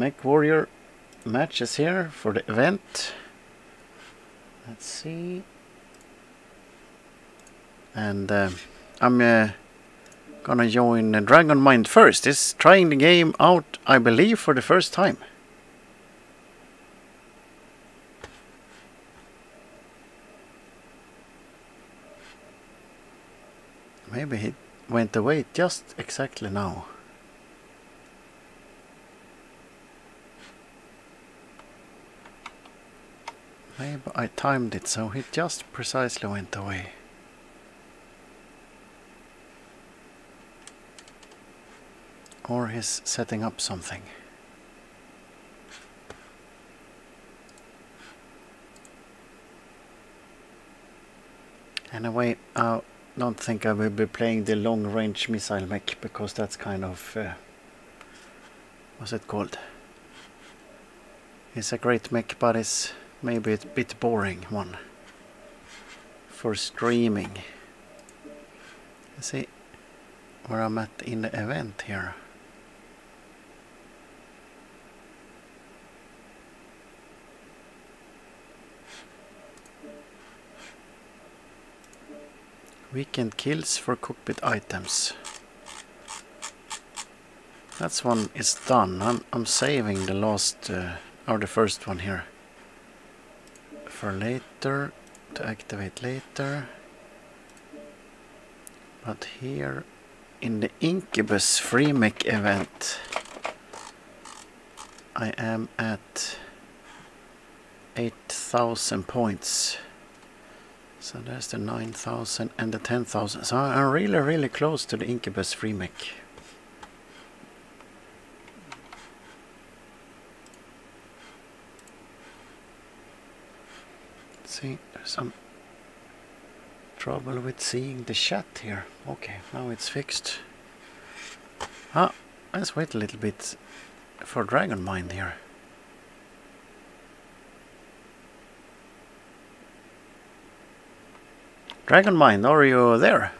MechWarrior matches here for the event. Let's see. And uh, I'm uh, gonna join Dragon Mind first. Is trying the game out, I believe, for the first time. Maybe he went away just exactly now. Maybe I timed it so he just precisely went away. Or he's setting up something. Anyway, I don't think I will be playing the long range missile mech because that's kind of... Uh, what's it called? It's a great mech but it's maybe it's a bit boring one for streaming. See where I'm at in the event here. Weekend kills for cockpit items. That's one is done. I'm I'm saving the last uh, or the first one here for later to activate later. But here in the Incubus free mech event I am at 8000 points. So there's the 9000 and the 10,000. So I'm really, really close to the Incubus free See, there's some trouble with seeing the chat here. Okay, now it's fixed. Ah, let's wait a little bit for Dragon Mind here. Dragon Mind, are you there?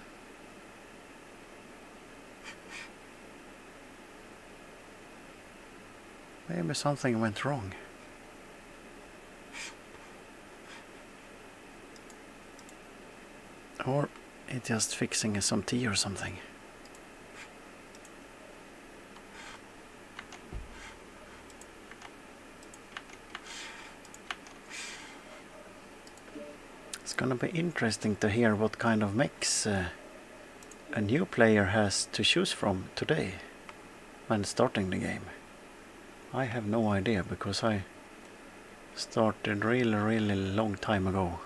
Maybe something went wrong. Or it's just fixing some tea or something. It's gonna be interesting to hear what kind of mix uh, a new player has to choose from today when starting the game. I have no idea because I started really really long time ago.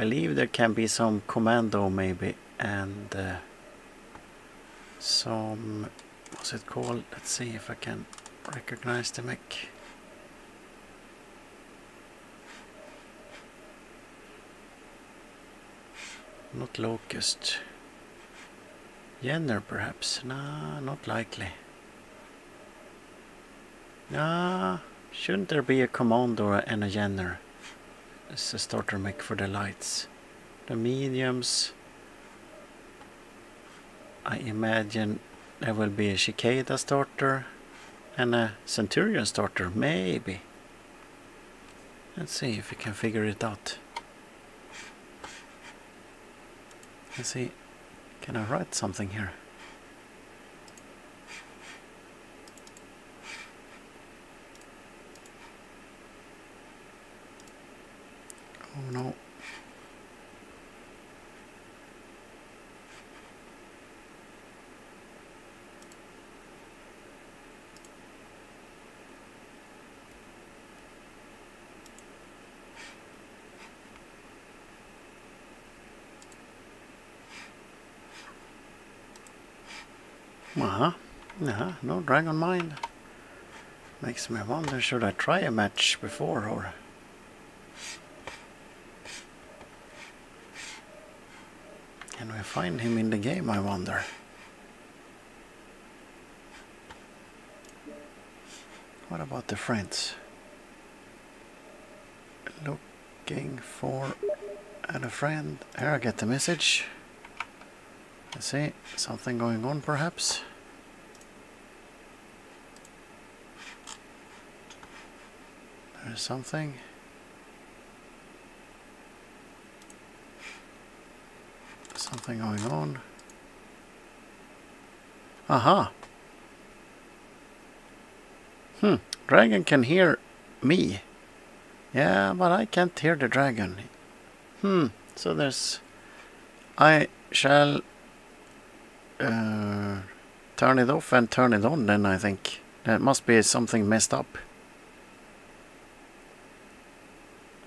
Believe there can be some commando maybe and uh, some what's it called? Let's see if I can recognize the mech not locust. Jenner perhaps? Nah not likely. Nah shouldn't there be a commando and a Jenner as a starter mech for the lights the mediums I imagine there will be a Cicada starter and a Centurion starter, maybe. Let's see if we can figure it out. Let's see, can I write something here? Oh no. Uh-huh. Yeah, no Dragon Mind. Makes me wonder, should I try a match before or... Can we find him in the game, I wonder? What about the friends? Looking for and a friend. Here I get the message. I see something going on perhaps. There's something. Something going on. Aha. Hmm. Dragon can hear me. Yeah, but I can't hear the dragon. Hmm. So there's... I shall uh, turn it off and turn it on then I think. That must be something messed up.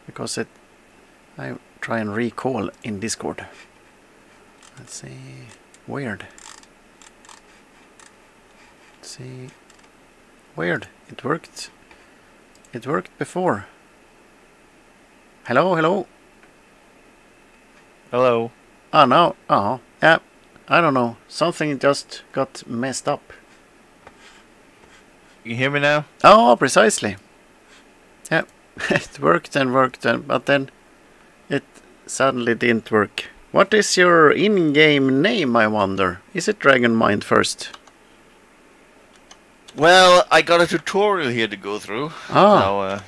Because it... I try and recall in Discord. Let's see. Weird. Let's see. Weird. It worked. It worked before. Hello, hello. Hello. Oh no. Oh, yeah. I don't know. Something just got messed up. You hear me now? Oh, precisely. Yeah, it worked and worked, and, but then it suddenly didn't work. What is your in-game name, I wonder? Is it Dragon Mind first? Well, I got a tutorial here to go through. Ah. So, uh,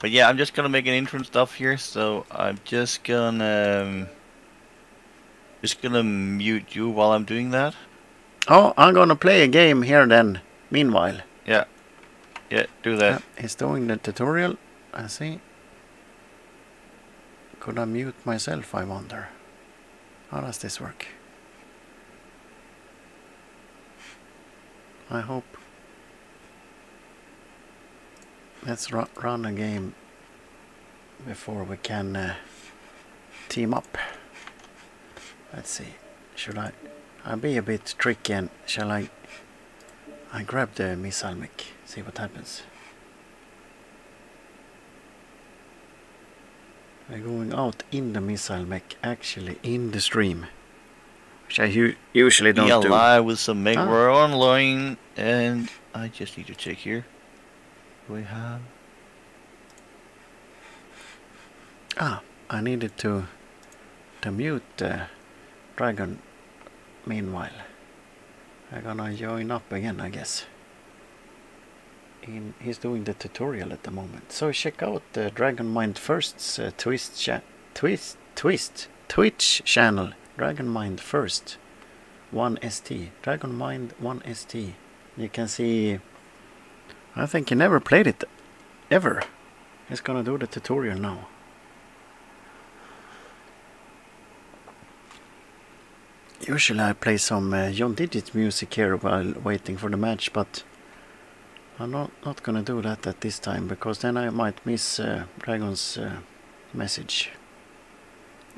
but yeah, I'm just gonna make an intro and stuff here. So I'm just gonna um, just gonna mute you while I'm doing that. Oh, I'm gonna play a game here then, meanwhile. Yeah, yeah, do that. Yeah, he's doing the tutorial. I see. Could I mute myself, I wonder? How does this work? I hope. Let's ru run a game before we can uh, team up. Let's see. Should I? I'll be a bit tricky and shall I? I grab the missile mic. See what happens. We're going out in the missile mech, actually in the stream. Which I usually don't Yeah, do. live with some make Ah. we're online, and I just need to check here. We have? Ah, I needed to to mute the dragon meanwhile. I'm gonna join up again, I guess. In, he's doing the tutorial at the moment. So check out the Dragon Mind First's uh, twist, cha- twist, twist, Twitch channel. Dragon Mind First, 1ST. Dragon Mind 1ST. You can see. I think he never played it ever. He's gonna do the tutorial now. Usually I play some uh, John Digit music here while waiting for the match, but I'm not, not gonna do that at this time because then I might miss uh, Dragon's uh, message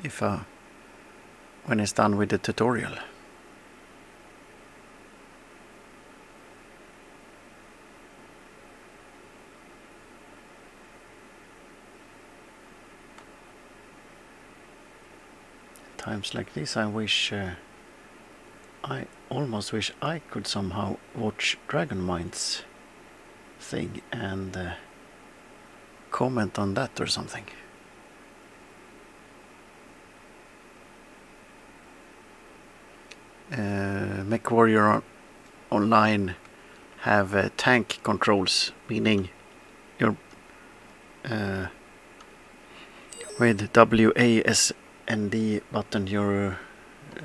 if uh, when it's done with the tutorial. Times like this, I wish. Uh, I almost wish I could somehow watch Dragon Minds thing and uh, comment on that or something. Uh, MechWarrior on- Online have uh, tank controls, meaning your uh, with W A S N D button you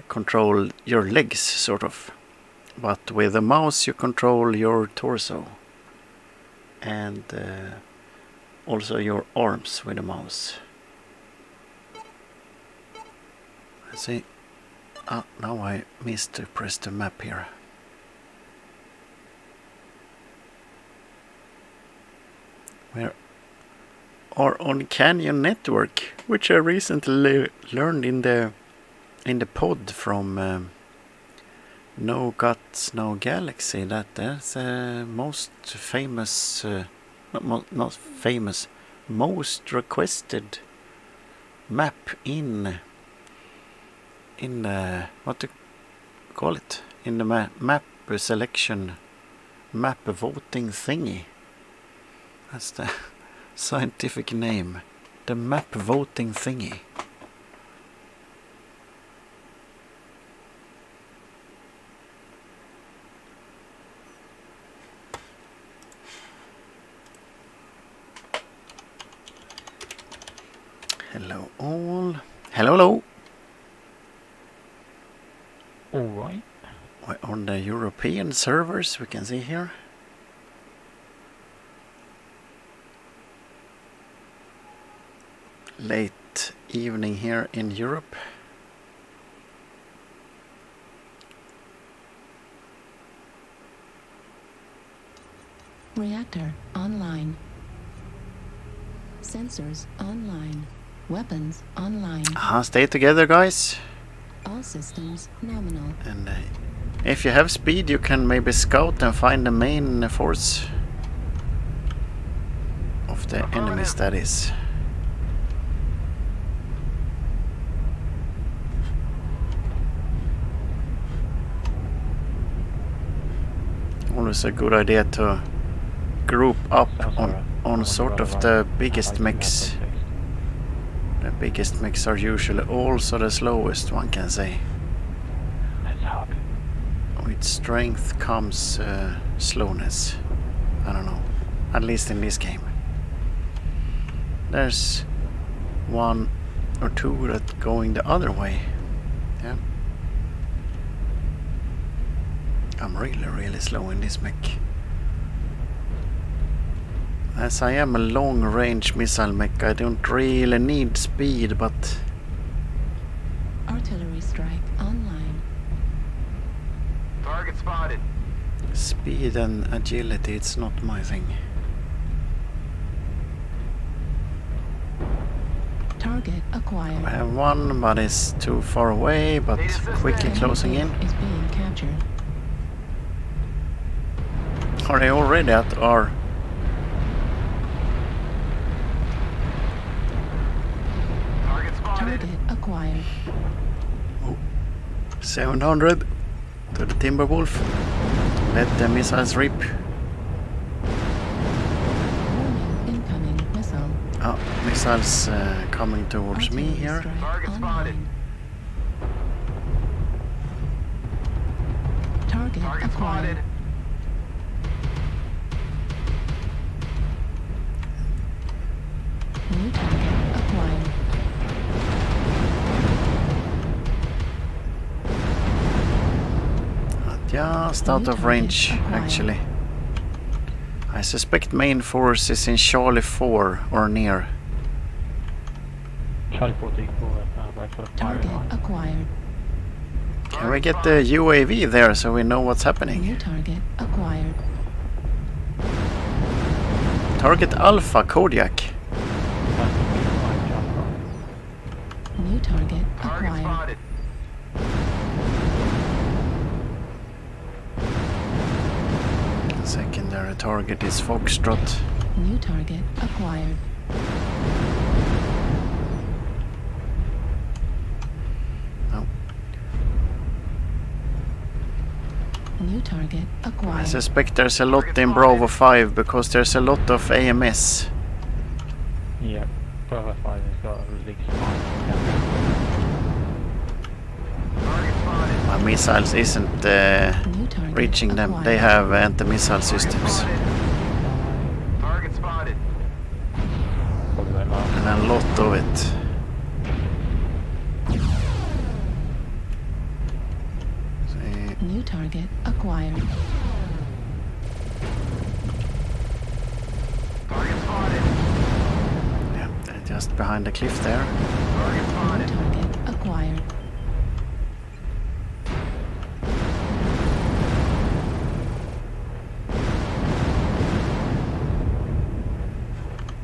control your legs sort of but with the mouse you control your torso and uh, also your arms with the mouse. Let's see. Ah now I missed to press the map here. We are on Canyon Network which I recently learned in the in the pod from um, No Guts No Galaxy that there's a most famous, uh, not, mo- not famous, most requested map in in uh, what to call it in the ma- map selection map voting thingy. That's the scientific name. The map voting thingy. Hello, hello. Alright. We're on the European servers, we can see here. Late evening here in Europe. Reactor online. Sensors online. Weapons online. Uh, stay together, guys. All systems nominal. And uh, if you have speed, you can maybe scout and find the main force of the enemies. That is. Always a good idea to group up on on sort of the biggest I do have mix. The biggest mix are usually also the slowest, one can say. Strength comes uh, slowness. I don't know. At least in this game. There's one or two that going the other way. Yeah. I'm really, really slow in this mech. As I am a long range missile mech, I don't really need speed, but Artillery strike online. Target spotted. Speed and agility, it's not my thing. Target acquired. I have one, but it's too far away, but quickly closing in. Is being captured. Are they already at our... Target spotted. Target acquired. 700 to the Timberwolf. Let the missiles rip. Incoming missile. Oh, missiles uh, coming towards me here. Target spotted. Target, Target acquired. spotted. Just out of range, actually. I suspect main force is in Charlie 4 or near. Charlie 14 for uh, right for the fire Target acquired. Can we get the UAV there so we know what's happening? New target acquired. Target Alpha Kodiak. New target Target acquired. Spotted. Secondary target is Foxtrot. New target acquired. Oh. New target acquired. I suspect there's a lot in Bravo 5 because there's a lot of AMS. Yeah, Bravo 5 has got a release missiles isn't uh, reaching them. They have anti-missile systems. Target spotted. Probably won't last. And a lot of it. New target acquired. Target spotted. yeah, they're just behind the cliff there. Target New spotted. target acquired.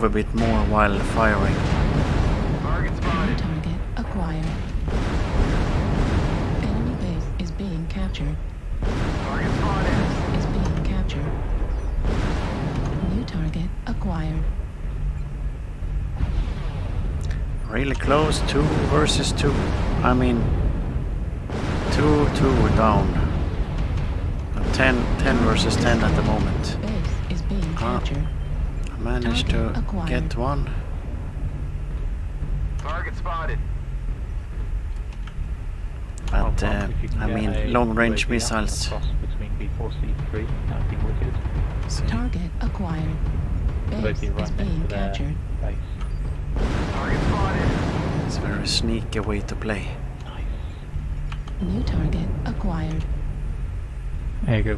move a bit more while firing. Target spotted. Target acquired. Enemy base is being captured. Target spotted. Is being captured. New target acquired. Really close, two versus two. I mean, two, two down. Ten, ten versus ten at the moment. Base is being ah. captured. Uh, managed to acquired. get one. Target spotted. But uh, if you can I mean, long range missiles. across between B4C3, that'd be wicked. See, Target acquired. So Base they'd is being captured. base. Target spotted. It's a very sneaky way to play. Nice. New target acquired. There you go,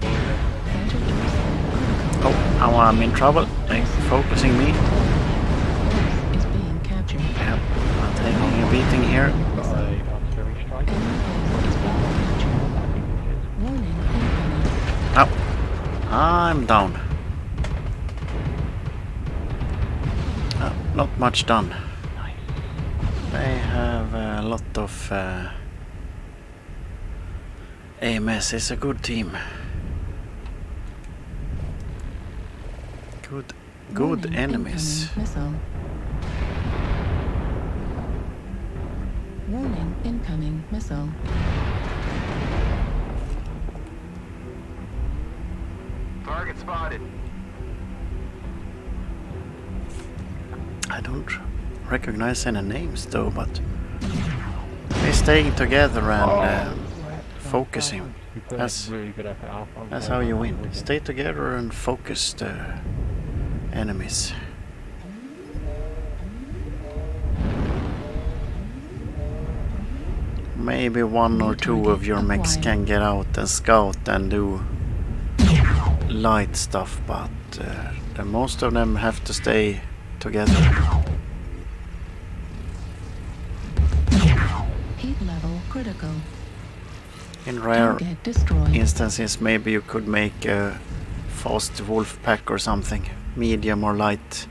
Oh, now I'm in trouble. They focusing me. Is being captured. Yep, I'm taking a beating here. Got a artillery strike. Enemy base is being captured. That'd be wicked. Warning. Oh, I'm down. Uh, not much done. They have a lot of uh, AMS. It's a good team. Good, good Warning, enemies. Missile. Warning incoming missile. Target spotted. I don't recognize any names though, but we're staying together and uh, focusing. That's- in really good effort, Alpha. I'm That's how you win. Stay together and focus the enemies. Maybe one or two of your mechs can get out and scout and do light stuff, but uh, the most of them have to stay together. Heat level critical. In rare instances, maybe you could make a fast wolf pack or something, medium or light.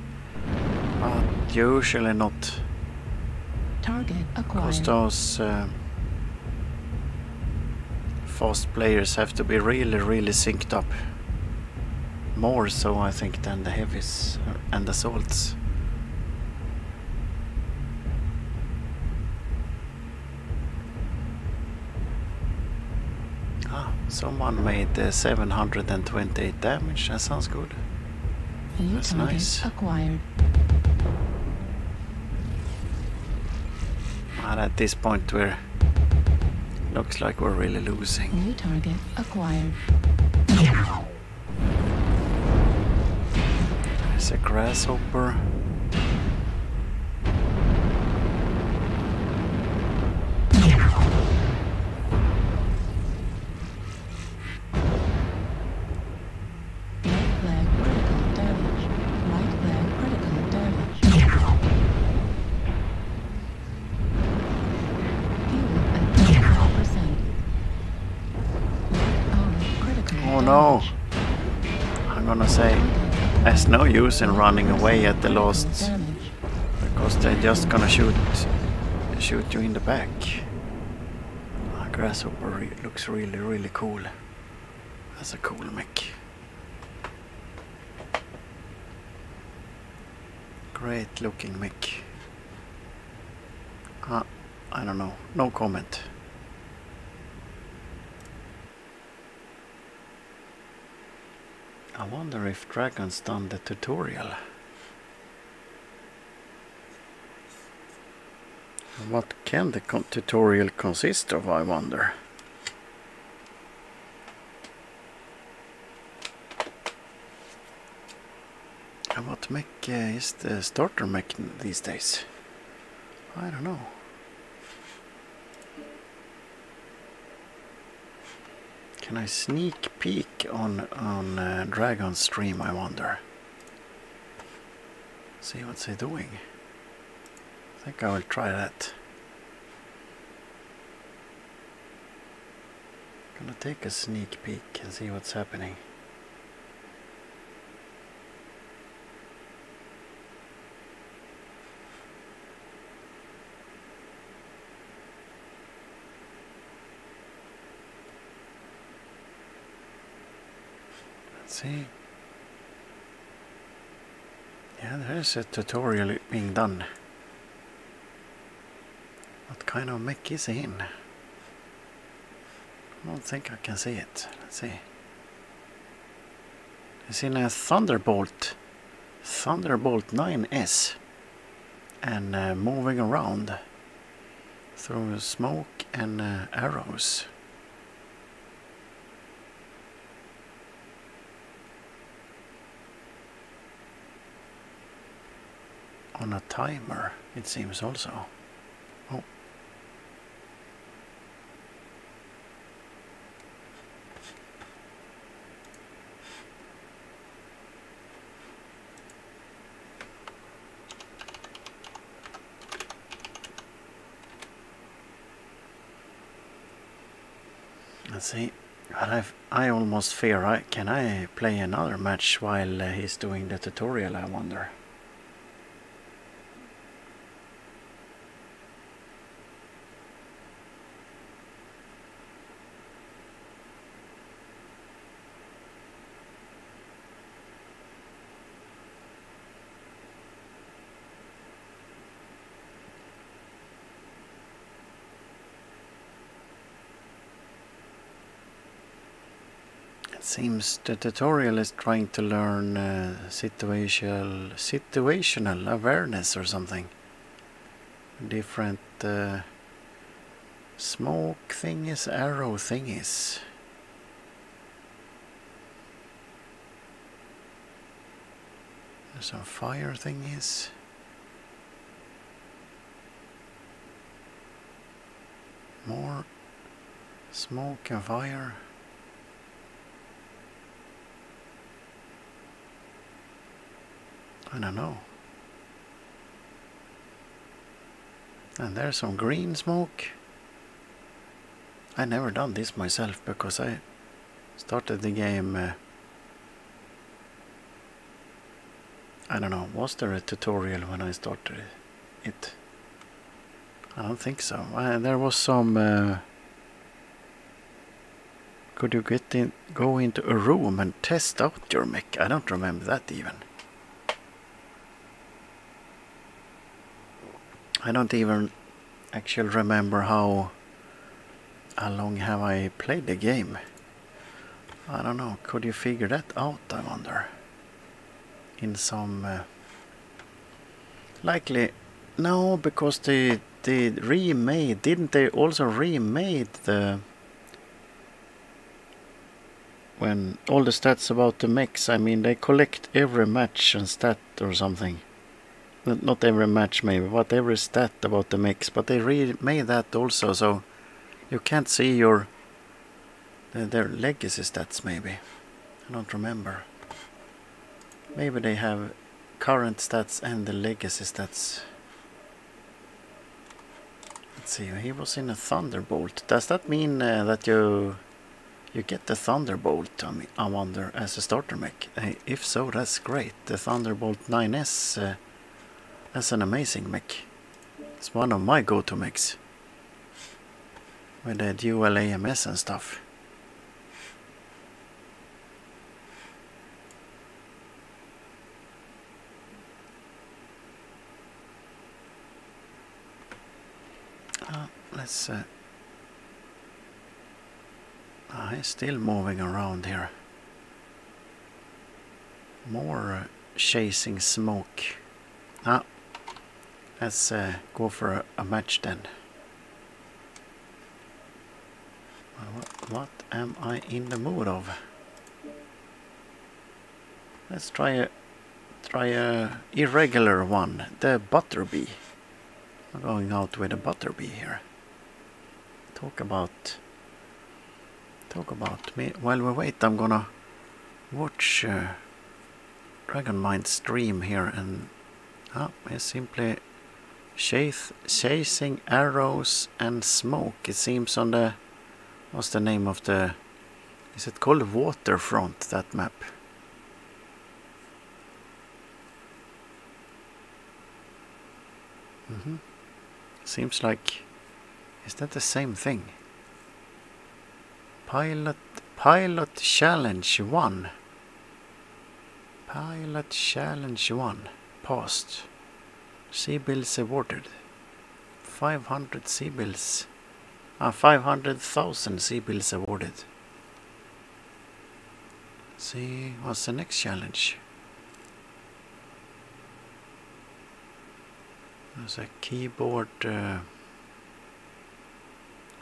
But usually not, Target because acquired. those uh, fast players have to be really, really synced up. More so, I think, than the heavies and assaults. Ah, someone made uh, 728 damage. That sounds good. New that's target nice. acquired. And at this point, we're looks like we're really losing. New target acquired. There's a grasshopper. Use in running away at the last because they're just gonna shoot shoot you in the back. Grasshopper re- looks really really cool. That's a cool mech. Great looking mech. Ah, I don't know. No comment. I wonder if Dragon's done the tutorial. What can the con- tutorial consist of, I wonder? And what mech uh, is the starter mech these days? I don't know. Can I sneak peek on on uh, Dragon's stream? I wonder. See what's he doing. I think I will try that. Gonna take a sneak peek and see what's happening. See. Yeah, there's a tutorial being done. What kind of mech is he in? I don't think I can see it. Let's see. He's in a Thunderbolt. Thunderbolt 9S. And uh, moving around through smoke and uh, arrows. On a timer, it seems also. Oh. Let's see. I've, I almost fear I can I play another match while uh, he's doing the tutorial. I wonder. It seems the tutorial is trying to learn uh, situational situational awareness or something. Different uh, smoke thingies, arrow thingies. Some fire thingies. More smoke and fire. I don't know. And there's some green smoke. I never done this myself because I started the game. Uh, I don't know. Was there a tutorial when I started it? I don't think so. Uh, there was some. Uh, could you get in, go into a room and test out your mech? I don't remember that even. I don't even actually remember how how long have I played the game. I don't know. Could you figure that out? I wonder. In some uh, likely no, because they they remade. Didn't they also remade the when all the stats about the mechs? I mean, they collect every match and stat or something not every match maybe, but every stat about the mix. But they remade that also, so you can't see your their, their legacy stats maybe. I don't remember. Maybe they have current stats and the legacy stats. Let's see, he was in a Thunderbolt. Does that mean uh, that you you get the Thunderbolt, I, mean, I wonder, as a starter mech? If so, that's great. The Thunderbolt 9S uh, that's an amazing mech. It's one of my go-to mechs. With the dual AMS and stuff. Uh, let's... Uh, uh, he's still moving around here. More uh, chasing smoke. Ah, Let's uh, go for a, a, match then. What, what am I in the mood of? Let's try a try a irregular one, the Butterbee. Going out with a Butterbee here. Talk about talk about me. While we wait, I'm gonna watch uh, Dragon Mind stream here and ah, I simply Chase, chasing arrows and smoke. It seems on the... What's the name of the... Is it called Waterfront, that map? Mm -hmm. Seems like... Is that the same thing? Pilot... Pilot Challenge 1. Pilot Challenge 1. Passed. C-Bills awarded. 500 C-Bills. Ah, 500,000 C-Bills awarded. See, what's the next challenge? There's a keyboard. Uh,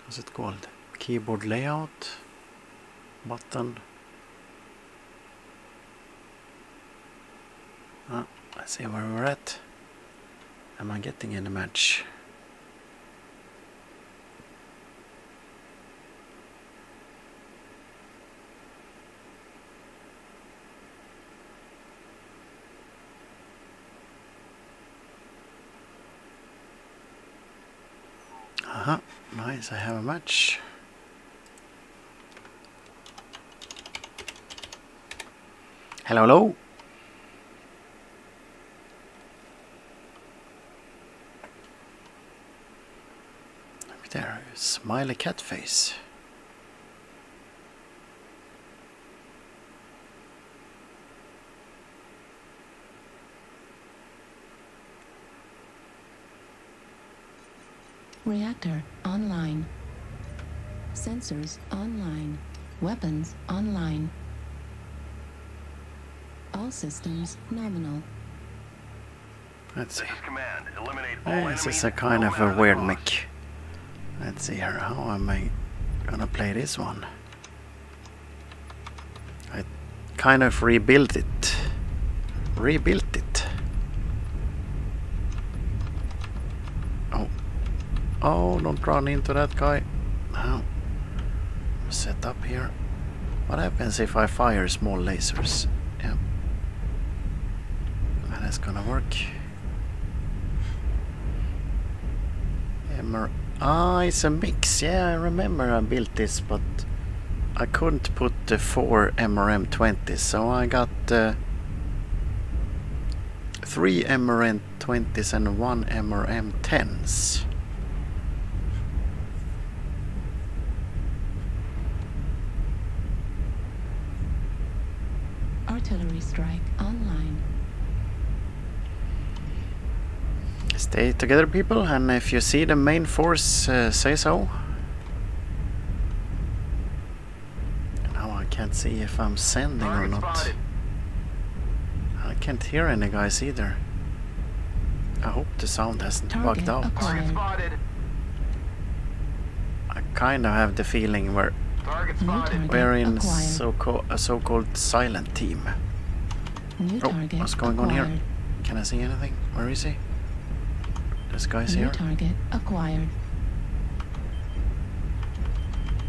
what's it called? Keyboard layout button. Ah, let's see where we're at. Am I getting in the match? Nice, I have a match. Hello, hello. Look there, smiley cat face. Reactor online. Sensors online. Weapons online. All systems nominal. Let's see. This is command. Eliminate all Eh, This is a kind of a weird cost. mic. Let's see here. How am I gonna play this one? I kind of rebuilt it. Rebuilt it. Oh. Oh, don't run into that guy. Now. Set up here. What happens if I fire small lasers? Yeah. And that's gonna work. Emer ah, it's a mix. Yeah, I remember I built this, but I couldn't put the four MRM 20s, so I got uh, three MRM 20s and one MRM 10s. Artillery strike online. Stay together, people, and if you see the main force, uh, say so. Now I can't see if I'm sending or not. spotted. I can't hear any guys either. I hope the sound hasn't Target bugged out. acquired. Target spotted. I kind of have the feeling we're Target New spotted. target we're in acquired. so a so-called silent team. New Oh, what's going on here? Can I see anything? Where is he? This guy's New here. target acquired.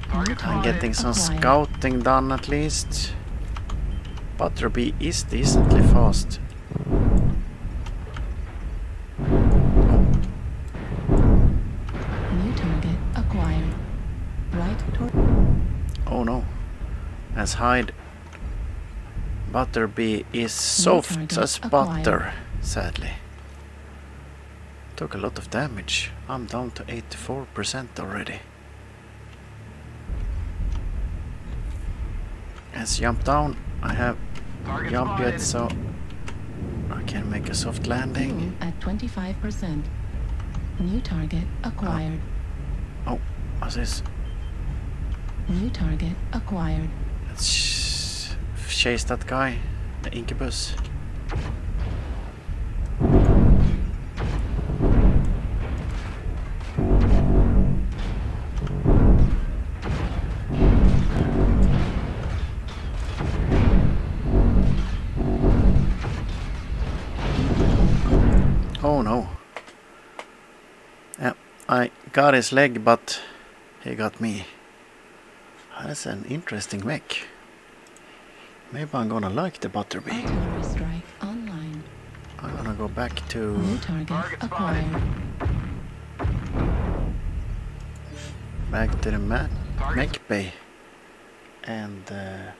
Target I'm getting some acquired. scouting done at least. Butterbee is decently fast. New target acquired. Right Oh no. As hide. Butterbee is soft as acquired. butter, sadly. Took a lot of damage. I'm down to 84% already. Let's jump down. I have Target jump spotted. yet, so I can make a soft landing. fuel at 25%. New target acquired. Oh, oh, what's this? New target acquired. Let's chase that guy, the incubus. Got his leg, but he got me. That's an interesting mech. Maybe I'm gonna like the Butterbee. Strike online. I'm gonna go back to target Target acquired. back to the ma- Target mech bay and uh,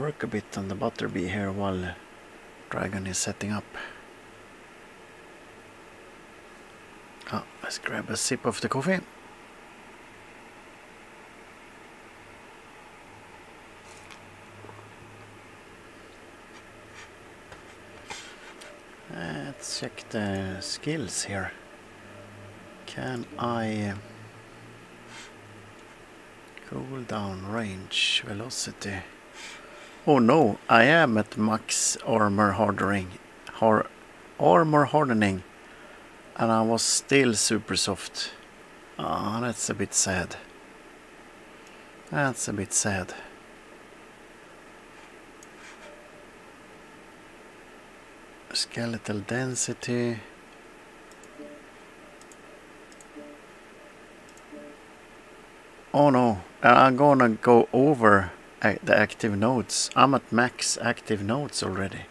work a bit on the Butterbee here while Dragon is setting up. Oh, let's grab a sip of the coffee. Let's check the skills here. Can I uh, cool down range velocity? Oh no, I am at max armor hardening, har armor hardening, and I was still super soft. Ah, that's a bit sad. That's a bit sad. Skeletal density. Oh no, I'm gonna go over the active nodes. I'm at max active nodes already.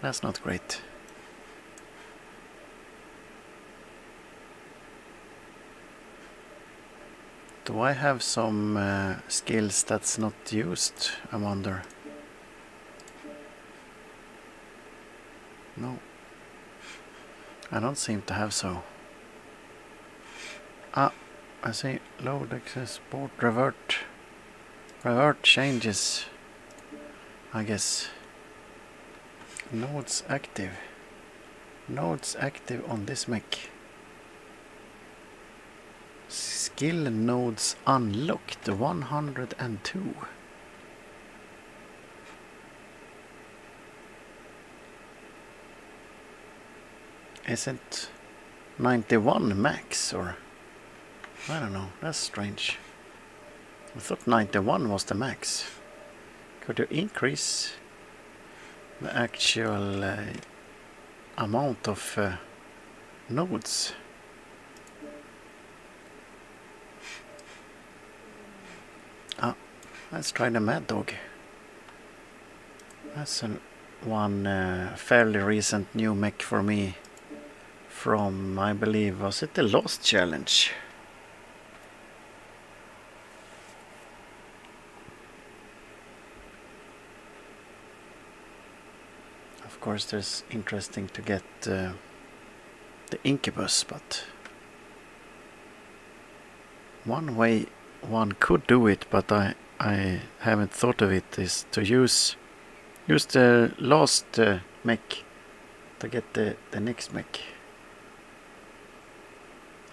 That's not great. Do I have some uh, skills that's not used? I wonder. No. I don't seem to have so. Ah, I see. Load access port revert. Revert changes. I guess. Nodes active. Nodes active on this Mac. Skill nodes unlocked 102. Is it 91 max or I don't know. That's strange. I thought 91 was the max. Could you increase the actual uh, amount of uh, nodes? Ah, let's try the Mad Dog. That's an, one uh, fairly recent new mech for me from, I believe, was it the Lost Challenge? Of course, there's interesting to get uh, the Incubus, but one way one could do it, but I I haven't thought of it, is to use use the last uh, mech to get the the next mech.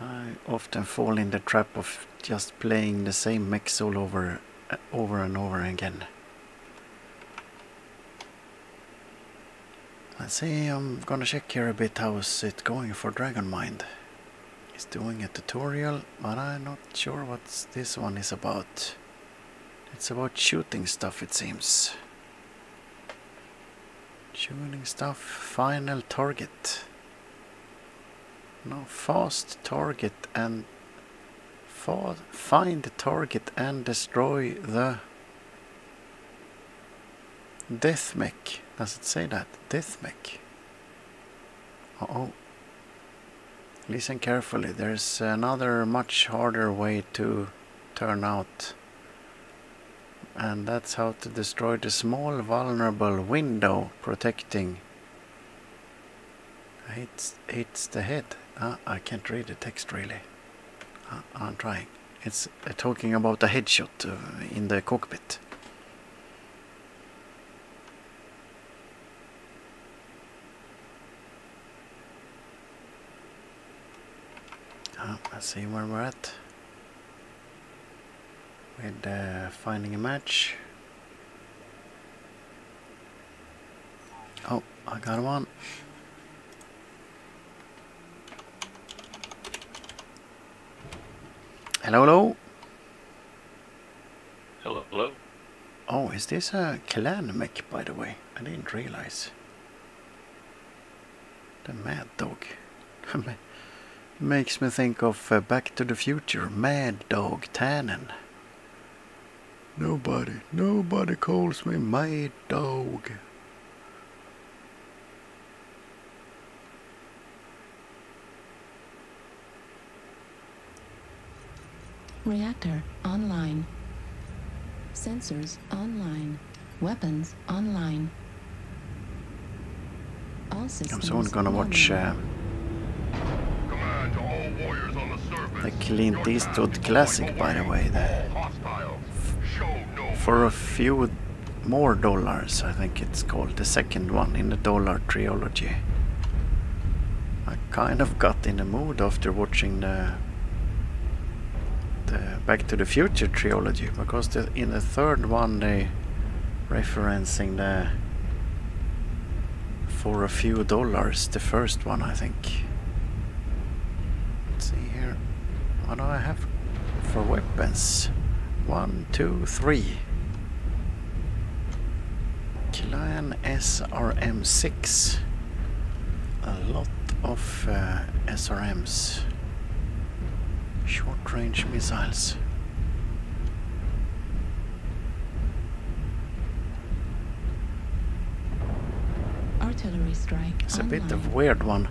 I often fall in the trap of just playing the same mechs all over uh, over and over again. Let's see, I'm gonna check here a bit how's it going for DragonMind. Doing a tutorial, but I'm not sure what this one is about. It's about shooting stuff it seems. Shooting stuff, final target. No, fast target and fa find the target and destroy the death mech. Does it say that? Death mech. Uh oh. Listen carefully. There's another much harder way to turn out. And that's how to destroy the small vulnerable window protecting. It's, it's the head. Ah, I can't read the text really. Ah, I'm trying. It's uh, talking about a headshot uh, in the cockpit. Ah, let's see where we're at. With uh, finding a match. Oh, I got one. Hello, hello. Hello, hello. Oh, is this a clan mech, by the way? I didn't realize. The Mad Dog. Makes me think of uh, Back to the Future. Mad Dog Tannen. Nobody, nobody calls me my Dog. Reactor online. Sensors online. Weapons online. All I'm systems soon gonna watch uh, Command to all warriors on the the Clint Eastwood classic, by the way. The, Hostile. Show no for a few More Dollars, I think it's called, the second one in the Dollar trilogy. I kind of got in the mood after watching the the Back to the Future trilogy because the, in the third one they referencing the for a few dollars the first one I think. Let's see here. What do I have for weapons? One, two, three. Clan SRM6. A lot of uh, SRMs. Short range missiles. Artillery strike. It's a bit online. of weird one.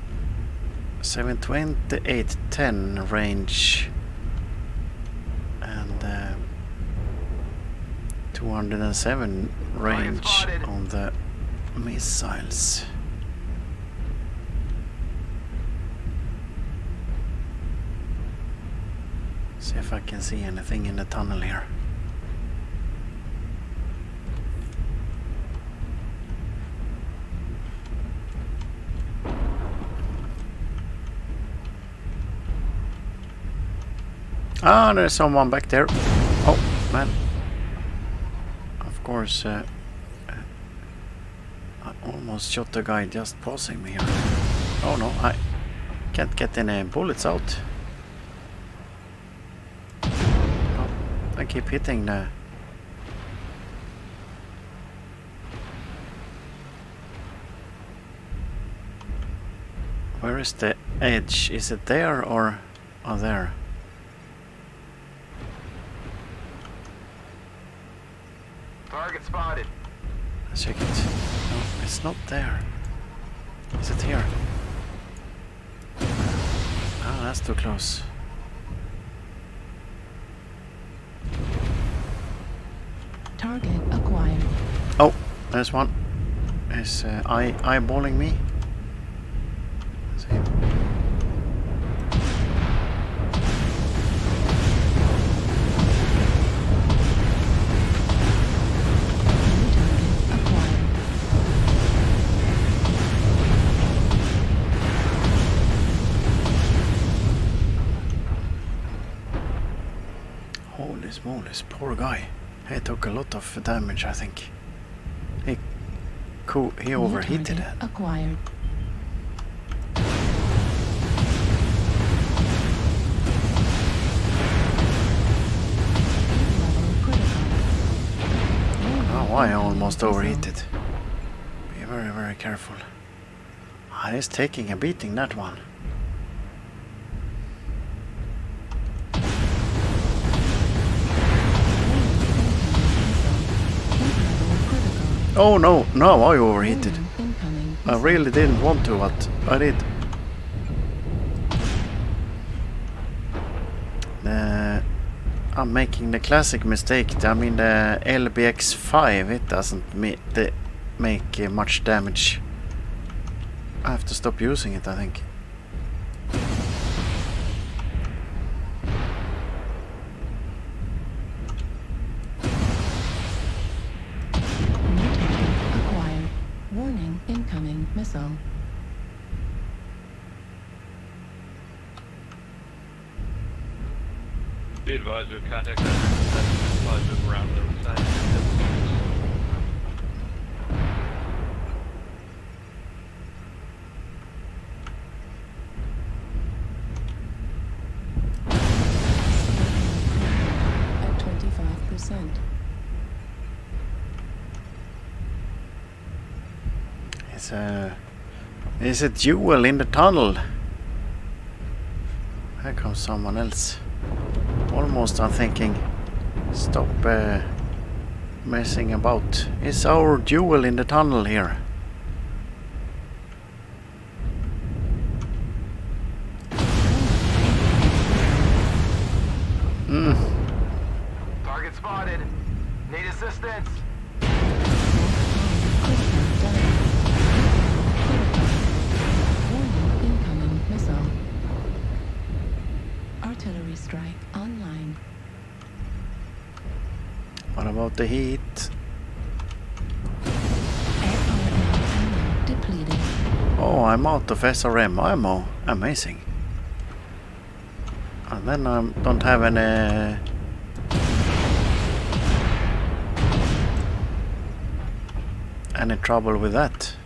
720, 810 range. And uh, 207 range on the missiles. See if I can see anything in the tunnel here. Ah, there's someone back there. Oh, man. Course, uh, uh, I almost shot the guy just passing me. Oh no, I can't get any bullets out. Oh, I keep hitting the... Where is the edge? Is it there or... Oh, there. Target spotted. Let's check it. No, it's not there. Is it here? Ah, that's too close. Target acquired. Oh, there's one. Is uh, eye eyeballing me? Let's see. Smolers, poor guy. He took a lot of damage, I think. He, co he overheated it. Acquired. Oh, I almost overheated. Be very, very careful. Ah, he's taking a beating, that one. Oh no, no, I overheated. I really didn't want to, but I did. Uh, I'm making the classic mistake. I mean, the LBX5, it doesn't ma- the make uh, much damage. I have to stop using it, I think. Be advised, we've move around the side. At 25%. It's a... Is a duel in the tunnel? Here comes someone else. Almost I'm thinking, stop uh, messing about. It's our duel in the tunnel here. Out of SRM ammo. Amazing. And then I don't have any... Any trouble with that.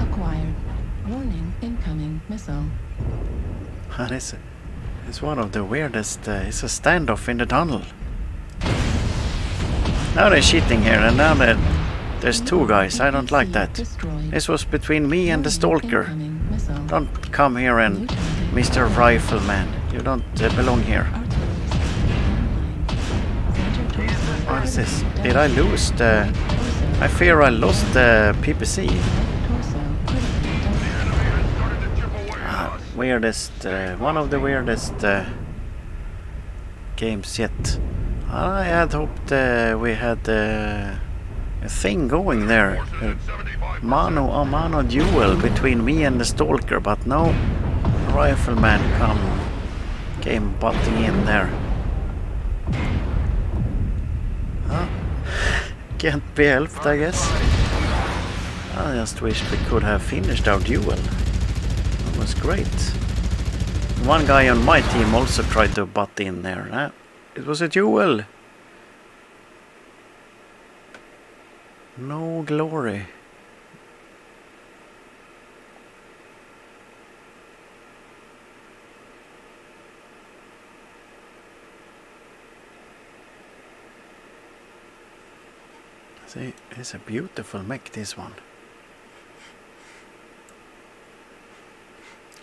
Acquired. Warning, incoming missile. And it's, it's one of the weirdest... Uh, it's a standoff in the tunnel. Now they're cheating here and now they're, there's two guys. I don't like that. This was between me and the stalker. Don't come here and... Mr. Rifleman, you don't uh, belong here. Artillery online. Center torso. What is this? Did I lose the... I fear I lost the PPC. Torso. Critically damaged. Started to chip away at Ah, weirdest, uh, one of the weirdest uh, games yet. I had hoped uh, we had uh, a thing going there. A mano a mano duel between me and the stalker, but no. Rifleman come came butting in there. Can't be helped, I guess. I just wish we could have finished our duel. That was great. One guy on my team also tried to butt in there. It was a duel. No glory. See, it's a beautiful mech, this one.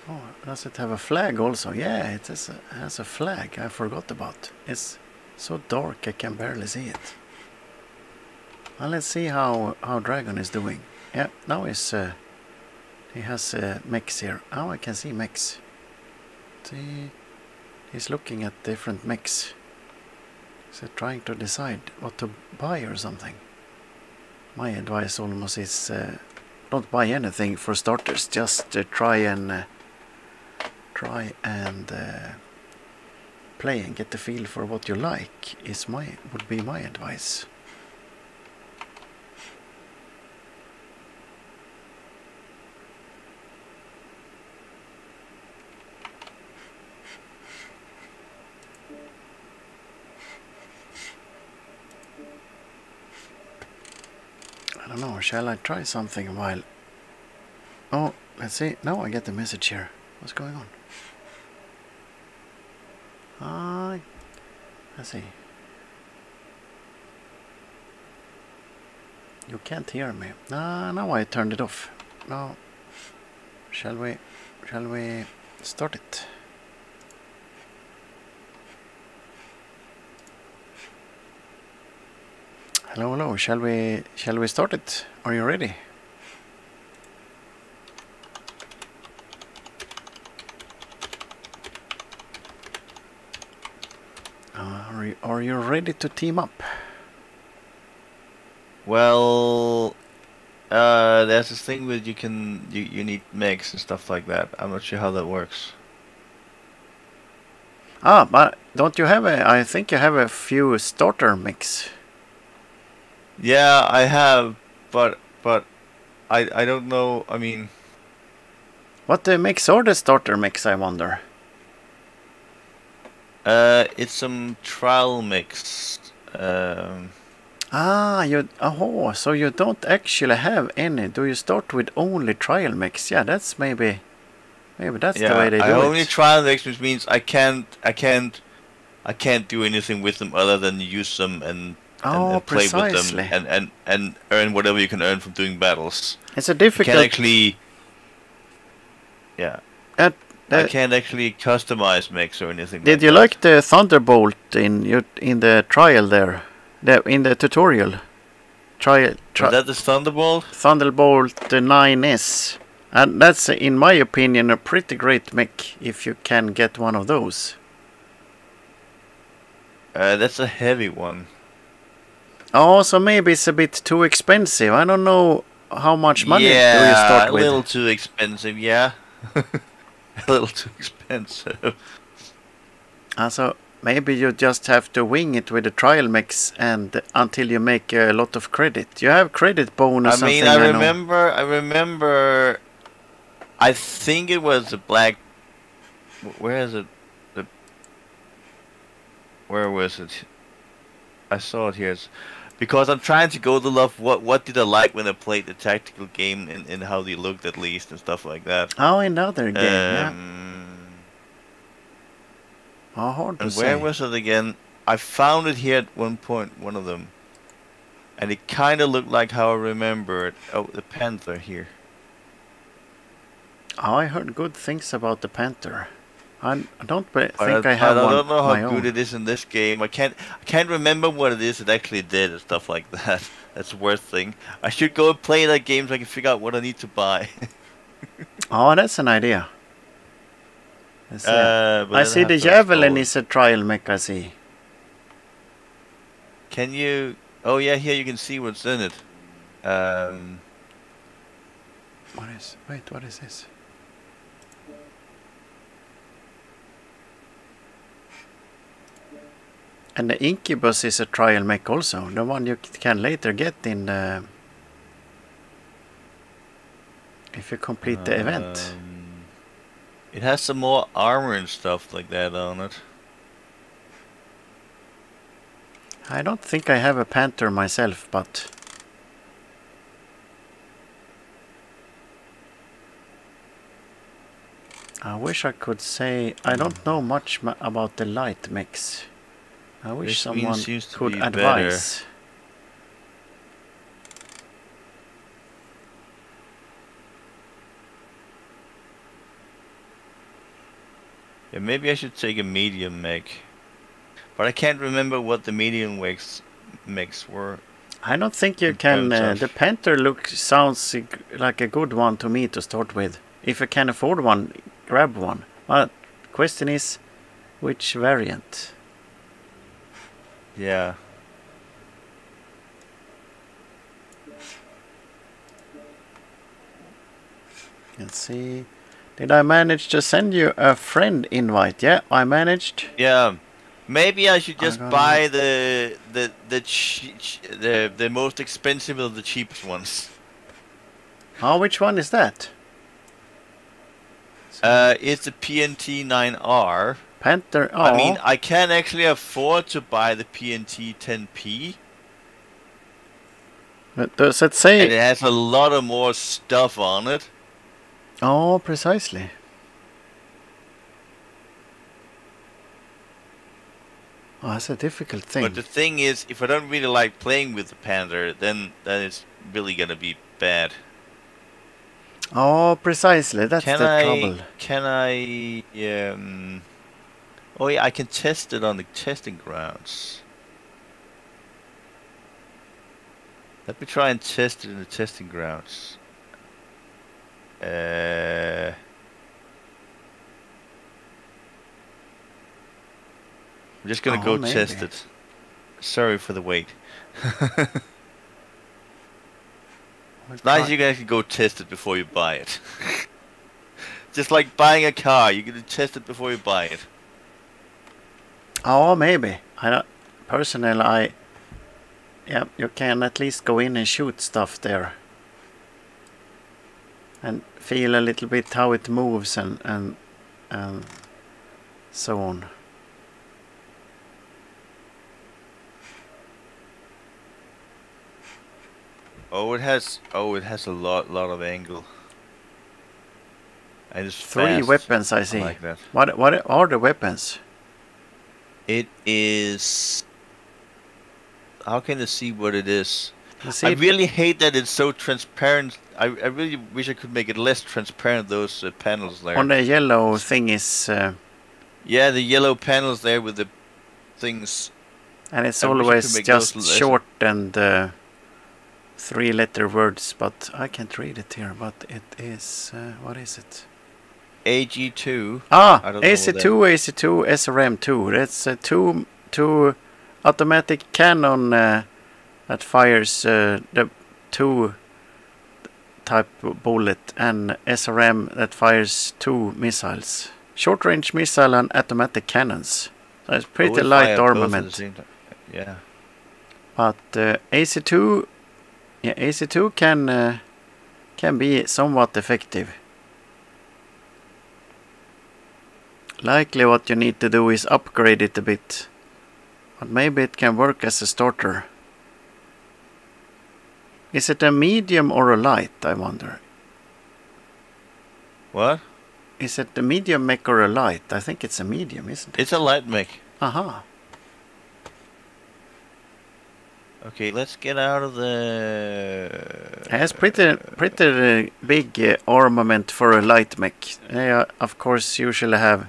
Oh, does it have a flag also? Yeah, it has a, has a flag I forgot about. It's so dark I can barely see it. Well, let's see how, how Dragon is doing. Yeah, now he's, uh, he has uh, mechs here. Now I can see mechs. See, he's looking at different mechs. He's trying to decide what to buy or something. My advice almost is uh, don't buy anything for starters. Just uh, try and uh, try and uh, play and get the feel for what you like. Is my would be my advice. I don't know. Shall I try something while? Oh, let's see. Now I get the message here. What's going on? Ah, let's see. You can't hear me. Ah, now I turned it off. Now, shall we? Shall we start it? Hello, hello. Shall we? Shall we start it? Are you ready? Uh, are you, ready to team up? Well, uh, there's this thing with you can you you need mix and stuff like that. I'm not sure how that works. Ah, but don't you have a? I think you have a few starter mix. Yeah, I have, but but I I don't know. I mean, What the mix or the starter mix? I wonder. Uh, it's some trial mix. Um, Ah, you. Oh, so you don't actually have any. Do you start with only trial mix? Yeah, that's maybe. Maybe that's yeah, the way they I do only trial mix, which means I can't I can't I can't do anything with them other than use them and and, oh, and play with them and, and and earn whatever you can earn from doing battles. it's a You difficult. can't actually. Yeah. I can't actually customize mix or anything. Did like you that. like the Thunderbolt in your in the trial there? The in the tutorial. Trial tri- that the Thunderbolt? Thunderbolt uh, 9S. And that's in my opinion a pretty great mech if you can get one of those. Uh, that's a heavy one. Oh, so maybe it's a bit too expensive. I don't know how much money yeah, do you start with. Yeah, a little too expensive. Yeah, a little too expensive. Uh, so maybe you just have to wing it with the trial mix and until you make a lot of credit. You have credit bonus. I mean, I know. remember, I remember, I think it was the black. Where is it? The. Where was it? I saw it here. It's, because I'm trying to go to love. What what did I like when I played the tactical game and, and how they looked at least and stuff like that. Oh, in the other game, yeah. Um, Oh, hard to And say. where was it again? I found it here at one point, one of them. And it kind of looked like how I remember it. Oh, the panther here. Oh, I heard good things about the Panther. I I don't think I, I have I one don't know how good own. it is in this game. I can't I can't remember what it is it actually did and stuff like that. That's the worst thing. I should go and play that game so I can figure out what I need to buy. Oh, that's an idea. Uh, I see the Javelin is a trial mech, I see. Can you? Oh yeah, here you can see what's in it. Um, What is... Wait, what is this? And the Incubus is a trial mech also. The one you can later get in the... If you complete the event. um, It has some more armor and stuff like that on it. I don't think I have a Panther myself, but... I wish I could say I don't know much about the light mix. I wish This someone seems to could be better. advise. Yeah, maybe I should take a medium mech. But I can't remember what the medium mechs mechs were. I don't think you can. Uh, the Panther look sounds like a good one to me to start with. If you can afford one, grab one. But question is, which variant? Yeah. Let's see. Did I manage to send you a friend invite? Yeah, I managed. Yeah. Maybe I should just don't buy the the the the the most expensive of the cheapest ones. Oh, which one is that? Uh, it's the PNT 9R. Panther. Oh, I mean, I can actually afford to buy the PNT 10P, but does it and it has a lot of more stuff on it. Oh, precisely. Oh, that's a difficult thing. But the thing is, if I don't really like playing with the Panther, then then it's really gonna be bad. oh, precisely. That's can the I? trouble. Can I? Um, oh yeah, I can test it on the testing grounds. Let me try and test it in the testing grounds. Uh, I'm just gonna Oh, go test it. Sorry for the wait. We'll Nice you can actually go test it before you buy it. Just like buying a car, you can test it before you buy it. Oh, maybe. I don't. Personally, I. Yeah, you can at least go in and shoot stuff there. And feel a little bit how it moves and and and so on. Oh, it has. Oh, it has a lot, lot of angle. And it's Three fast. weapons I see. like that. What what are the weapons? It is. How can I see what it is? I really hate that it's so transparent. I, I really wish I could make it less transparent. Those uh, panels there. on the yellow thing is, uh, yeah, the yellow panels there with the things. and it's I wish I could always just short and uh, three-letter words. But I can't read it here. But it is uh, what is it? AC2. Ah, I don't know what AC2, AC2, SRM2. That's uh, two two automatic cannon uh, that fires uh, the two type bullet and SRM that fires two missiles. Short range missile and automatic cannons. That's But pretty light fire both at the armament. Yeah. But uh, AC2, yeah, AC2 can uh, can be somewhat effective. Likely, what you need to do is upgrade it a bit, but maybe it can work as a starter. Is it a medium or a light? I wonder. What? Is it a medium mech or a light? I think it's a medium, isn't it? It's a light mech. Aha. Okay, let's get out of the. It has pretty pretty uh, big uh, armament for a light mech. They uh, of course usually have.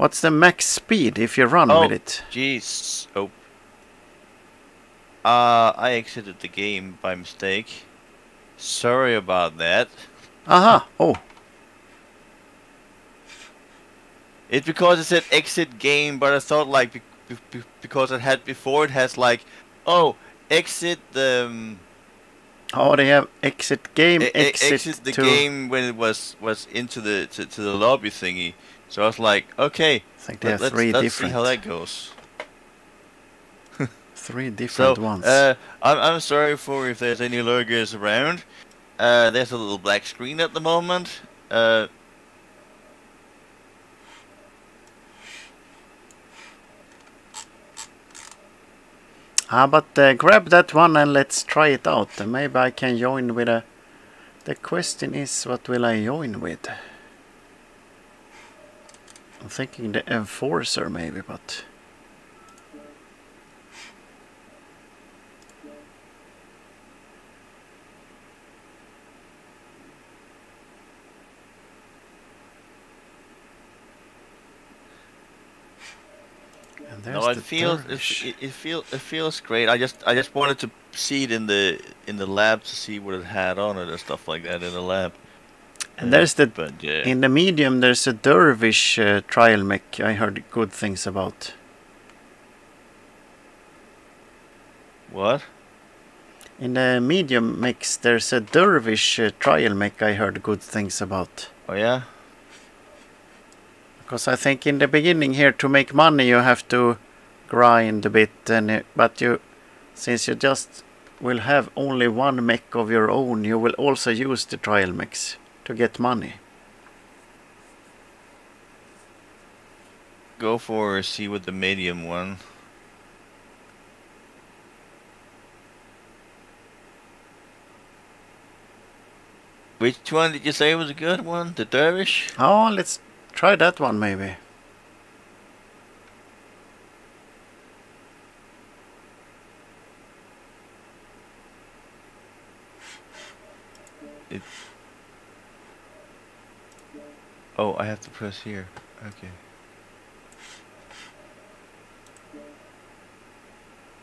What's the max speed if you run Oh. with it? Jeez. Oh. Uh, I exited the game by mistake. Sorry about that. Aha! Oh, It's because it said exit game, but I thought like be- be- be- because it had before it has like, oh, exit the um, oh, they have exit game, e- exit, exit the game when it was was into the to, to the lobby thingy. So I was like, okay, they let, us let's see how that goes. three So different ones. uh, I'm I'm sorry for if there's any lurkers around. Uh, there's a little black screen at the moment. Uh, ah, but uh, grab that one and let's try it out. Uh, Maybe I can join with a. The question is, what will I join with? I'm thinking the enforcer maybe, but. No, it feels it, it, it feels it feels great. I just I just wanted to see it in the in the lab to see what it had on it and stuff like that in the lab. And there's the But yeah, In the medium, there's a dervish uh, trial mech. I heard good things about. what? In the medium mix, there's a dervish uh, trial mech. I heard good things about. Oh yeah. Because I think in the beginning here, to make money, you have to grind a bit. And but you, since you just will have only one mech of your own, you will also use the trial mechs to get money. Go for see with the medium one. Which one did you say was a good one? The dervish? Oh, let's try that one maybe. Oh, I have to press here. Okay.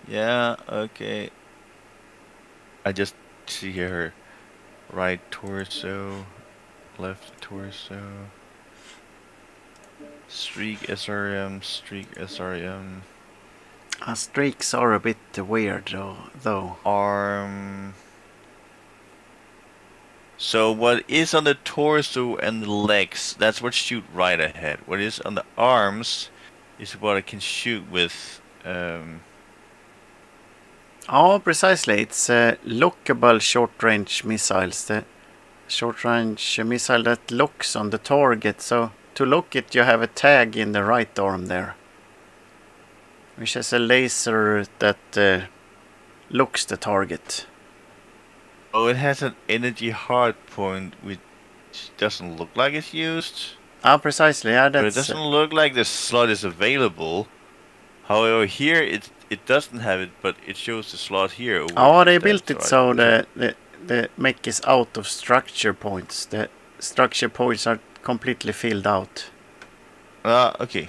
Yeah, okay. I just see here right torso, left torso, streak SRM, streak SRM, Uh, streaks are a bit weird though. though. arm. So what is on the torso and the legs, that's what shoot right ahead. What is on the arms is what I can shoot with. Um, Oh, precisely. It's uh, lockable short-range missiles. The short-range missile that locks on the target. So to lock it, you have a tag in the right arm there, which has a laser that uh, looks the target. Oh, it has an energy hard point which doesn't look like it's used. Ah, precisely. Yeah, But it doesn't look like the slot is available. However, here it it doesn't have it, but it shows the slot here. Oh, they built it so think the, the the mech is out of structure points. The structure points are completely filled out. Ah, okay.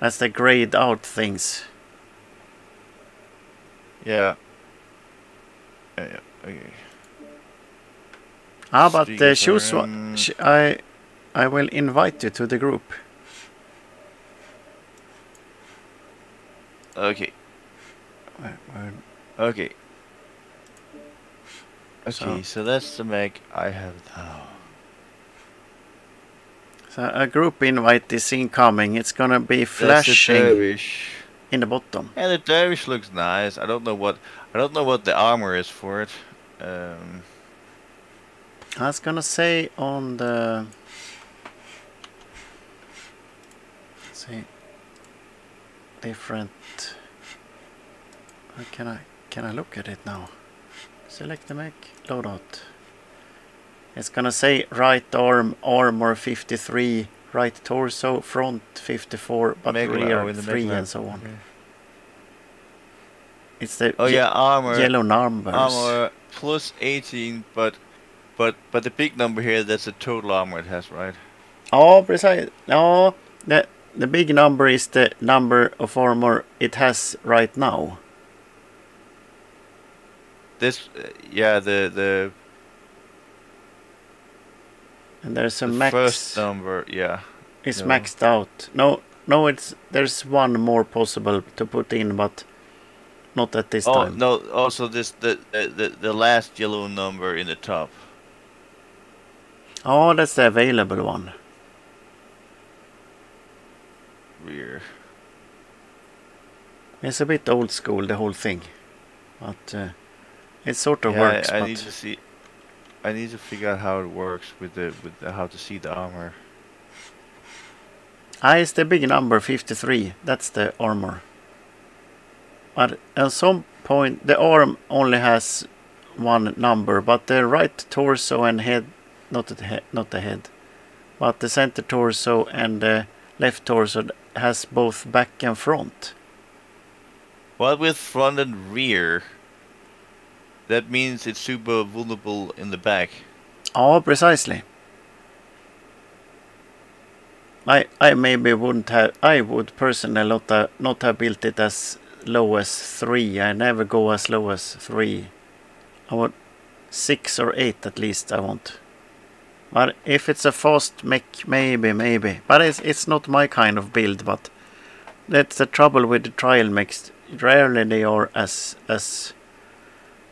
That's the grayed out things. Yeah. Yeah, okay. Ah, but uh, choose one. Sh- I I will invite you to the group. Okay. Where- where- Okay. Okay, So- so, that's the mech I have now. So a group invite is incoming. It's gonna be flashing in the bottom. Yeah, the dervish looks nice. I don't know what I don't know what the armor is for it. Um, I was gonna say on the. Let's see. Different. How can I can I look at it now? Select the mech loadout. It's gonna say right arm armor 53, right torso front 54, but MechLab, rear oh, in the Meg 3 lab. and so on. It's the oh ye- yeah, armor. yellow numbers. armor plus 18, but but but the big number here that's the total armor it has, right? Ja, precis. Ja, the, the big number is the number of armor it has right now. This uh, yeah, the the, And there's a the max. first number, yeah. It's no. maxed out. No, no, it's there's one more possible to put in, but not at this Oh time. no, also this the, the the last yellow number in the top. Oh, that's the available one. Rear. It's a bit old school, the whole thing, but uh, it sort of yeah, works. I, I need to see. I need to figure out how it works with the with the, how to see the armor. Ah, it's the big number 53. That's the armor. But at some point, the arm only has one number, but the right torso and head, not the head, not the head, but the center torso and the left torso has both back and front. What with front and rear? That means it's super vulnerable in the back. Oh, precisely. I I maybe wouldn't have. I would personally not have, not have built it as low as three. I never go as low as three. I want six or eight at least. I want. But if it's a fast mech, maybe, maybe. But it's it's not my kind of build. But that's the trouble with the trial mechs. Rarely they are as as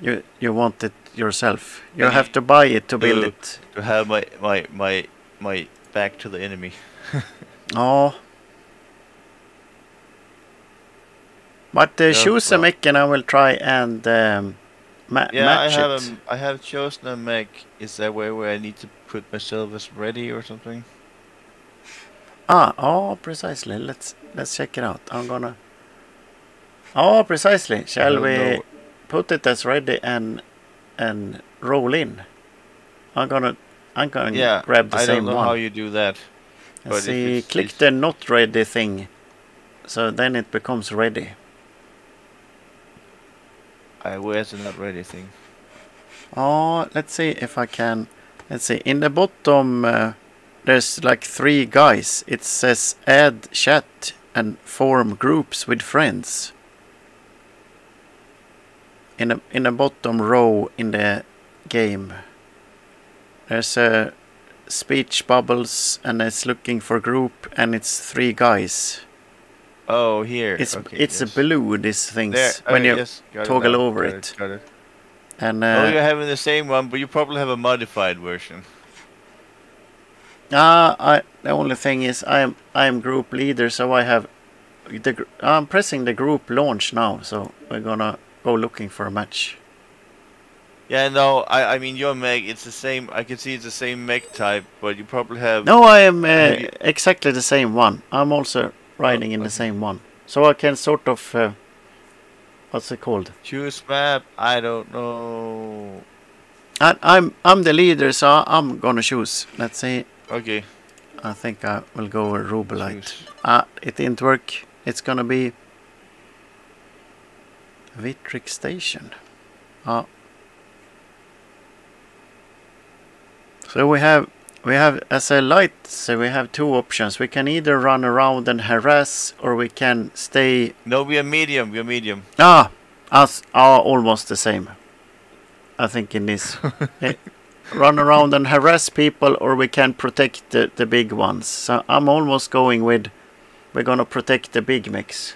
you you want it yourself. You have to buy it to build to- it. To have my my my my back to the enemy. Ja. Oh, But uh, Yeah, choose a well- mech and I will try and um, ma- Yeah, I match have it. um, I have chosen a mech. Is there a way where I need to put myself as ready or something? Ah, oh, precisely. Let's let's check it out. I'm gonna. Oh, precisely. Shall we know. put it as ready and and roll in? I'm gonna I'm gonna Yeah, grab the I same don't know one. how you do that. But see, click the not ready thing, so then it becomes ready. I not ready thing? Oh, let's see if I can. Let's see. In the bottom, uh, there's like three guys. It says add chat and form groups with friends. In the in the bottom row in the game, there's a speech bubbles and it's looking for group and it's three guys. Oh, here. It's okay, it's yes. a blue. These things There, when okay, you yes, it toggle over got it. Got it. and oh, uh, you're having the same one, but you probably have a modified version. Ah, I the only thing is I'm I'm group leader, so I have the I'm pressing the group launch now, so we're gonna go looking for a match. Yeah, no, I I mean your mech. It's the same. I can see it's the same mech type, but you probably have. No, I am uh, exactly the same one. I'm also riding in the same one, so I can sort of uh, what's it called? Choose map. I don't know. I, I'm I'm the leader, so I'm gonna choose. Let's see. Okay. I think I will go with Rubellite. Ah, it didn't work. It's gonna be Vitric Station. Ah. So we have we have as a light, so we have two options. We can either run around and harass, or we can stay. No, we are medium. We are medium. Ah, us are almost the same. I think in this, Eh, run around and harass people, or we can protect the the big ones. So I'm almost going with. We're gonna protect the big mix.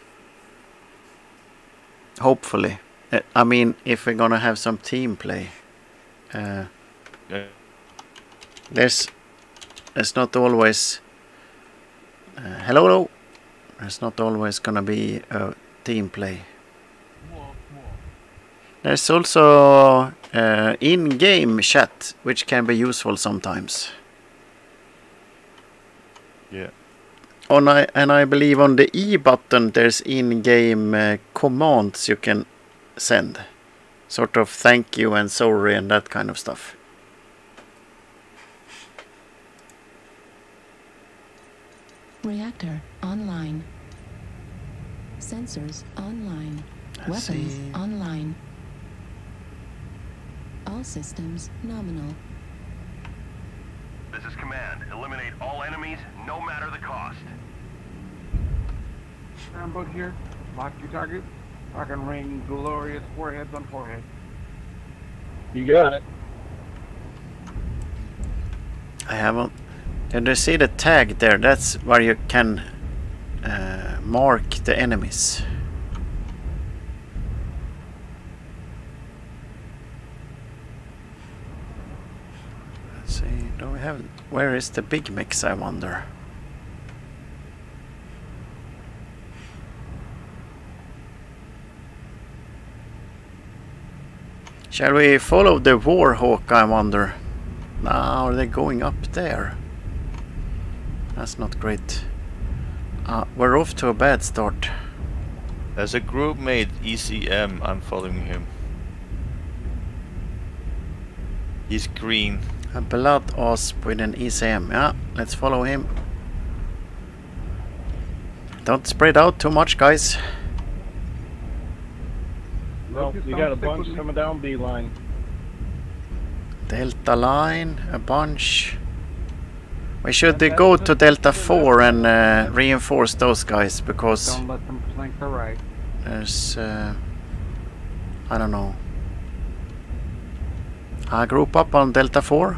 Hopefully, Eh, I mean, if we're gonna have some team play. Uh, Yeah. there's there's not always Uh, hello, hello. There's not always gonna be a team play. There's also uh, in-game chat, which can be useful sometimes. Yeah. On I, and I believe on the E button there's in-game uh, commands you can send. Sort of thank you and sorry and that kind of stuff. Reactor online. Sensors online. Let's Weapons see. online. All systems nominal. This is command. Eliminate all enemies, no matter the cost. Rambo here. Lock your target. I can ring glorious foreheads on forehead. You got it. I haven't. Did you see the tag there? That's where you can uh, mark the enemies. Let's see. Do we have? Where is the big mechs? I wonder. Shall we follow the Warhawk? I wonder. Now are they going up there? That's not great. Uh, we're off to a bad start. There's a group mate, ECM. I'm following him. He's green. A blood asp with an ECM. Yeah, let's follow him. Don't spread out too much, guys. Well, Lucas, you got a bunch with me. coming down B line. Delta line, a bunch. We should uh, go to Delta 4 and uh, reinforce those guys because Don't let them flank the right. there's... Uh, I don't know. I group up on Delta 4.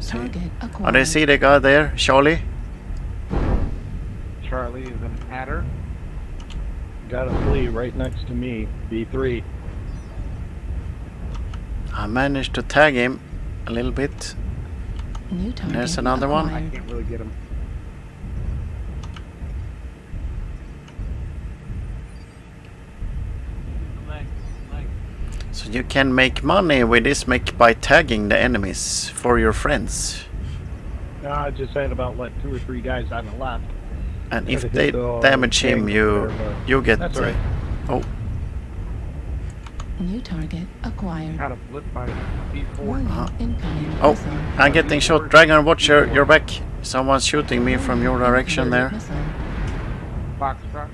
See. Target Oh, they see the guy there, Charlie. Charlie is an adder. Got a flea right next to me. B3. I managed to tag him a little bit. New target There's another one. I can't really get him. So you can make money with this make by tagging the enemies for your friends. No, I just had about like two or three guys on the left. And if they the, damage him, you there, you get. That's uh, right. oh, New target acquired. Got a blip by B4. Uh-huh. Oh. I'm getting shot. Dragon, watch your, your back. Someone's shooting me from your direction there. Missile. Foxtrot.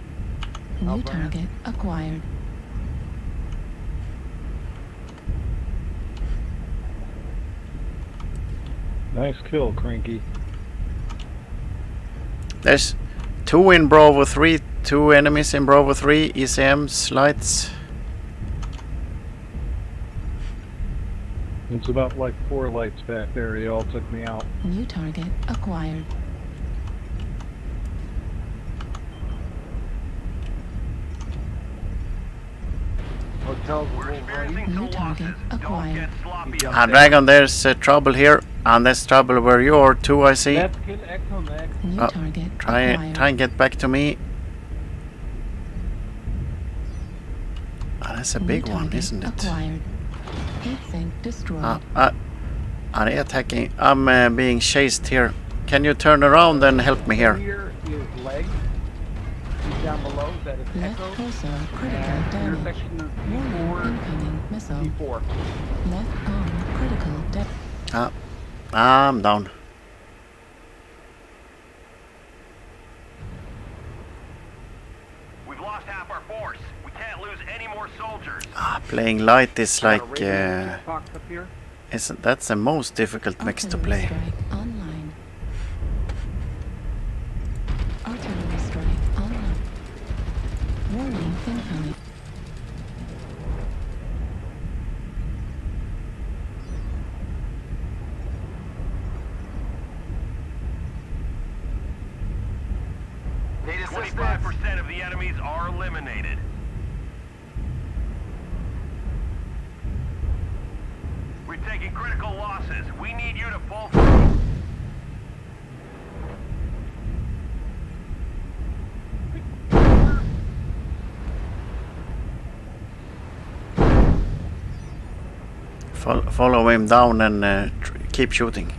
New target acquired. Nice kill, Cranky. There's two in Bravo 3, two enemies in Bravo 3, ECMs, lights. It's about like four lights back there. They all took me out. New target acquired. Hotels We're experiencing New target losses. Acquired. get sloppy Yeah. out Ah. Dragon, there's uh, trouble here. And there's trouble where you are too, I see. Let's get Echo. New Uh, target Try, acquired. try and get back to me. Ah, that's a New big one, isn't it? Acquired. Heat sink destroyed. Are they attacking? I'm uh, being chased here. Can you turn around and help me here? Here is leg. Down below. That is Left Echo. torso critical damage. intersection of Warning, incoming missile. B4. Left arm critical damage. Ah, I'm down. We've lost half our force. We can't lose any more soldiers. Ah, playing light is like radio uh, Fox up here. isn't that's the most difficult mechs to play. strike online. Artillery strike online. Warning incoming. Twenty-five percent of the enemies are eliminated. taking critical losses. We need you to pull through. Follow him down and uh, keep shooting.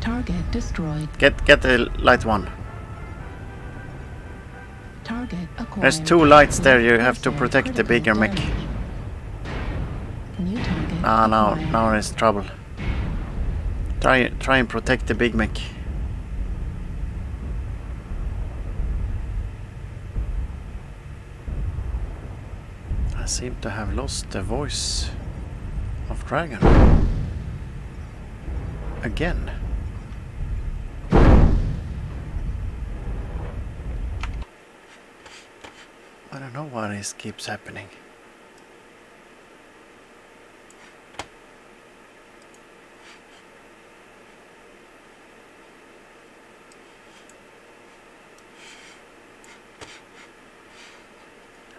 Target destroyed. Get get the light one. Target acquired. There's two lights there. You have to protect the bigger mech. Target. Ah, now there's trouble. Try try and protect the big mech. I seem to have lost the voice of Dragon. Again. I don't know why this keeps happening.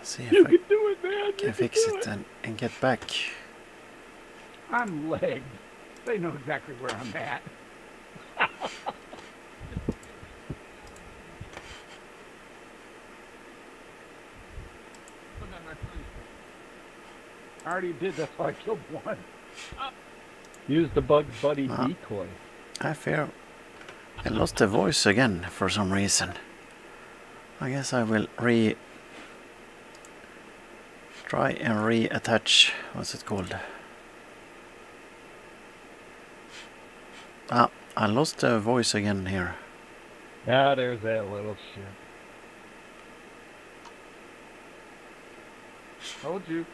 See if You I can do it, man. You can can fix do it and, and get back. I'm legged. They know exactly where I'm at. I already did. That's why I killed one. Use the Bugs Buddy Ah. decoy. I fear I lost the voice again for some reason. I guess I will re try and reattach what's it called? Ah, I lost the voice again here. Ah, there's that little shit. Told you.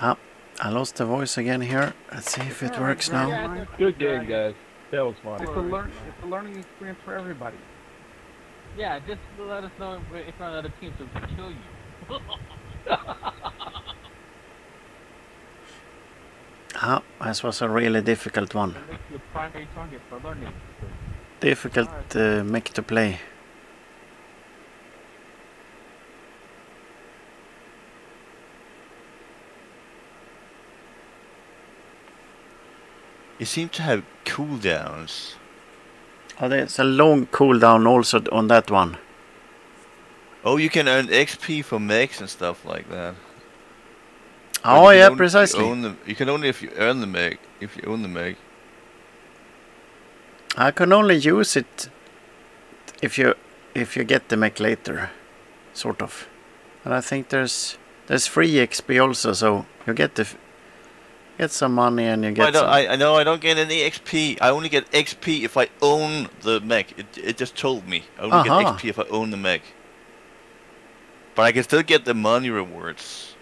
Ah, I lost the voice again here. Let's see if it works now. Yeah, Good game, guys. That was fun. It's a learn. It's a learning experience for everybody. Yeah, just let us know if, if not other teams will kill you. Ah, this was a really difficult one. Make you a primary target for learning. Difficult uh, mech to play. You seems to have cooldowns. Oh, there's a long cooldown also on that one. Oh, you can earn XP for mechs and stuff like that. Oh yeah, only- precisely. You, them. you can only if you earn the mech. If you own the mech. I can only use it if you if you get the mech later, sort of. And I think there's there's free XP also, so you get the get some money and you get. I, don't, some. I, I know I don't get any XP. I only get XP if I own the mech. It, it just told me. I only Uh-huh. get XP if I own the mech. But I can still get the money rewards.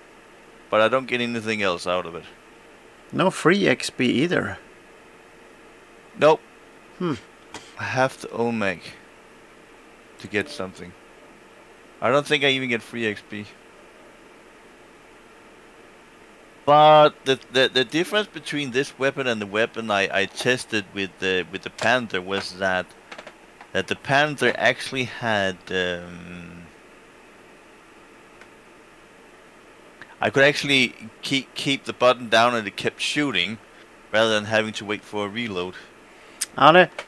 But I don't get anything else out of it. No free XP either. Nope. Hmm. I have to own mech to get something. I don't think I even get free XP. But the, the the difference between this weapon and the weapon I, I tested with the with the Panther was that that the Panther actually had um, I could actually keep keep the button down and it kept shooting rather than having to wait for a reload.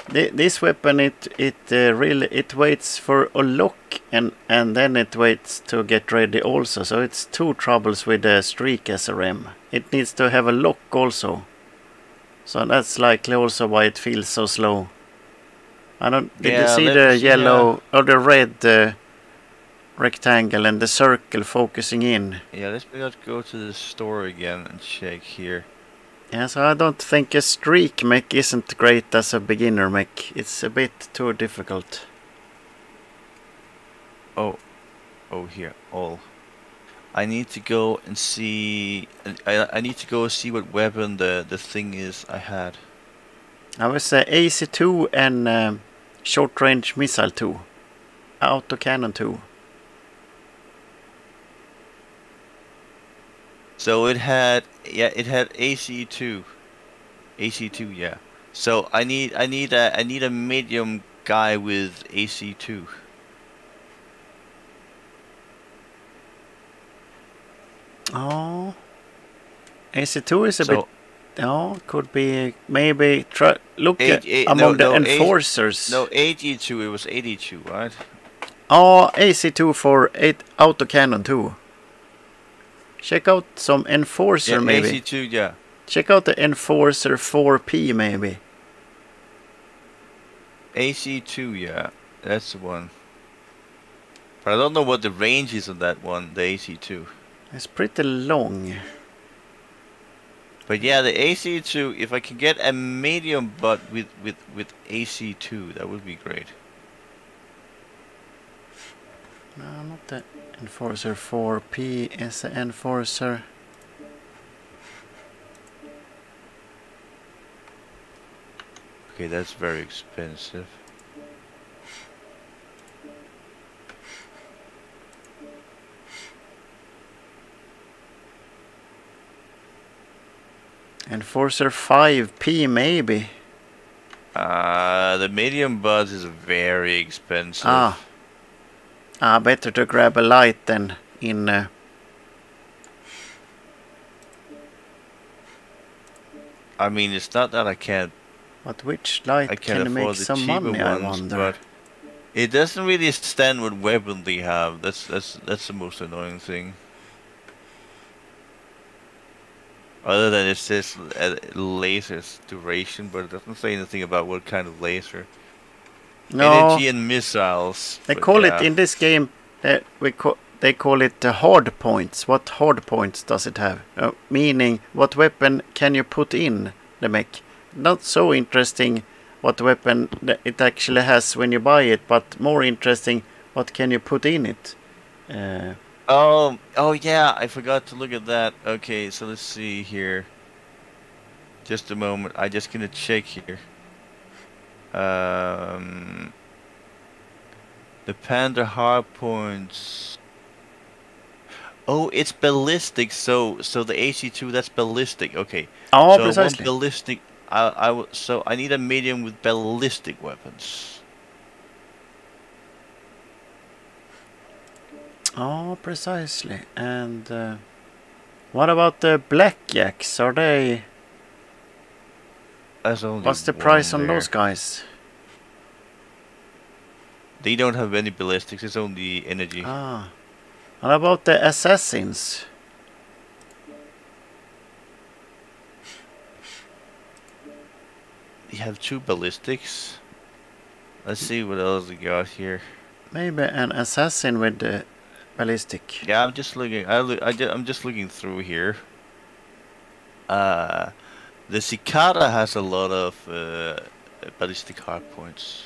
The, this weapon it it uh, really it waits for a lock and and then it waits to get ready also. So it's two troubles with the streak SRM. It needs to have a lock also. So that's likely also why it feels so slow. I don't. Did you see the yellow or the red uh, rectangle and the circle focusing in? Yeah, let's go to the store again and check here. Yeah, so I don't think a streak mech isn't great as a beginner mech. It's a bit too difficult. Oh, oh here, all. I need to go and see. I I need to go see what weapon the the thing is I had. I was uh, AC2 and um, short range missile 2. Auto cannon 2. So it had yeah, it had AC two. AC two, yeah. So I need I need a I need a medium guy with AC two. Oh. AC2 is a So bit. Oh, could be maybe try look Eight- at among no, the no, enforcers. no eighty two. It was eighty two, right? Oh, AC2 for 8 auto cannon 2. Check out some enforcer Yeah, maybe. AC two, yeah. check out the Enforcer 4P maybe. AC2, yeah, that's the one. But I don't know what the range is on that one, the AC2. It's pretty long. But yeah, the AC2, if I can get a medium butt with, with, with AC2, that would be great. No, not the Enforcer 4P. Is the Enforcer. Okay, that's very expensive. Enforcer 5P maybe. Uh, the medium buzz is very expensive. Ah. Ah, better to grab a light than in. Uh, I mean, it's not that I can't but which light I can can't make afford the some money? I wonder. but it doesn't really stand what weapon they have. That's that's that's the most annoying thing. Other than it says uh, laser's duration, but it doesn't say anything about what kind of laser. No, Energy and missiles. they call yeah. it in this game. Uh, we call they call it the hard points. What hard points does it have? Uh, meaning, what weapon can you put in the mech? Not so interesting what weapon it actually has when you buy it, but more interesting what can you put in it. Uh, Oh, oh yeah, I forgot to look at that. Okay, so let's see here. Just a moment. I just gonna check here. Um, the Panda hard points. Oh, it's ballistic. So, so the AC2 that's ballistic. Okay. oh, so precisely. ballistic. I, I so I need a medium with ballistic weapons. Oh, precisely. And uh, what about the blackjacks? Are they? That's only What's the price on there. those guys? They don't have any ballistics. It's only energy. Ah. What about the assassins? You have two ballistics. Let's see what else we got here. Maybe an assassin with the ballistic. Yeah, I'm just looking. I look. I ju- I'm just looking through here. Uh, the cicada has a lot of uh, ballistic hardpoints.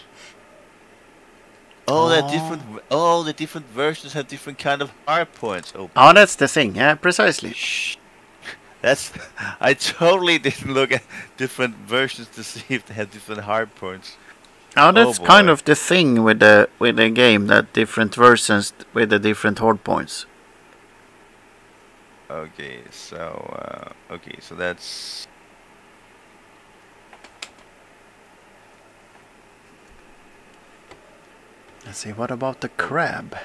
Oh, they're different. Oh, the different versions have different kind of hardpoints. Oh, Oh, that's the thing. Yeah, precisely. Shh. That's. I totally didn't look at different versions to see if they had different hard points. Oh, that's boy. kind of the thing with the with the game that different versions with the different hard points. Okay, so uh, okay, so that's Let's see. What about the crab?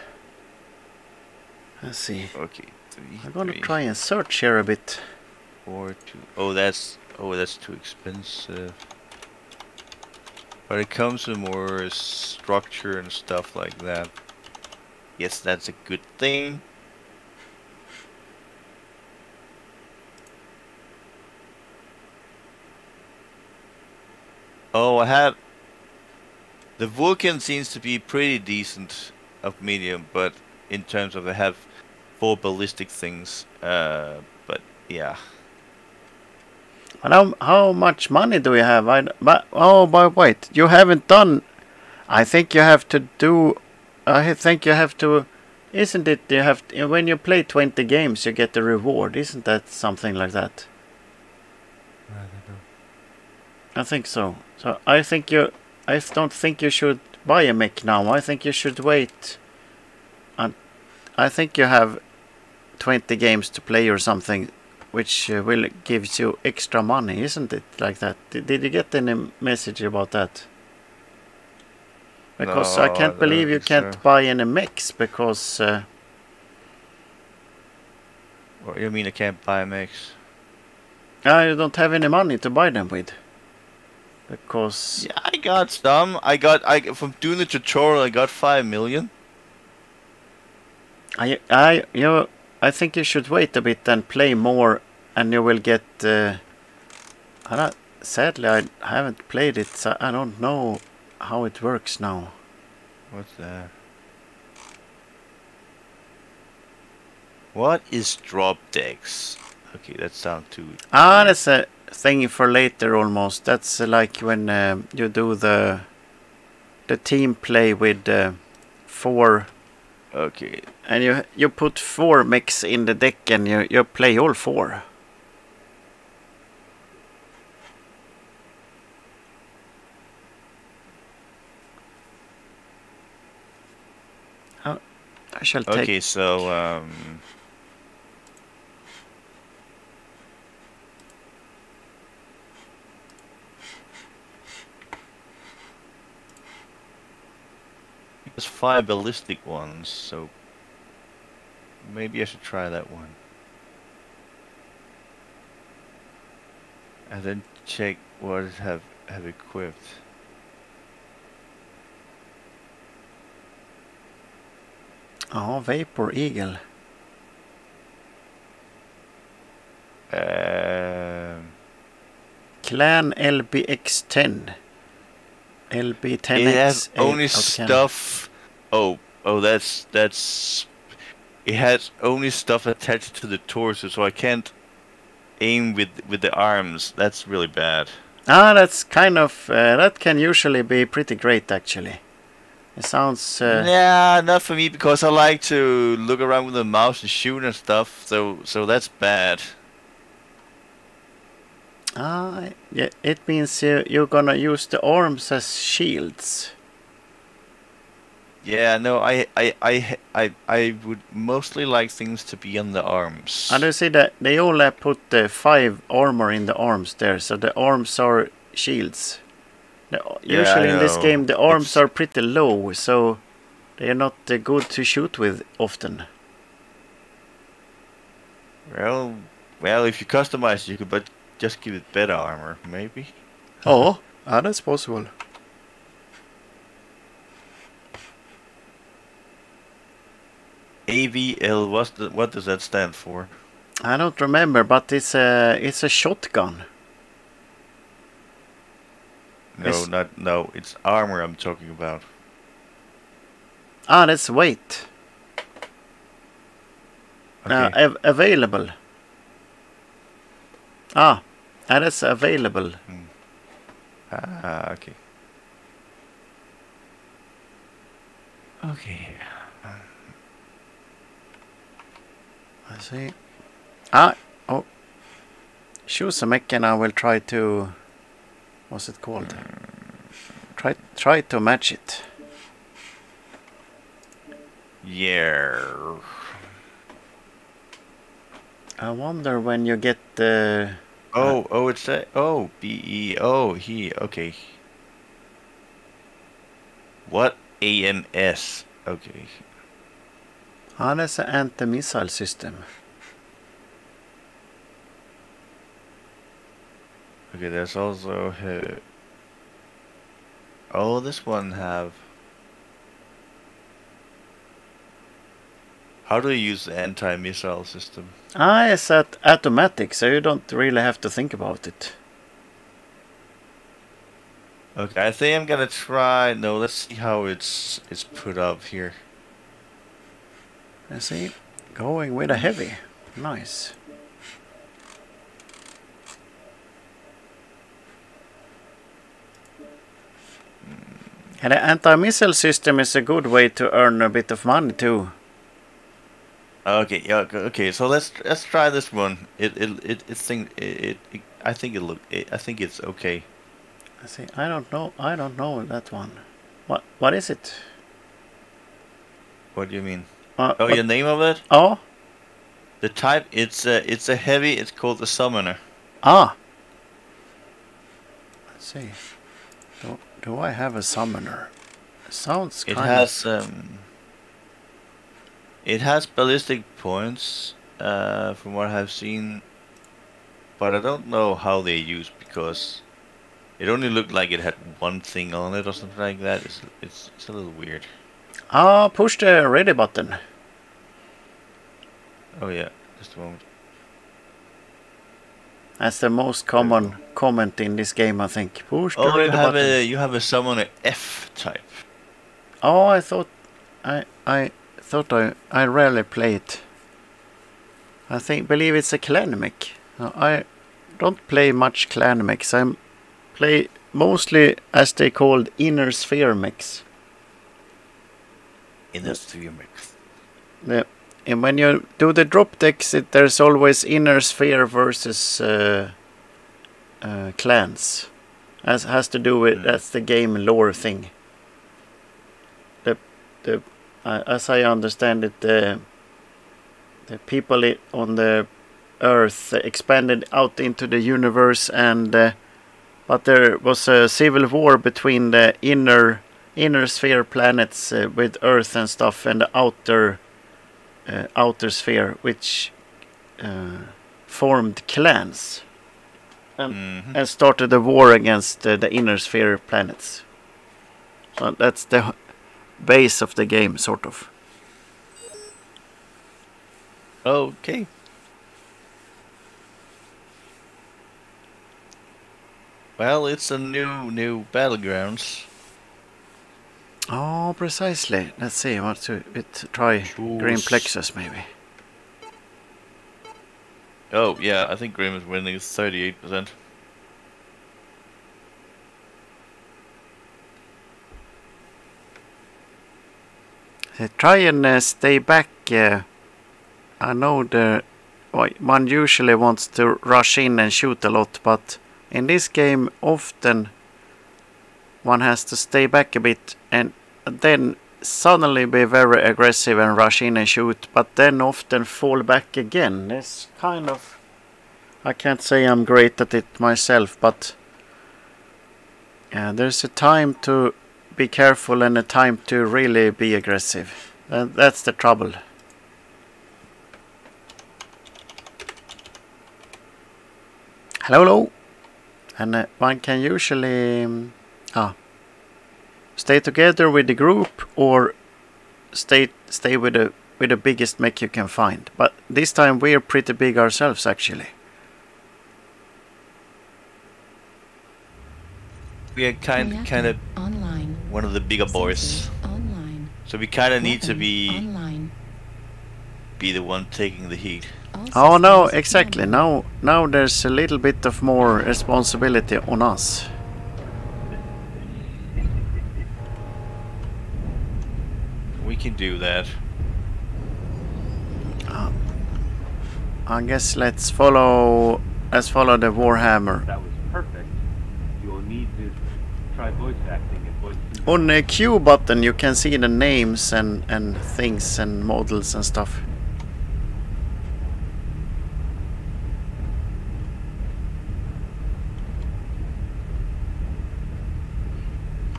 Let's see. okay. Three, I'm gonna three, try and search here a bit. four, two. Oh, that's oh, that's too expensive. But it comes with more structure and stuff like that. Yes, that's a good thing. Oh, I have. The Vulcan seems to be pretty decent of medium, but in terms of I have four ballistic things. Uh, but yeah. And how how much money do we have? I but oh, but wait, you haven't done. I think you have to do. I think you have to. Isn't it? You have when you play twenty games, you get the reward. Isn't that something like that? I think so. So I think you. I don't think you should buy a mech now. I think you should wait. And I think you have twenty games to play or something which uh, will give you extra money, isn't it? Like that. Did, did you get any message about that? Because I No, I can't don't believe you can't so. buy any mechs because uh, What you mean I can't buy mechs? I don't have any money to buy them with. Because Yeah, I got some. I got I from doing the tutorial. I got five million. I I you know, I think you should wait a bit and play more, and you will get uh, I, sadly, I haven't played it, so I don't know how it works now. What's that? What is drop decks? Okay, that sounds too. Ah, that's a thing for later almost. That's uh, like when um you do the the team play with uh, four, Okay, and you you put four mechs in the deck, and you you play all four. I shall take. okay, so um, there's five ballistic ones, so maybe I should try that one. And then check what I have have equipped. Oh, Vapor Eagle. Um, Clan LBX10. LB10X. it has only out of 10. stuff. Oh, oh, that's that's. It has only stuff attached to the torso, so I can't aim with with the arms. That's really bad. Ah, that's kind of. Uh, that can usually be pretty great, actually. It sounds. Uh, Yeah, not for me because I like to look around with the mouse and shoot and stuff. So so that's bad. Ah, yeah, it means you, you're gonna use the arms as shields. Yeah, no, I I I I I would mostly like things to be on the arms. And you see that they all uh, put the five armor in the arms there, so the arms are shields. The, Yeah, usually in this game, the arms It's- are pretty low, so they are not uh, good to shoot with often. Well, well, if you customize, you could but just give it better armor, maybe. Oh, ah, that's possible. AVL, what's the, what does that stand for? I don't remember, but it's a it's a shotgun. No, It's- not no. It's armor I'm talking about. Ah, that's weight. Okay. Uh, av- available. Ah, that is available. ah, okay. Okay. I see. Ah, oh. Choose a mech and I will try to. What's it called? Try try to match it. Yeah. I wonder when you get the. Oh, oh, it's a oh B E oh he okay. What AMS? Okay. Ah, that's an anti-missile system. Okay, there's also uh, oh this one have. How do you use the anti-missile system? Ah, it's at automatic, so you don't really have to think about it. Okay, I think I'm gonna try. No, let's see how it's it's put up here. I see. Going with a heavy. Nice. And the anti-missile system is a good way to earn a bit of money too. Okay, yeah, okay. So let's let's try this one. It it it, it thing it, it, it I think it look it, I think it's okay. I see. I don't know. I don't know that one. What? What is it? What do you mean? Uh, Oh, what- your name of it? Oh. The type it's a it's a heavy. It's called the summoner. Ah. Let's see. Do, do I have a summoner? Sounds It kind has um. It has ballistic points, uh, from what I've seen, but I don't know how they use because it only looked like it had one thing on it or something like that. It's it's, it's a little weird. Ah, push the ready button. Oh yeah, just a moment. That's the most common comment in this game, I think. Push Oh, you have button. a you have a summoner F type. Oh, I thought I I thought I I rarely play it. I think believe it's a clan mech. No, I don't play much clan mechs. I play mostly as they called inner sphere mechs. Inner sphere mechs. The, and when you do the drop decks, it, there's always inner sphere versus uh, uh, clans. As has to do with Mm. that's the game lore thing. The the uh, as I understand it, the the people on the Earth expanded out into the universe, and uh, but there was a civil war between the inner inner sphere planets uh, with Earth and stuff, and the outer uh, outer sphere, which uh, formed clans Mhm. and started a war against uh, the inner sphere planets. So that's the base of the game, sort of. Okay. Well, it's a new new battlegrounds. Oh, precisely. Let's see. What to it, try Grim Plexus maybe. Oh yeah, I think Grim is winning thirty-eight percent. Uh, try and uh, stay back. Uh, I know the well, one usually wants to rush in and shoot a lot, but in this game often one has to stay back a bit and then suddenly be very aggressive and rush in and shoot, but then often fall back again. It's kind of I can't say I'm great at it myself, but there's a time to be careful and a time to really be aggressive. Uh, that's the trouble. Hello, hello. And uh, one can usually um, ah, stay together with the group or stay stay with the with the biggest mech you can find. But this time we're pretty big ourselves actually. We are kind kind of online. one of the bigger boys, Online. so we kind of need to be online. be the one taking the heat. Oh no, exactly. Now now there's a little bit of more responsibility on us. We can do that. Um, I guess let's follow let's follow the Warhammer. That was perfect. You will need to try voice acting and voice. On the Q button you can see the names and, and things and models and stuff.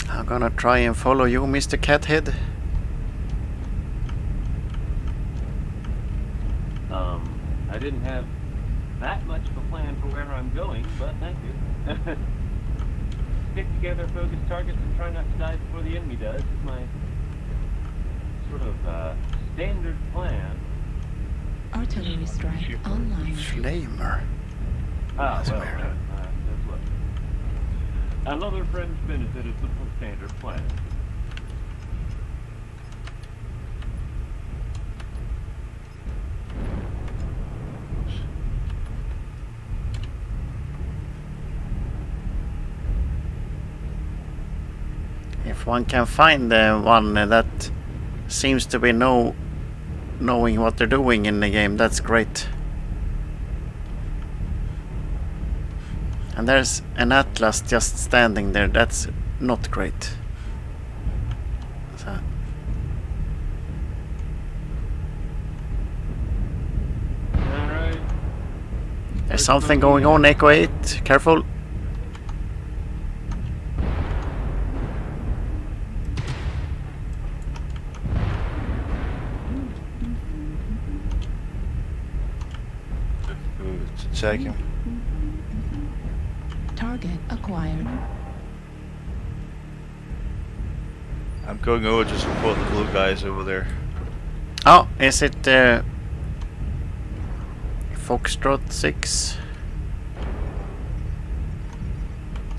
I'm gonna try and follow you, Mr. Cathead. Um, I didn't have that much of a plan for where I'm going, but thank you. Stick together, focus targets, and try not to die before the enemy does. Is my sort of uh, standard plan. Artillery strike online. Flamer. Ah, That's well, weird. uh, uh, that's what. Another friend's benefit is the standard plan. If one can find the one that seems to be know knowing what they're doing in the game, that's great. And there's an Atlas just standing there, that's not great. So, there's something going on, Echo 8, careful. Check him. Target acquired. I'm going over to support the blue guys over there. Oh, is it uh, Foxtrot 6?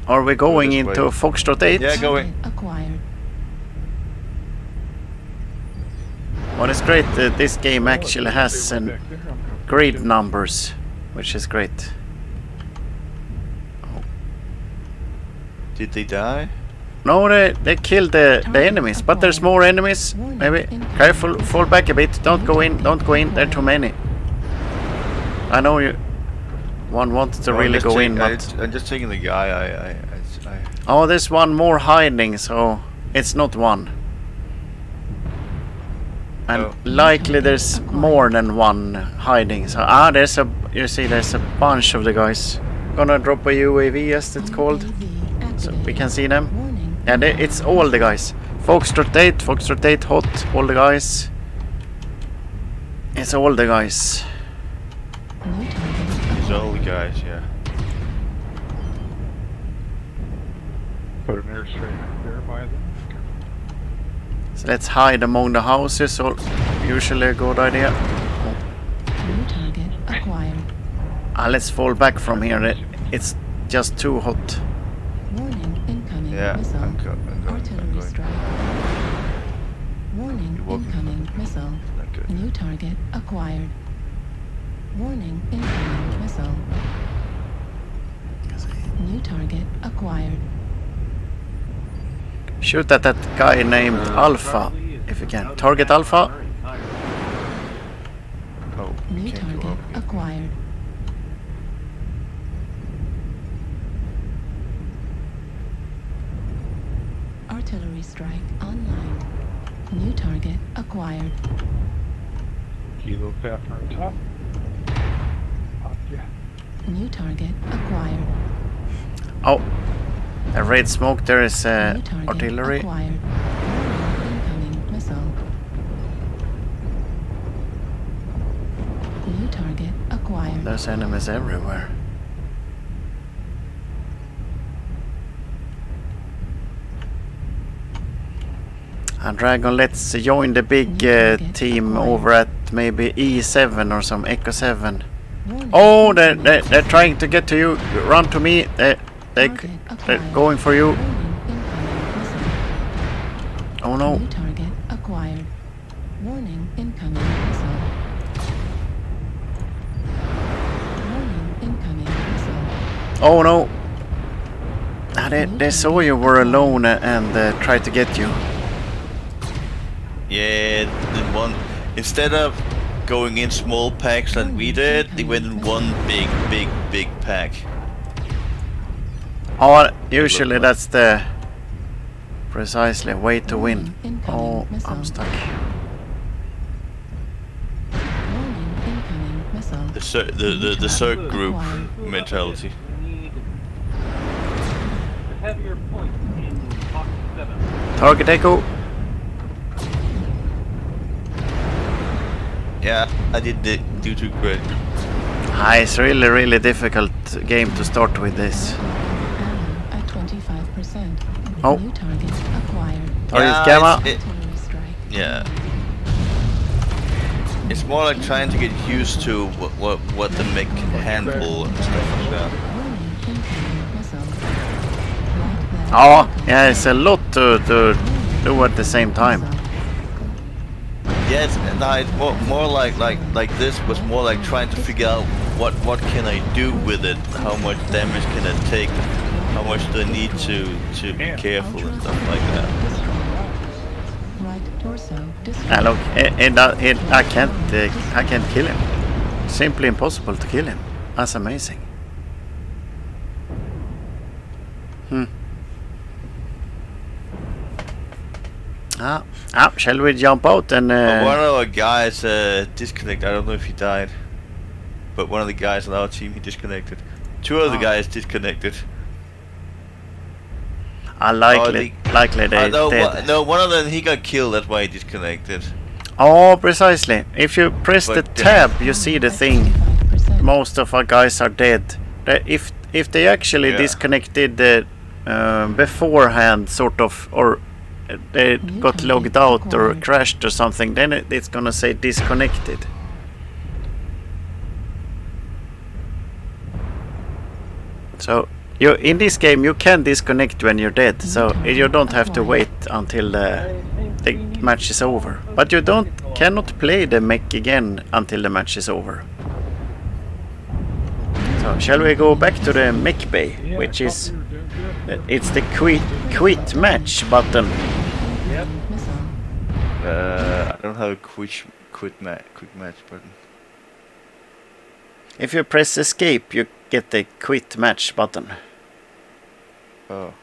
Are we going this way. into Foxtrot 8? Yeah, going. Acquired. What is great, uh, this game actually has some grid numbers, which is great. Did they die? No, they, they killed the, the enemies, but there's more enemies. Maybe careful, fall back a bit. Don't go in, don't go in. There are too many. I know you. One wanted to I'm really go in, I, but I'm just taking the guy. I, I, I, I oh, there's one more hiding, so it's not one. And Oh. likely there's more than one hiding. So ah, there's a you see there's a bunch of the guys. Gonna drop a UAV as it's called, so we can see them. And it- it's all the guys. Foxtrot 8, Foxtrot 8 hot, all the guys. It's all the guys. New target these acquired. all the guys. Yeah. Put an airstrike there by them. So let's hide among the houses, or usually a good idea. New target acquired. Ah, let's fall back from here. It- It's just too hot. Warning incoming Yeah. missile. I'm, go- I'm going. I'm Artillery going. strike. Warning incoming missile. Not. New target acquired. Warning incoming missile. New target acquired. Shoot at that guy named Alpha, if you can. Target Alpha. Oh, New target acquired. Artillery strike online. New target acquired. Kilo Pfeffer on top. Up, yeah. New target acquired. Oh, a red smoke. There is uh, artillery. acquired. Incoming missile. New target acquired. There's enemies everywhere. And Dragon, let's join the big uh, team over at maybe E7 or some Echo 7. Oh, they're, they're, they're trying to get to you. Run to me. They, they, Target they're going for you. Warning incoming missile. Oh no. New target acquired. Warning incoming missile. Warning incoming missile. Oh no. Ah, they, they saw you were alone and uh, tried to get you. Yeah, the one instead of going in small packs like we did, they went in one big, big, big pack. Oh, usually that's the precisely way to win. Oh. I'm stuck. Warning incoming missile. The cir- the the, the Cirque group mentality. We need heavier points in Fox 7. Target Echo. Yeah, I did the, do too great. Ah, it's really, really difficult game to start with this. Ammo at 25%. Oh. New target acquired. Oh, target Yeah, Gamma. it's- it- Yeah. It's more like trying to get used to what what, what the mech can handle and stuff like that. Warning incoming missile. Light that Oh, oh yeah, it's a lot to, to do at the same time. missile. Yes, no, it's more more like like like this was more like trying to figure out what what can I do with it, how much damage can I take, how much do I need to to be careful and stuff like that. Right torso destroyed. Ah, look, it, it, do- it, I can't, uh, I can't kill him. Simply impossible to kill him. That's amazing. Hmm. Ah, ah, shall we jump out and? But one Uh, of our guys uh, disconnected. I don't know if he died, but one of the guys on our team he disconnected. Two of the Ah. guys disconnected. Ah, likely, likely they Uh, no, dead. no, one of them he got killed. That's why he disconnected. Oh, precisely. If you press the But, uh, tab, you see the thing. Most of our guys are dead. If if they actually Yeah. disconnected uh, uh, beforehand, sort of, or they got logged out or crashed or something, then it, it's gonna say disconnected. So you in this game you can disconnect when you're dead, so you don't have to wait until the, the match is over. But you don't cannot play the mech again until the match is over. So shall we go back to the mech bay, which is thought we were doing good. uh, it's the quit quit match button. Uh, I don't have a quit quick match quick match button. If you press escape, you get the quit match button. Oh.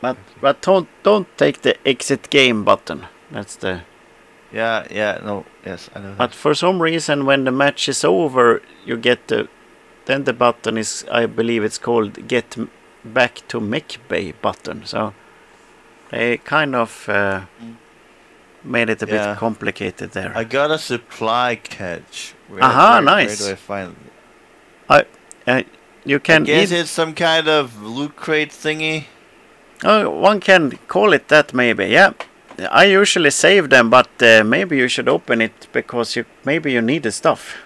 But but don't don't take the exit game button. That's the Yeah, yeah, no, yes, I know. that. But for some reason, when the match is over, you get the. Then the button is, I believe it's called "Get Back to Mech Bay" button. So they kind of uh, made it a Yeah. bit complicated there. I got a supply catch. Where, Aha, where, nice. Where do I find it? Uh, you I can. guess eith- it's some kind of loot crate thingy. oh, one can call it that, maybe. Yeah. I usually save them, but uh, maybe you should open it because you maybe you need the stuff.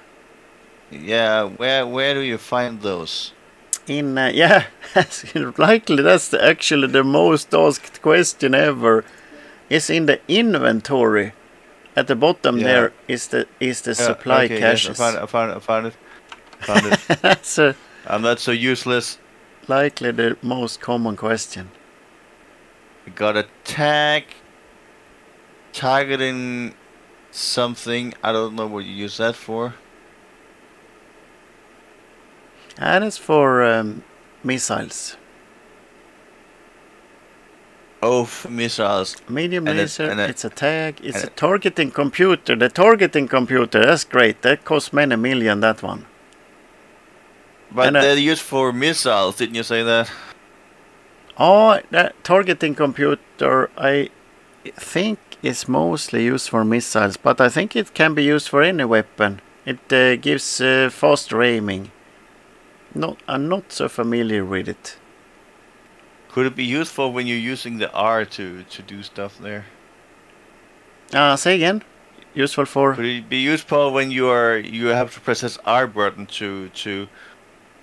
Yeah, where where do you find those? In uh, yeah, likely that's the, actually the most asked question ever. Is in the inventory. At the bottom Yeah. there is the is the Yeah, supply okay, yes, caches. I found it. I found it. I found it. Found it. that's uh, I'm not so useless. likely the most common question. I got a tag targeting something. I don't know what you use that for. And it's for um, missiles. Oh, missiles. Medium And laser, and it- it's a tag, it's a targeting computer. The targeting computer, that's great. That costs many million, that one. But And, uh, they're used for missiles, didn't you say that? Oh, that targeting computer, I think is mostly used for missiles, but I think it can be used for any weapon. It uh, gives uh, faster aiming. Not, I'm not so familiar with it. Could it be useful when you're using the R to to do stuff there? Uh, say again. Useful for. Could it be useful when you are you have to press this R button to to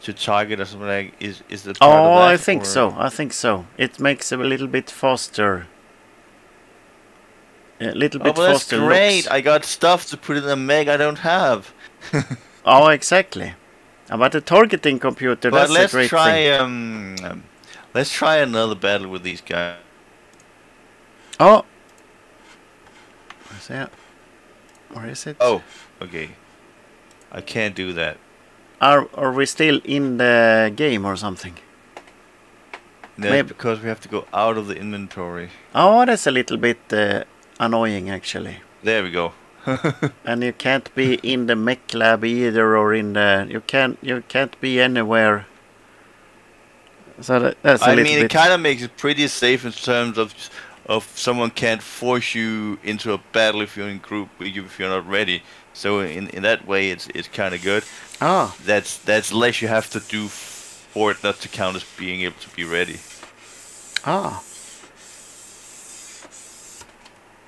to target or something like? Is is the part of Oh, that, I think so. I think so. It makes it a little bit faster. A little Oh, bit well, that's great! looks. I got stuff to put in a mech I don't have. Oh, exactly. about the targeting computer, but that's let's a great try thing. um, um, let's try another battle with these guys. Oh. That? Where is it? Oh, okay. I can't do that. Are are we still in the game or something? That's Maybe- because we have to go out of the inventory. Oh, that's a little bit uh, annoying actually. There we go. And you can't be in the mech lab either, or in the you can't you can't be anywhere. So that, that's a I mean, it kind of makes it pretty safe in terms of of someone can't force you into a battle if you're in group if you're not ready. So in in that way, it's it's kind of good. Ah, That's that's less you have to do for it not to count as being able to be ready. ah.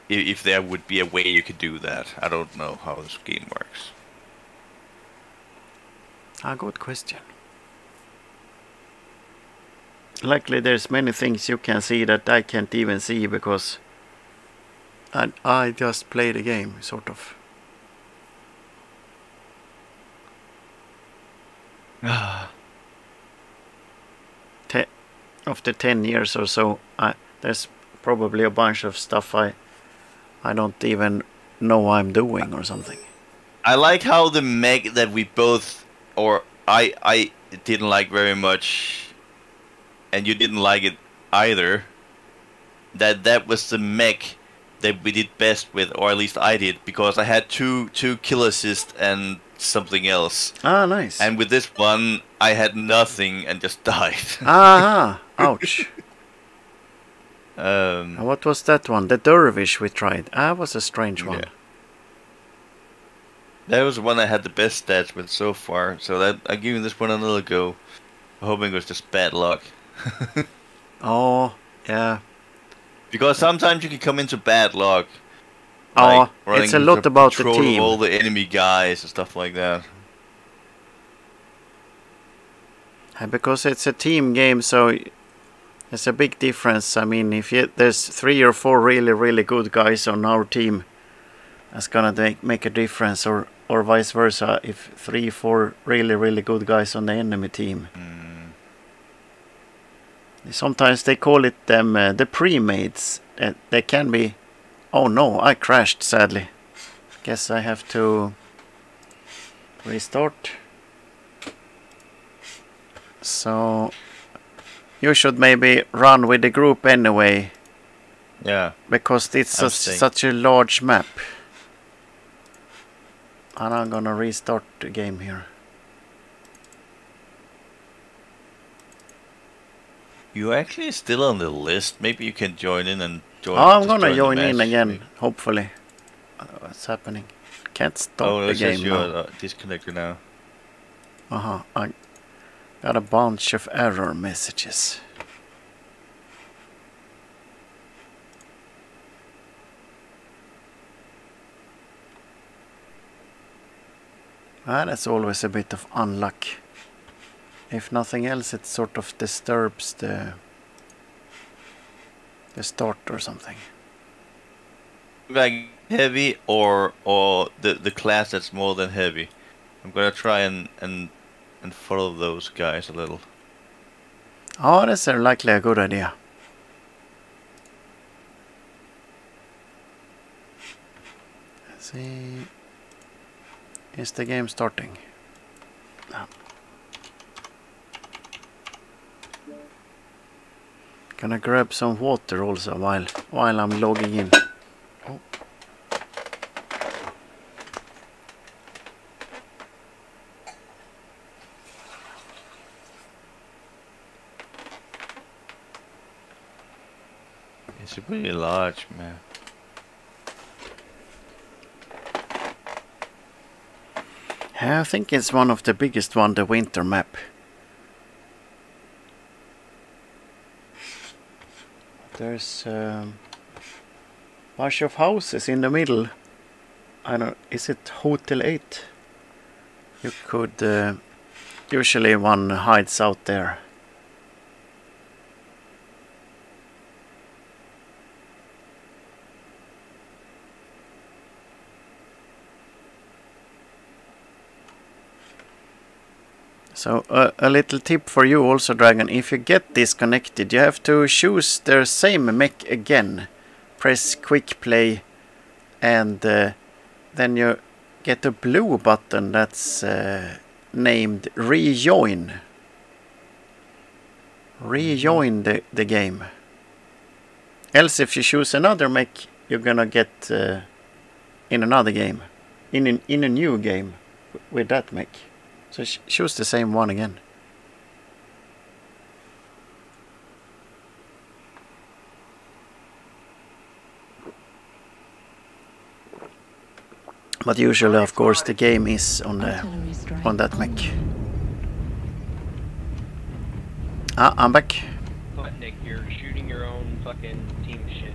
If, if there would be a way you could do that, I don't know how this game works. Ah, good question. Luckily, there's many things you can see that I can't even see because I, I just play the game, sort of. Te- after 10 years or so, I, there's probably a bunch of stuff I, I don't even know I'm doing or something. I like how the mech that we both, or I, I didn't like very much, and you didn't like it either. That that was the mech that we did best with, or at least I did, because I had two two kill assist and something else, Ah, nice. and with this one I had nothing and just died. Aha! Ouch. um, And what was that one? The dervish we tried. Ah, was a strange one. Yeah. That was the one I had the best stats with so far, so that I'm giving this one another go. Hoping it was just bad luck. Oh, yeah. Because sometimes you can come into bad luck. Oh, running it's a lot about the team. all the enemy guys and stuff like that. Uh, because it's a team game, so it's a big difference. I mean, if you, there's three or four really, really good guys on our team, that's gonna make, make a difference, or or vice versa. If three, four really, really good guys on the enemy team, Mm. sometimes they call it them uh, the pre-mates. Uh, they can be. Oh no, I crashed sadly. Guess I have to restart. So you should maybe run with the group anyway Yeah. because it's a, such a large map. And I'm gonna restart the game here. You're actually still on the list. Maybe you can join in and join. Oh, I'm gonna join in again, hopefully. Uh, what's happening? Can't stop Oh, the game you're now. uh, disconnected now. Uh huh. I got a bunch of error messages. Ah, that's always a bit of unluck. If nothing else, it sort of disturbs the the start or something. Like heavy or or the the class that's more than heavy. I'm gonna try and and and follow those guys a little. Oh, that's a likely a good idea. Let's see. Is the game starting? No. Gonna grab some water also while while I'm logging in. Oh. It's a pretty large map. I think it's one of the biggest one, the winter map. There's um, bunch of houses in the middle. I don't. Is it Hotel Eight? You could. Uh, usually one hides out there. So uh, a little tip for you also Dragon, if you get disconnected you have to choose the same mech again. Press quick play and uh, then you get a blue button that's uh, named rejoin. Rejoin the, the game. Else if you choose another mech you're gonna get uh, in another game. In, an, in a new game with that mech. So she was the same one again. But usually, of course, the game is on the on that mech. Ah, I'm back. But Nick, you're shooting your own fucking team shit.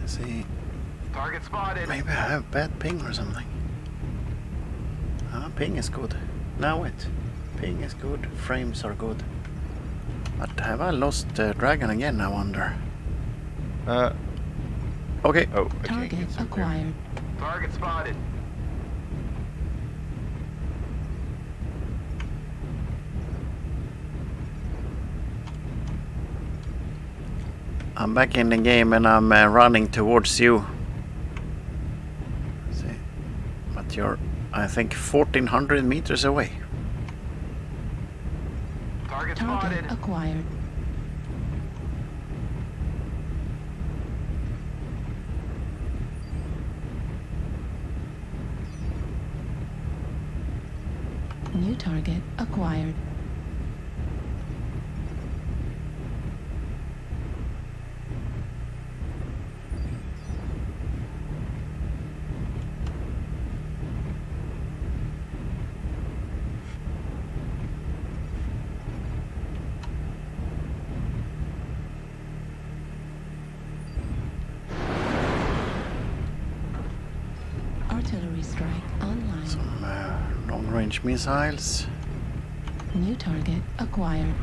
Let's see. Target spotted. Maybe I have bad ping or something. Ah, ping is good. Now it. Ping is good. Frames are good. But have I lost uh, Dragon again? I wonder. Uh Okay. oh. I Target get through there. acquired. Target spotted. I'm back in the game and I'm uh, running towards you. Let's see. But you're, I think, 1400 meters away. Target Target acquired. New target acquired. Artillery strike online. Some uh, range missiles. New target acquired.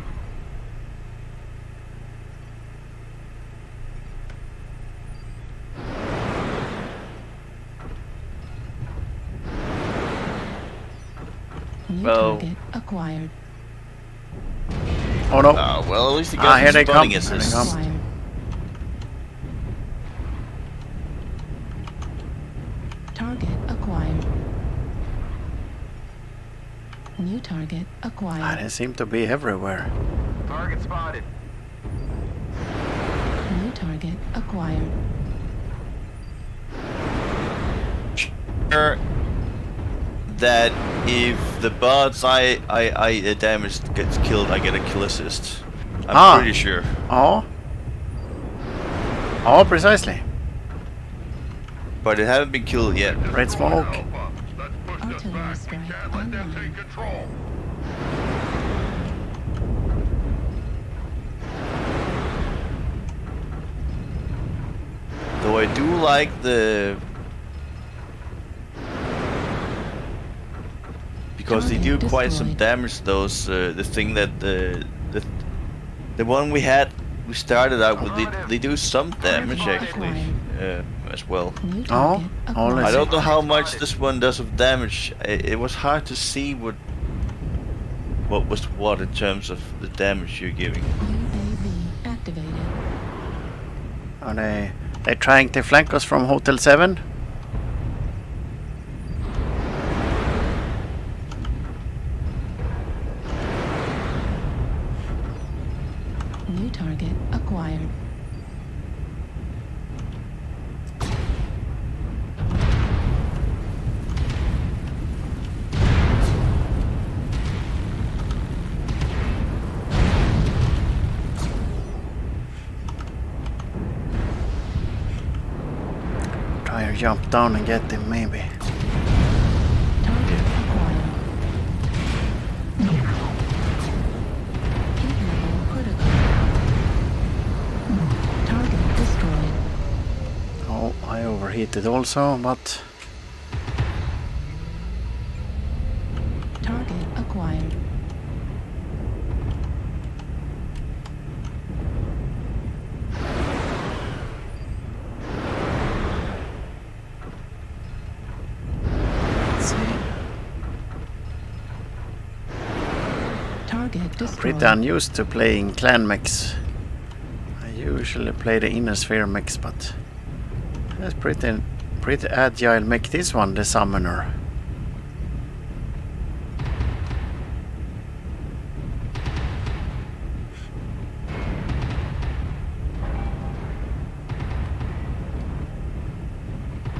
New Well- target acquired. Oh no! Uh, well, at least he got Ah, here his they come, here they come. Acquired. Target acquired. New target acquired. Ah, acquired. they seem to be everywhere. Target spotted. New target acquired. Sure that if the bots I I I uh, damaged gets killed, I get a kill assist. I'm Ah. pretty sure. Oh. Oh, precisely. But it haven't been killed yet. Red smoke. Help us. Let's push this Artillery strike can't let them online. take control. Though I do like the because they do quite some damage. Those uh, the thing that the the the one we had we started out with they, they do some damage actually uh, as well. New Oh, target. I don't know how much this one does of damage. It, it was hard to see what what was what in terms of the damage you're giving. UAV activated. Are they they trying to flank us from Hotel 7? Down and get him maybe. Target acquired. Heat level critical. Target destroyed. Oh, I overheated also, but Target acquired. let's see. Target destroyed. Pretty unused to playing clan mechs. I usually play the inner sphere mechs, but that's pretty pretty agile mech this one, the summoner.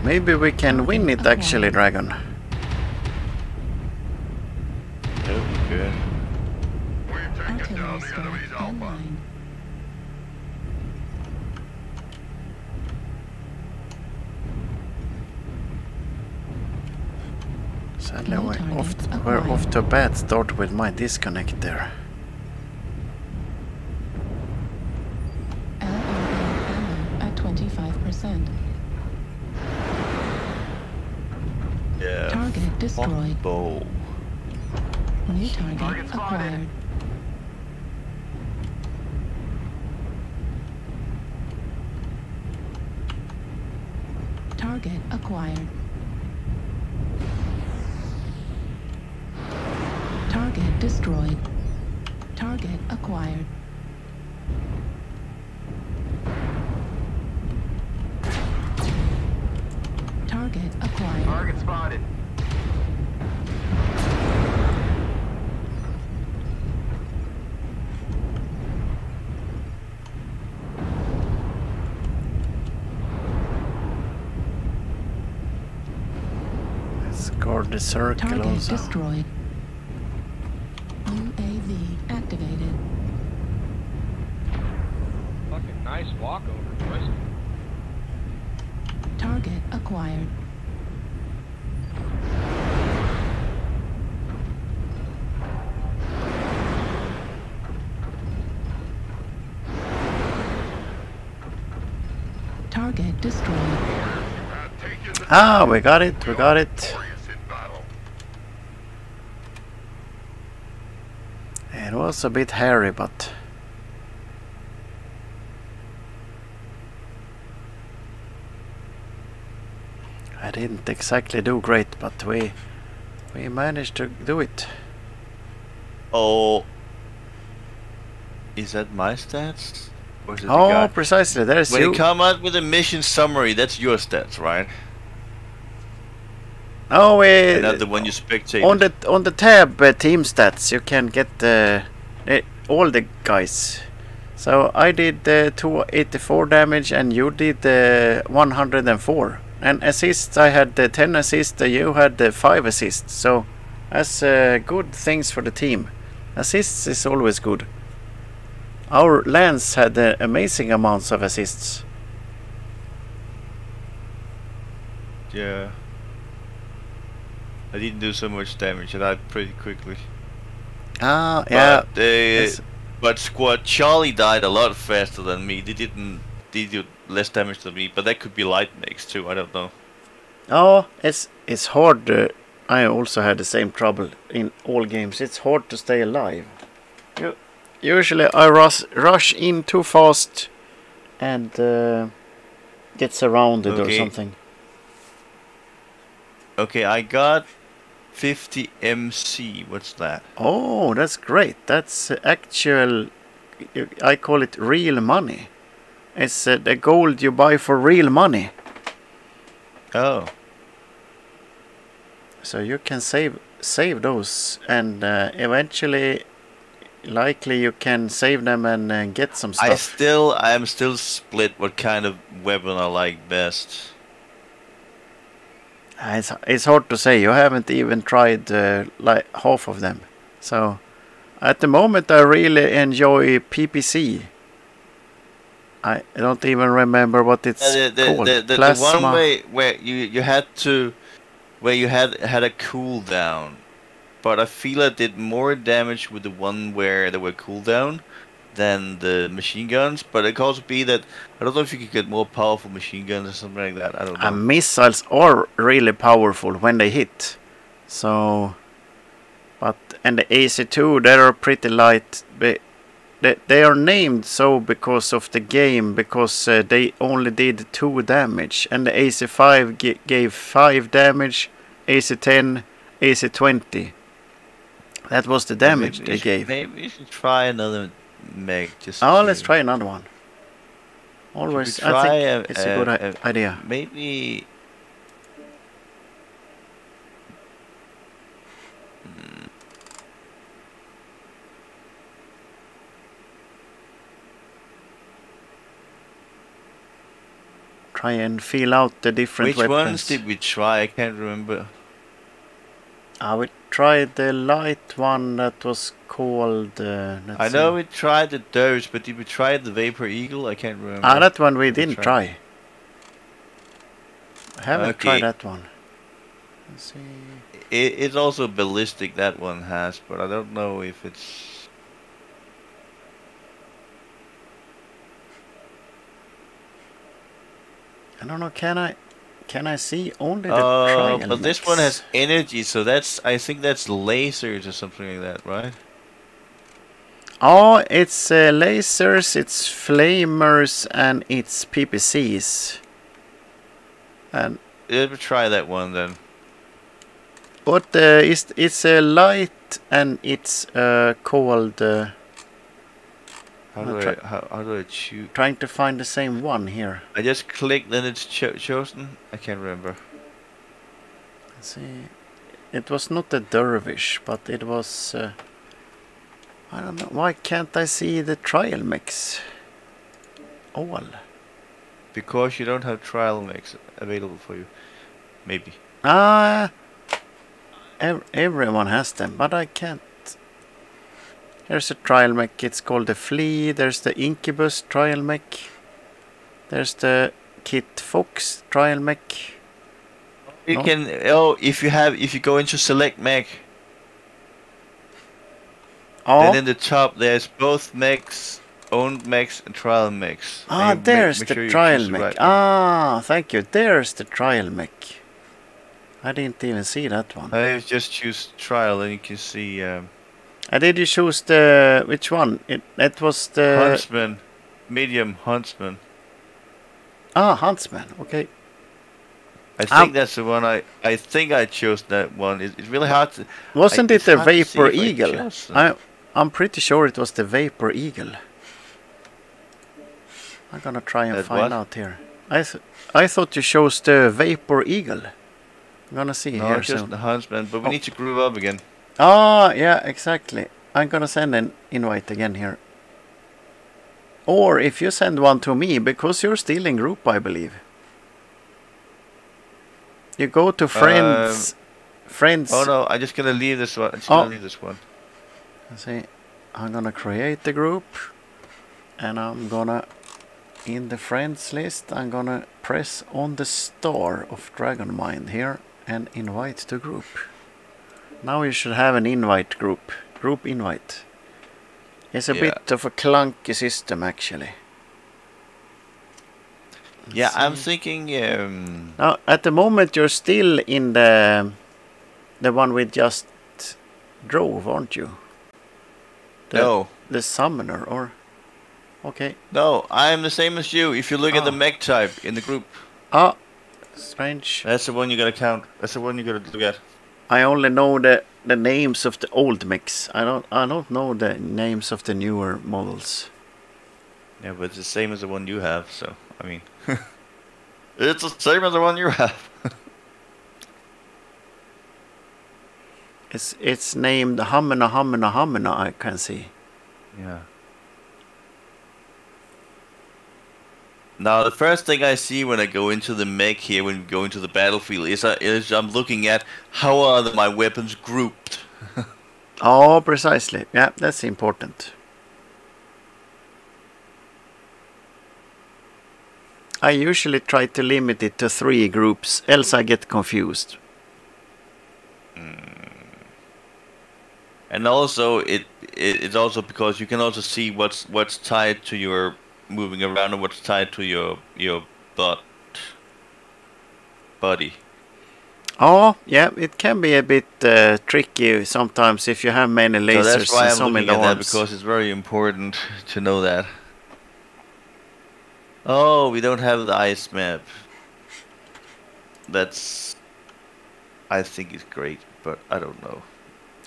Maybe we can win it actually, Dragon. A bad start with my disconnect there. LRM ammo at 25%. Yeah. Target destroyed. Bow. New target Target spotted. acquired. Target acquired. Target destroyed. Target acquired. Target acquired. Target spotted. Let's guard the circle Target also. destroyed. UAV activated. Fucking nice walkover, boys. Target acquired. Target destroyed. Have taken the Ah, we got it, we got it. It was a bit hairy, but I didn't exactly do great, but we we managed to do it. Oh, is that my stats? Or is it Oh, precisely. There's When you. you come out with a mission summary, that's your stats, right? Oh, Not the one you spectate. on the on the tab uh, team stats you can get uh, all the guys. So I did uh, 284 damage and you did uh, 104. And assists I had uh, 10 assists, uh, you had uh, 5 assists. So that's uh, good things for the team. Assists is always good. Our Lance had uh, amazing amounts of assists. Yeah. I didn't do so much damage. I died pretty quickly. Ah, yeah. But, uh, Yes. but Squad Charlie died a lot faster than me. They didn't. They did less damage than me, but that could be light mechs too. I don't know. Oh, it's it's hard. Uh, I also had the same trouble in all games. It's hard to stay alive. You, usually I rush rush in too fast and uh, get surrounded or something. Okay, I got 50 MC. What's that? Oh, that's great. That's actual. I call it real money. It's uh, the gold you buy for real money. Oh, So you can save save those, and uh, eventually, likely you can save them and uh, get some stuff. I still, I am still split. What kind of weapon I like best? Uh, It's it's hard to say. You haven't even tried uh, like half of them. So at the moment, I really enjoy PPC. I don't even remember what it's Uh, the, the, called. the, the, the one way where you you had to, where you had had a cooldown, but I feel I did more damage with the one where there were cooldown than the machine guns. But it could also be that I don't know if you could get more powerful machine guns or something like that. I don't know. Uh, missiles are really powerful when they hit. So, but and the AC2 they are pretty light. They, they, are named so because of the game because uh, they only did two damage and the AC5 g- gave five damage, AC10, AC20. That was the damage Maybe they should- gave. Maybe we should try another mech. Just Oh, let's try another one. Always, I think a- it's a, a- good a- idea. Maybe. Try and feel out the different Which weapons. ones did we try? I can't remember. I would try the light one that was called. Uh, I know see. we tried the Doge, but did we try the Vapor Eagle? I can't remember. Ah, that one we Did we didn't try? I haven't Okay. tried that one. Let's see. It, it's also ballistic. That one has, but I don't know if it's. I don't know. Can I? Can I see only the Oh, trial but this one has energy, so that's. I think that's lasers or something like that, right? Oh, it's uh, lasers, it's flamers, and it's PPCs. And Let me try that one then. But uh, is it's a light and it's uh, called. Uh, How do I how, how do I choose? trying to find the same one here. I just click, then it's cho- chosen. I can't remember. Let's see. It was not a dervish, but it was. Uh, I don't know. Why can't I see the trial mechs? All. Because you don't have trial mechs available for you. Maybe. Ah. ev- everyone has them, but I can't. There's a trial mech. It's called the Flea. There's the Incubus trial mech. There's the Kit Fox trial mech. You No? can oh if you have if you go into select mech, Oh, then in the top there's both mechs, owned mechs and trial mechs. Ah, you make- there's make the sure trial mech. right ah, thank you. There's the trial mech. I didn't even see that one. I just choose trial and you can see um, Uh, did you choose the which one? It it was the Huntsman, medium huntsman. ah huntsman. Okay. I Um, think that's the one. I I think I chose that one. It, it's really hard to. Wasn't I- it the hard to see Vapor I Eagle? I I'm pretty sure it was the Vapor Eagle. I'm gonna try and That find what? out here. I th- I thought you chose the Vapor Eagle. I'm gonna see No, here just soon. the huntsman, but we Oh. need to groove up again. Ah, yeah, exactly. I'm gonna send an invite again here. Or if you send one to me, because you're still in group, I believe. You go to friends. friends. Oh no, I'm just gonna leave this one. I'm just Oh. gonna leave this one. Let's see. I'm gonna create the group. And I'm gonna, in the friends list, I'm gonna press on the star of DragonMind here and invite to group. Now you should have an invite group. Group invite. It's a Yeah. bit of a clunky system actually. Yeah, Let's I'm thinking. Um, Now, at the moment, you're still in the the one we just drove, aren't you? The, no, the summoner, or okay. no, I'm the same as you. If you look at the Ah. mech type in the group, Ah, strange. that's the one you gotta count. That's the one you gotta look at. I only know the the names of the old mechs. I don't I don't know the names of the newer models. Yeah, but it's the same as the one you have. So I mean, it's the same as the one you have. It's it's named Hamina Hamina Hamina. I can see. Yeah. Now, the first thing I see when I go into the mech here, when we go into the battlefield, is, I, is I'm looking at how are the, my weapons grouped. Oh, precisely. Yeah, that's important. I usually try to limit it to three groups, else I get confused. Hmm. And also, it, it it's also because you can also see what's what's tied to your moving around and what's tied to your your butt body. Oh, yeah, it can be a bit uh, tricky sometimes if you have many lasers so that's why and I'm so many that because it's very important to know that. Oh, we don't have the ice map. That's, I think it's great, but I don't know.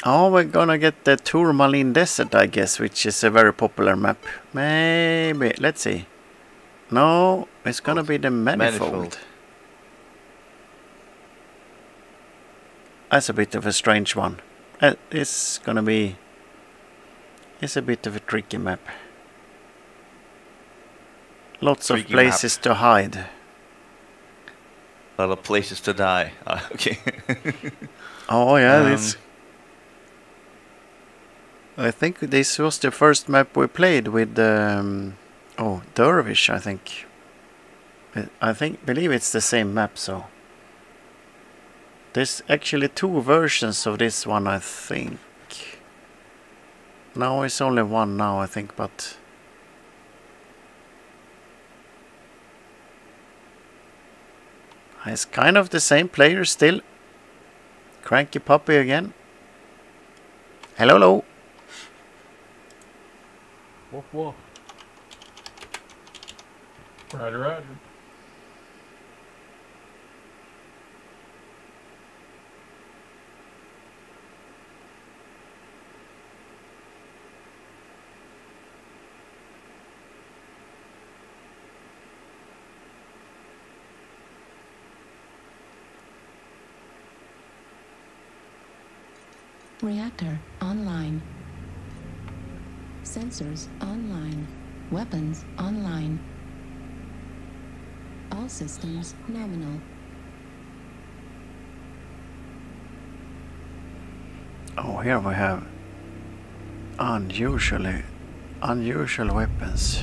Oh, we're gonna get the Tourmaline Desert, I guess, which is a very popular map. Maybe. Let's see. No, it's gonna be the Manifold. Manifold. That's a bit of a strange one. Uh, it's gonna be. It's a bit of a tricky map. Lots of Tricky map. places to hide. A lot of places to die. Ah, okay. Oh yeah, Um, it's. I think this was the first map we played with. Um, oh, Dervish, I think. I think believe it's the same map. So there's actually two versions of this one. I think. No, it's only one now. I think, but. It's kind of the same player still. Cranky puppy again. Hello, hello. Woof woof. Roger, roger. Reactor online. Sensors online. Weapons online. All systems nominal. Oh, here we have unusually unusual weapons.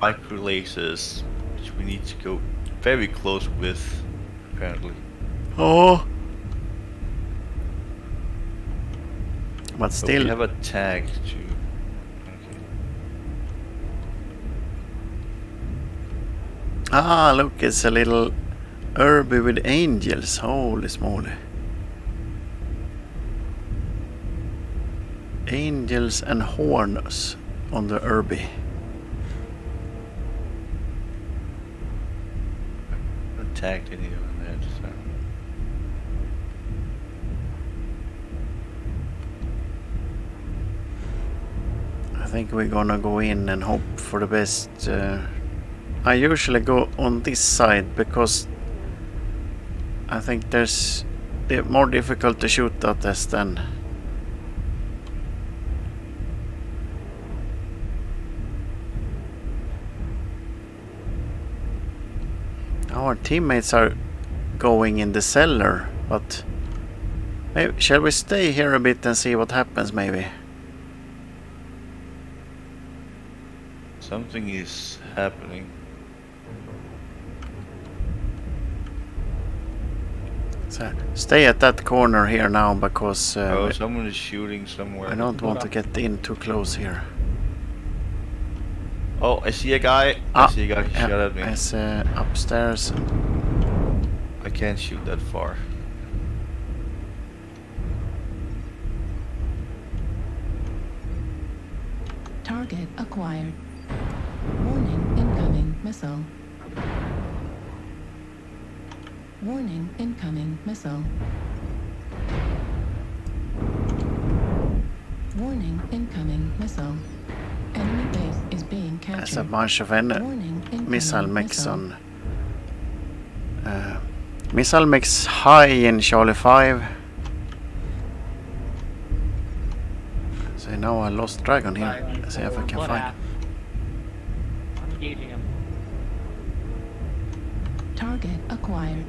Micro lasers, which we need to go very close with, apparently. Oh. But still. But we have a tag to. Ah, look, it's a little herby with angels. Holy smoly. Angels and horns on the herby. Tag think we're gonna go in and hope for the best. Uh, I usually go on this side because I think there's more difficult to shoot at this than Our teammates are going in the cellar, but maybe, shall we stay here a bit and see what happens maybe? Something is happening. So stay at that corner here now because uh, oh, someone is shooting somewhere. I don't want to get in too close here. Oh, I see a guy. Ah, I see a guy yeah, shot at me. It's uh, upstairs. I can't shoot that far. Target acquired. Warning incoming missile. Warning incoming missile. Warning incoming missile. Enemy base is being There's a captured. bunch of en- Warning incoming missile mechs on. Uh, missile mechs high in Charlie 5. So now I lost Dragon here. Let's see if I can find. I'm engaging him. Target acquired.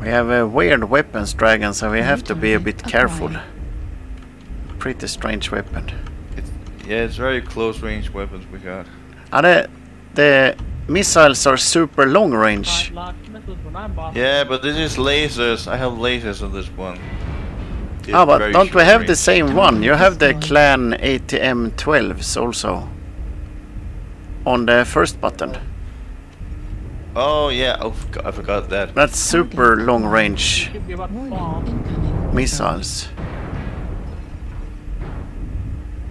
We have a weird weapons dragon, so we New have to be a bit careful. acquired. Pretty strange weapon. It's, yeah, it's very close range weapons we got. And the, the missiles are super long range. Five locked missiles when I'm boss. Yeah, but this is lasers. I have lasers on this one. It's Ah, but don't we short have the same one? You have the Clan ATM 12s also. On the first button. Oh yeah, oh, I forgot that. That's super long range Should be about to Warning fall. incoming missiles.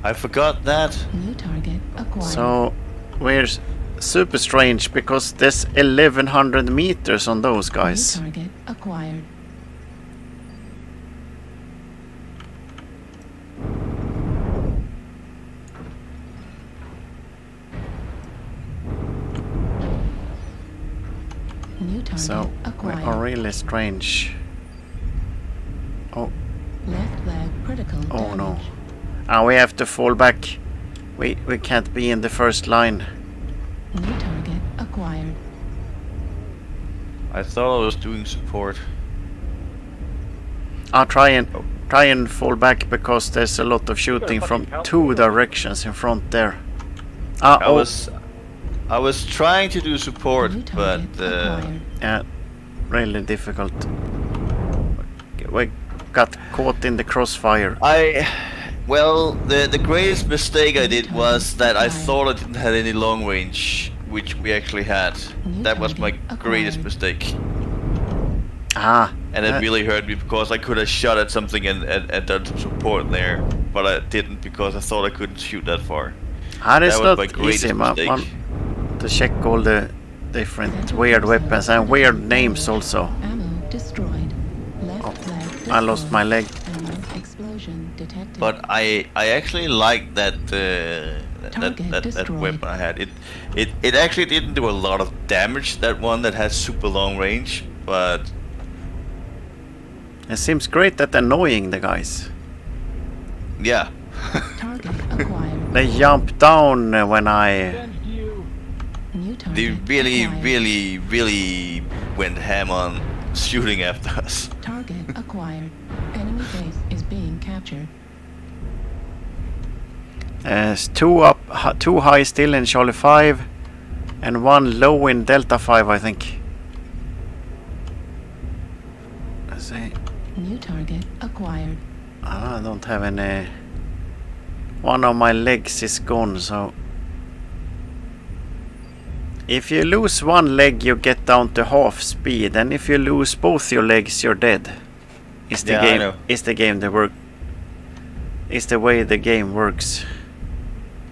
I forgot that. New target acquired. So we're super strange because there's 1100 meters on those New guys. target acquired. New target So we acquired. are really strange. Oh, Left leg critical oh no. damage. Ah, we have to fall back. We we can't be in the first line. New target acquired. I thought I was doing support. I'll try and try and fall back because there's a lot of shooting from two directions in front there. Ah, I oh, was, I was trying to do support, but uh, yeah, really difficult. We got caught in the crossfire. I, well, the the greatest mistake I did was that I thought I didn't have any long range, which we actually had. That was my greatest mistake, Ah, and it really hurt me because I could have shot at something and, and, and done some support there, but I didn't because I thought I couldn't shoot that far. ah, it's that was not my greatest easy, man. mistake. Man, to check all the different weird weapons and weird names also. Ammo destroyed. Left Oh, flag I lost my leg. explosion detected. But I I actually liked that uh, that, that, that that weapon I had. It it it actually didn't do a lot of damage. That one that has super long range, but It seems great at annoying the guys. yeah. Target acquired. They jump down when I. Avenged you. New target They really, acquired. really, really went ham on shooting after us. Target acquired. Enemy base is being captured. There's two up, two high still in Charlie 5, and one low in Delta 5, I think. Let's see. New target acquired. Ah, I don't have any. One of my legs is gone, so. If you lose one leg, you get down to half speed, and if you lose both your legs, you're dead. It's the Yeah, game. know. It's the game the work. It's the way the game works.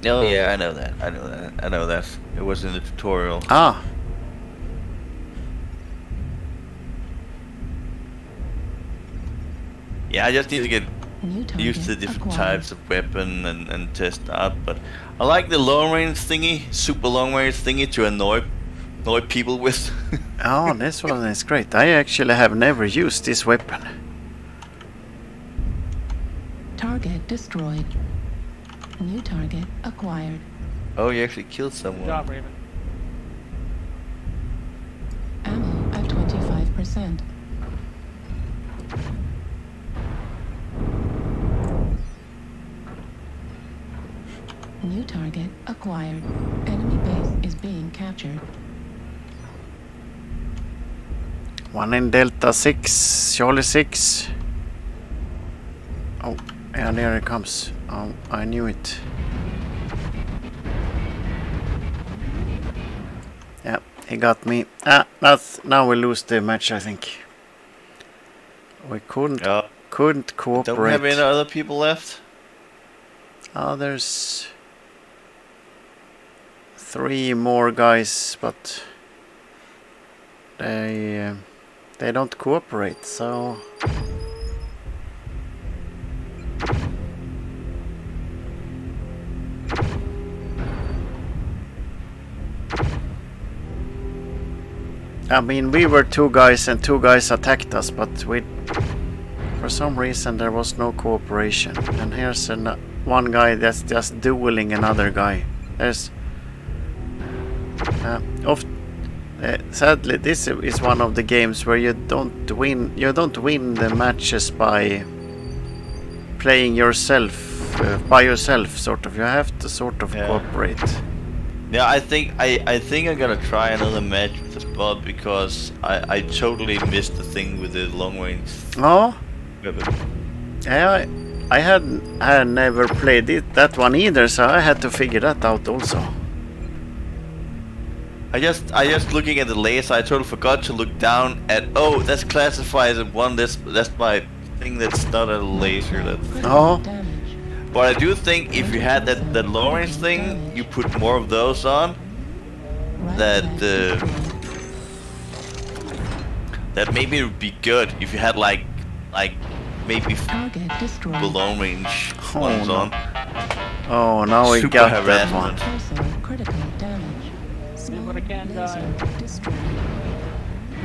Oh yeah, I know that. I know that. I know that. It was in the tutorial. Ah, Yeah, I just need to get used to the different acquired. types of weapon and, and test out. But I like the long range thingy, super long range thingy to annoy annoy people with. oh, this one is great. I actually have never used this weapon. Target destroyed. New target acquired. oh, you actually killed someone. Good someone. job, Raven. Ammo at 25%. New target acquired. Enemy base is being captured. One in Delta 6, Charlie 6. Oh, and there it comes. Oh, I knew it. Yeah, he got me. Ah, that's now we lose the match, I think. We couldn't Yeah. couldn't cooperate. Don't we have any other people left? Ah, there's three more guys, but they uh, they don't cooperate. So I mean, we were two guys and two guys attacked us, but we for some reason there was no cooperation. And here's an, one guy that's just dueling another guy. There's uh, of, uh, sadly this is one of the games where you don't win you don't win the matches by playing yourself uh, by yourself sort of. You have to sort of Yeah. cooperate. Yeah, I think I, I think I'm gonna try another match with the spot because I, I totally missed the thing with the long range. Oh? Weapon. yeah I, I had I had never played it, that one either so I had to figure that out also I just I just looking at the laser. I totally forgot to look down at. Oh, that's classified as one. That's that's my thing. That's not a laser. That's. Critical Oh. damage. But I do think if you had that that range thing, you put more of those on. That, uh. That maybe it would be good if you had like like maybe f- Target destroyed. the long range Oh, ones no. on. oh now we Super got that one harassment. Cursor critical damage. Small what I can die. destroyed.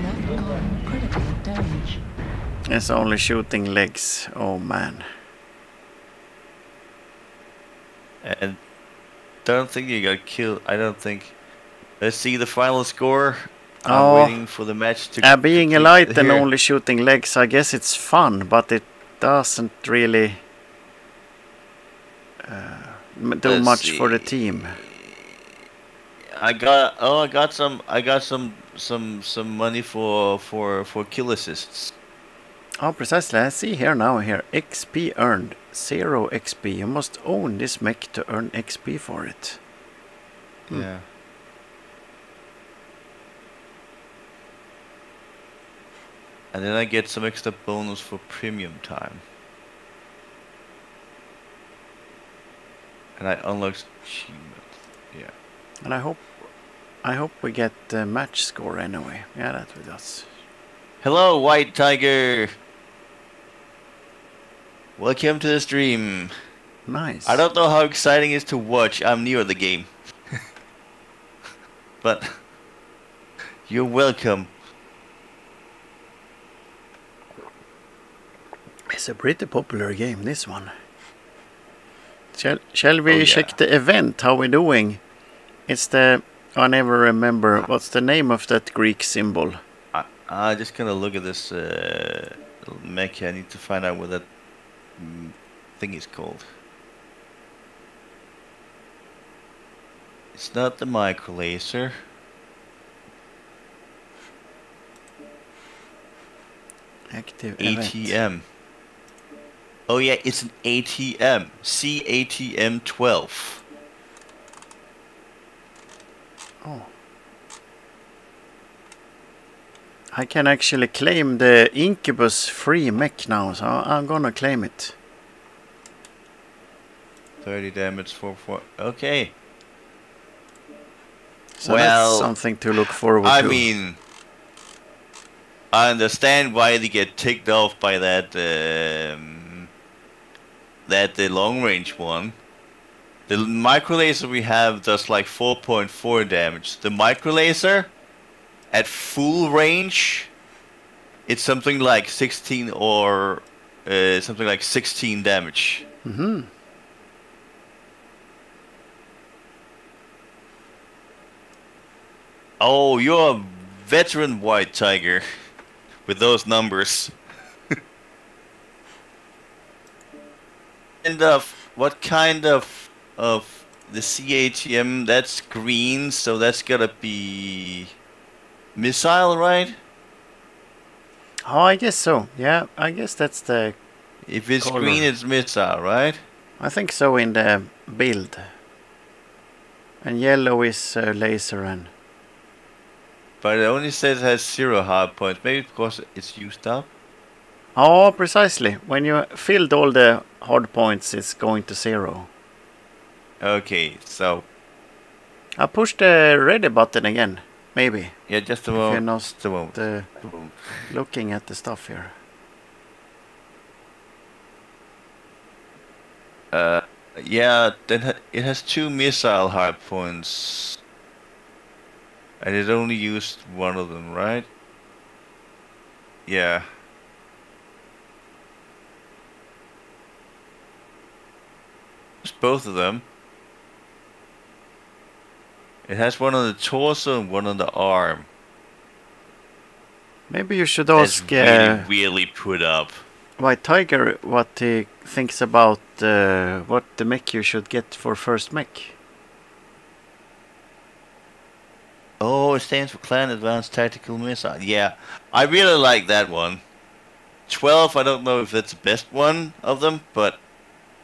Left arm critical damage. it's only shooting legs oh man And don't think you got killed. I don't think. Let's see the final score. I'm Oh. waiting for the match to. Uh, being a to light and only shooting legs, I guess it's fun, but it doesn't really uh, do Let's much for the see. team. I got oh I got some I got some some some money for for for kill assists. Oh, precisely. I see here now. Here, XP earned zero XP. You must own this mech to earn XP for it. Hmm. Yeah. And then I get some extra bonus for premium time. And I unlock achievement. Yeah. And I hope, I hope we get the match score anyway. Yeah, that we does. Hello, White Tiger. Welcome to the stream. Nice. I don't know how exciting it is to watch. I'm new at the game. but you're welcome. It's a pretty popular game. This one. Shall Shall we Oh, yeah. check the event? How we doing? It's the. I never remember what's the name of that Greek symbol. I, I'm just gonna look at this uh, mech. here. I need to find out what that mm, thing is called. It's not the micro laser. Active event. ATM. Oh yeah, it's an ATM. CATM 12. Oh. I can actually claim the Incubus free mech now, so I'm gonna claim it. 30 damage for four. Okay. So Well, that's something to look forward I to. mean, I understand why they get ticked off by that. Um, that the long range one. The micro laser we have does like 4.4 damage. The micro laser at full range, it's something like 16 or uh, something like 16 damage. hmm Oh, you're a veteran white tiger with those numbers. and of what kind of of the CHM? That's green, so that's gotta be missile, right? Oh, I guess so. Yeah, I guess that's the. If it's Color. green, it's missile, right? I think so in the build. And yellow is uh, laser and. But it only says it has zero hard points. Maybe because it's used up. Oh, precisely. When you filled all the hard points, it's going to zero. Okay, so I push the ready button again. Maybe. yeah, just a If you're moment. not Just a moment. uh, looking at the stuff here. Uh, yeah, then ha- it has two missile hard points, and it only used one of them, right? Yeah. It's both of them. It has one on the torso and one on the arm. Maybe you should That's ask really, uh, really put up. White Tiger what he thinks about uh, what the mech you should get for first mech. Oh, it stands for Clan Advanced Tactical Missile. Yeah, I really like that one. 12, I don't know if that's the best one of them, but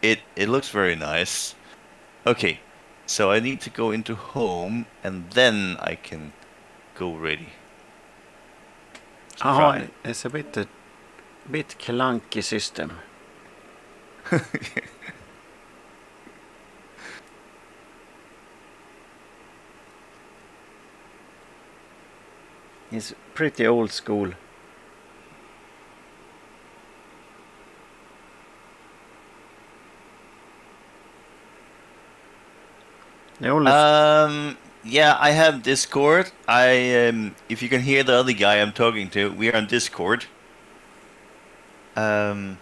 it, it looks very nice. Okay, so I need to go into home, and then I can go ready. Oh, it's a bit a bit clunky system. It's pretty old school. Um, yeah, I have Discord. I um, if you can hear the other guy I'm talking to, we are on Discord. Um.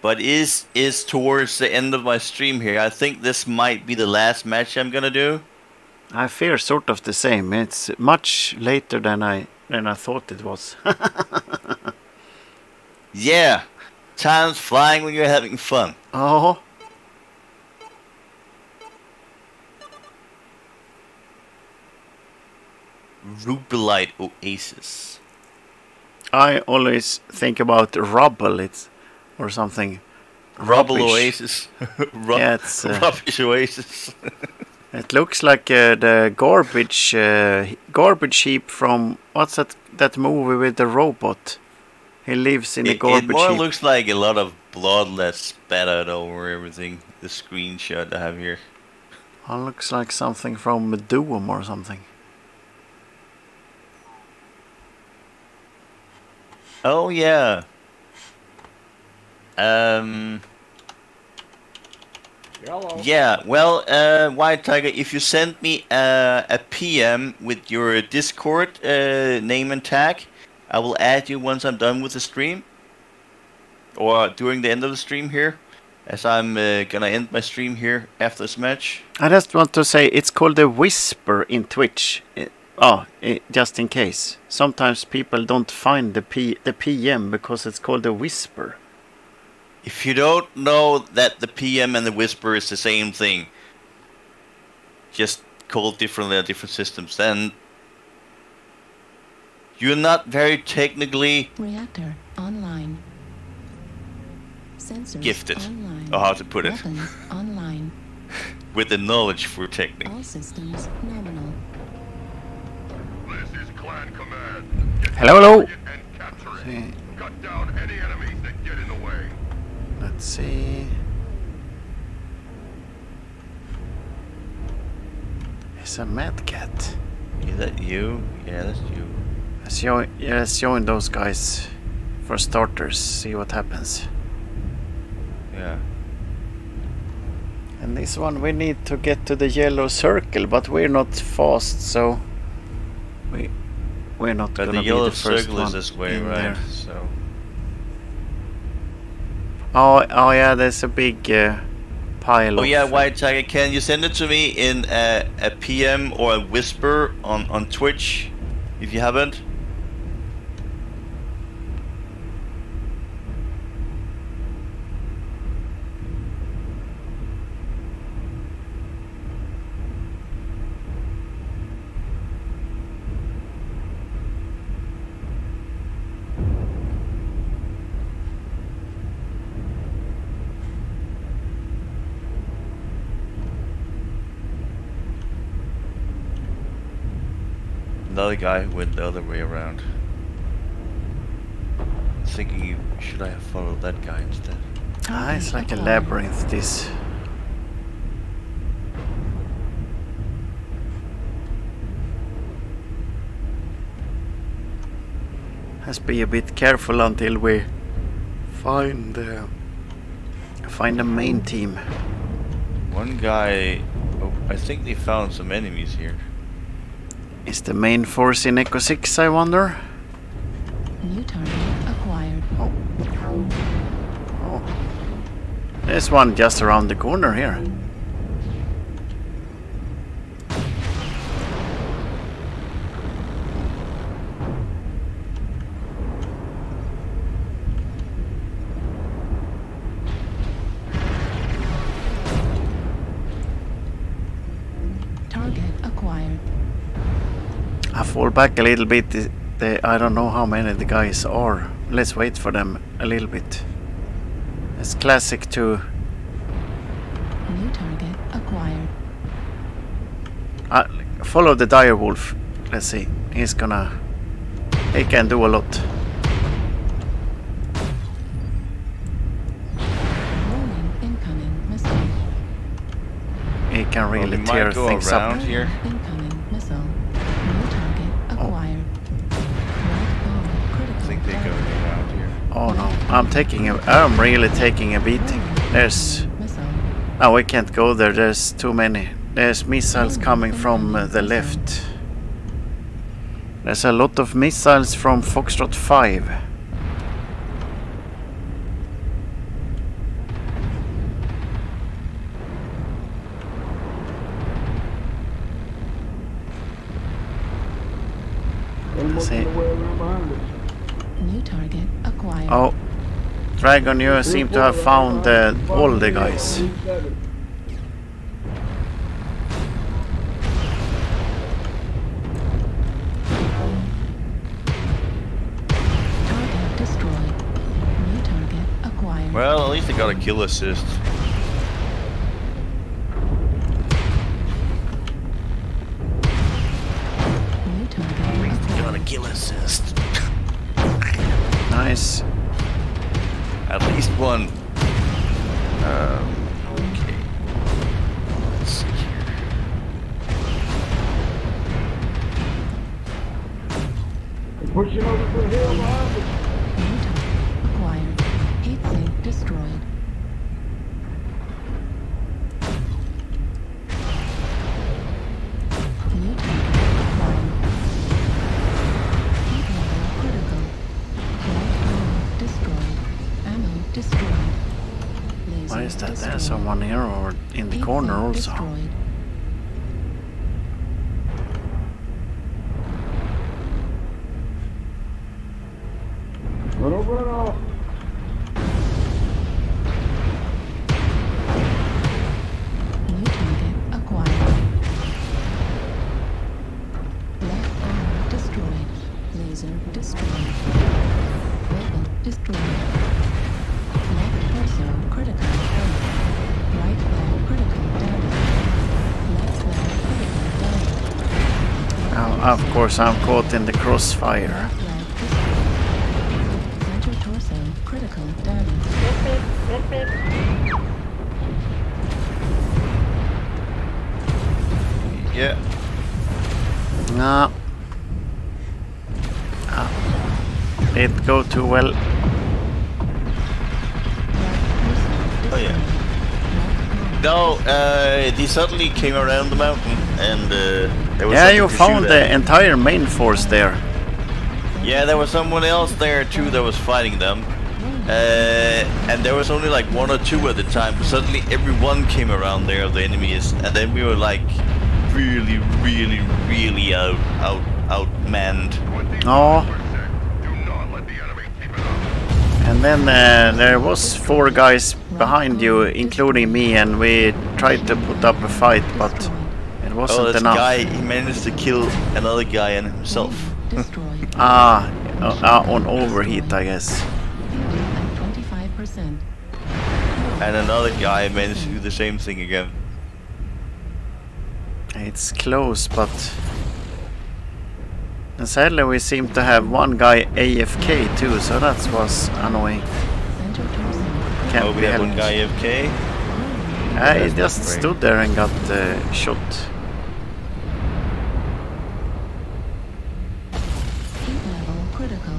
But is is towards the end of my stream here. I think this might be the last match I'm gonna do. I fear sort of the same. It's much later than I than I thought it was. Yeah, time's flying when you're having fun. oh, Rubellite Oasis. I always think about rubble or something. Rubble Rubbish. Oasis. Ru- Yeah, it's, uh, Rubbish Oasis. It looks like uh, the garbage uh, garbage heap from what's that that movie with the robot? He lives in a it, it garbage more heap. looks like a lot of blood that's spattered over everything. The screenshot I have here. It looks like something from Doom or something. Oh yeah. Um. Yellow. Yeah. Well, uh, White Tiger, if you send me uh, a PM with your Discord uh, name and tag, I will add you once I'm done with the stream, or during the end of the stream here, as I'm uh, gonna end my stream here after this match. I just want to say it's called a whisper in Twitch. Eh, oh, eh, just in case. Sometimes people don't find the P the PM because it's called a whisper. If you don't know that the PM and the Whisper is the same thing, just called differently on different systems, then you're not very technically Reactor online. Sensors Gifted. online. or how to put it. Online. with the knowledge for technique. All systems nominal. This is Clan Command. Get Hello, hello. and capture it. See, Cut down any enemies that get in the way. let's see. It's a mad cat. Is that you? Yeah, that's you. Let's join, yeah, let's join those guys for starters. See what happens. Yeah. And this one we need to get to the yellow circle, but we're not fast, so we we're not But gonna the yellow be the first circle one is this way, in right? there. So Oh, oh yeah, there's a big uh, pile. Oh yeah, White Tiger, can you send it to me in a, a PM or a whisper on, on Twitch if you haven't? Another guy went the other way around. Thinking, should I have followed that guy instead? Ah, it's like a labyrinth. This. Has to be a bit careful until we find the find the main team. One guy, oh, I think they found some enemies here. Is the main force in Echo 6, I wonder? New target acquired. Oh. oh. There's one just around the corner here. Target acquired. I fall back a little bit. The, the, I don't know how many the guys are. Let's wait for them a little bit. It's classic to New target acquired. uh, follow the dire wolf. Let's see. He's gonna. He can do a lot. Incoming. He can really tear things up. here. Oh no! I'm taking a. I'm really taking a beating. There's. Oh, we can't go there. There's too many. There's missiles coming from uh, the left. There's a lot of missiles from Foxtrot 5. See. New. Oh, Dragon, you seem to have found uh, all the guys. Target destroyed. New target acquired. Well, at least they got a kill assist. New target acquired. kill assist. At least one. Um, okay. Let's see here. Pushing over the hill the corner also. Course, I'm caught in the crossfire. Flag disabled. Center torso critical damage. Yeah. No. Ah. Didn't go too well. Oh yeah. No, uh, they suddenly came around the mountain and uh, Yeah, you found the entire main force there. Yeah, there was someone else there too that was fighting them. Uh, and there was only like one or two at the time, but suddenly everyone came around there, of the enemies, and then we were like really, really, really out, out, outmanned. Oh, Do not let the enemy keep it up. and then uh, there was four guys behind you, including me, and we tried to put up a fight, but it Oh, wasn't this enough. guy, he managed to kill another guy and himself. Destroyed. Ah, uh, on overheat, I guess. Fuel 25%. And another guy managed to do the same thing again. It's close, but... And sadly we seem to have one guy AFK too, so that was annoying. Center torso Can't oh, we be have one guy AFK. Uh, he just stood there and got uh, shot. heat level critical.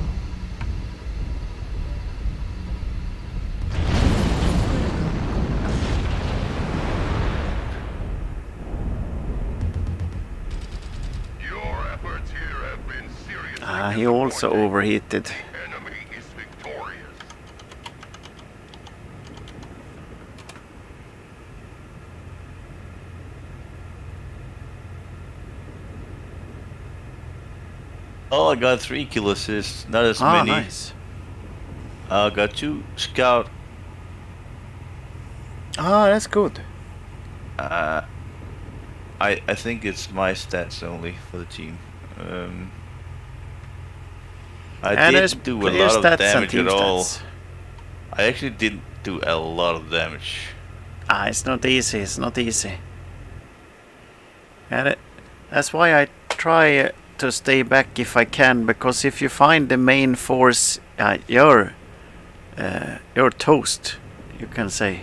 Your efforts here have been seriously Ah, he also disappointing. overheated. Enemy is victorious. Oh, I got three kill assists, not as Ah, many. nice. I got two scout. Ah, that's good. Uh, I I think it's my stats only for the team. Um, I And didn't do a lot of damage at all. stats. I actually didn't do a lot of damage. Ah, it's not easy. It's not easy. And it, that's why I try uh, to stay back if I can, because if you find the main force, uh, you're uh, you're toast. You can say.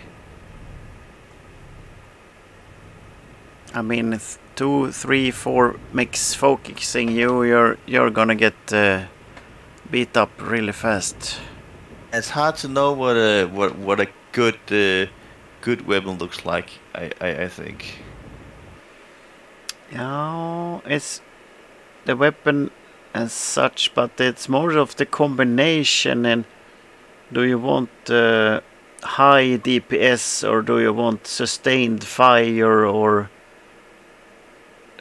I mean, two, three, four mechs focusing you, you're you're gonna get uh, beat up really fast. It's hard to know what a what what a good uh, good weapon looks like. I, I I think. Yeah, it's the weapon as such, but it's more of the combination. And do you want uh, high DPS or do you want sustained fire or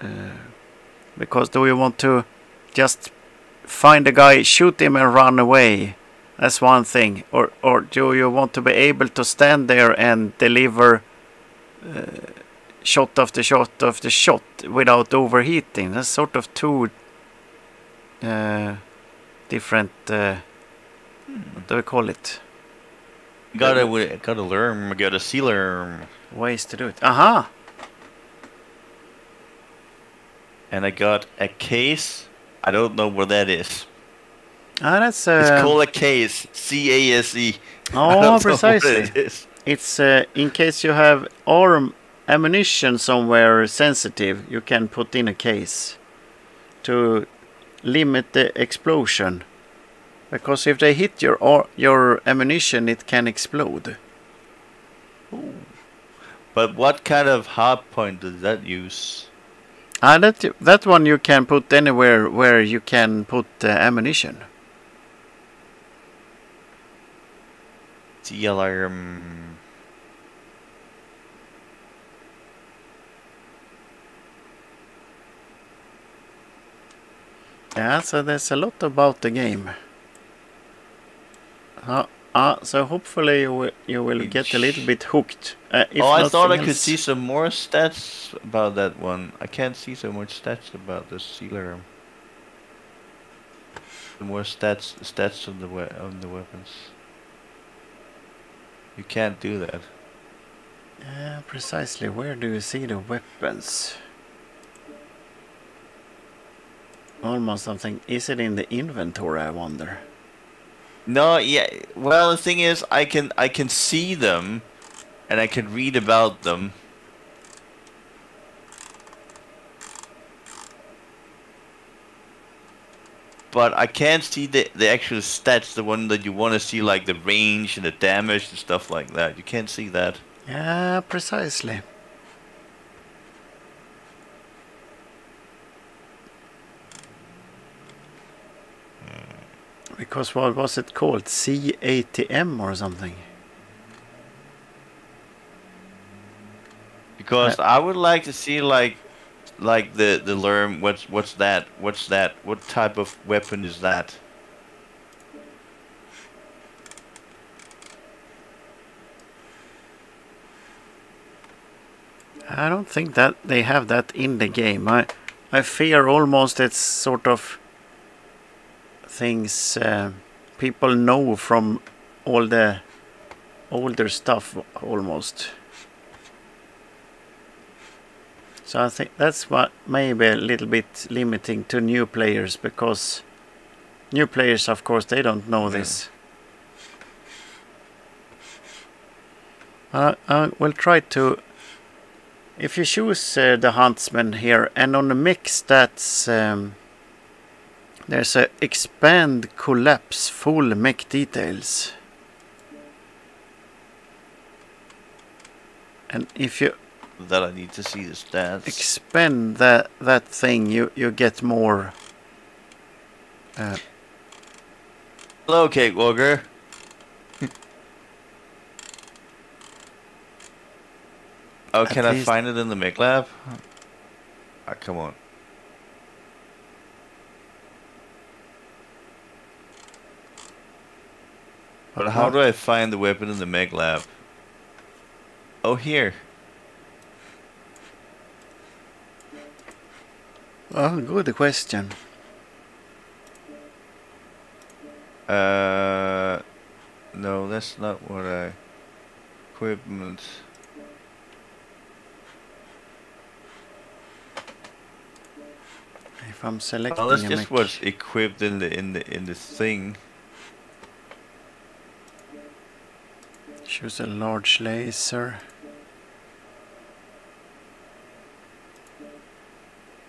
uh, because do you want to just find a guy, shoot him and run away? That's one thing. Or or do you want to be able to stand there and deliver? shot after shot after shot without overheating. That's sort of two uh, different. Uh, what do we call it? Gotta gotta learn. Gotta see learn. Ways to do it. Aha! And I got a case. I don't know what that is. Ah, that's It's uh, called a case. C A S E. Oh, precisely. it is. It's uh, in case you have arm ammunition somewhere sensitive, you can put in a case to limit the explosion. Because if they hit your ar- your ammunition, it can explode. But what kind of hard point does that use? Ah, that that one you can put anywhere where you can put uh, ammunition. The alarm. Yeah, so there's a lot about the game. Ah, ah, so hopefully you will, you will get a little bit hooked. Uh, if oh, I thought I could see some more stats about that one. I can't see so much stats about the sealer. The more stats, stats on the we- on the weapons. You can't do that. Yeah, precisely. Where do you see the weapons? almost something. Is it in the inventory? I wonder. No, yeah. Well, the thing is, I can I can see them, and I can read about them. But I can't see the the actual stats, the one that you want to see, like the range and the damage and stuff like that. You can't see that. Yeah, precisely. Because what was it called? CATM or something? Because I would like to see like like the the learn what's what's that? What's that? What type of weapon is that? I don't think that they have that in the game. I I fear almost it's sort of things uh, people know from all the older stuff almost. So I think that's what maybe a little bit limiting to new players because new players of course they don't know this. Uh, I will try to if you choose uh, the huntsman here and on the mechs that's um, there's a expand collapse full mech details and if you That I need to see the stats. expand that that thing you you get more uh, Hello, Cakewalker. oh, At can I find it in the MechLab? Ah, come on. But how do I find the weapon in the MechLab? Oh, here. oh good question Uh, no, that's not what I. Equipment. if I'm selecting Oh, that's just mech. what's equipped in the in the in the thing. Choose a large laser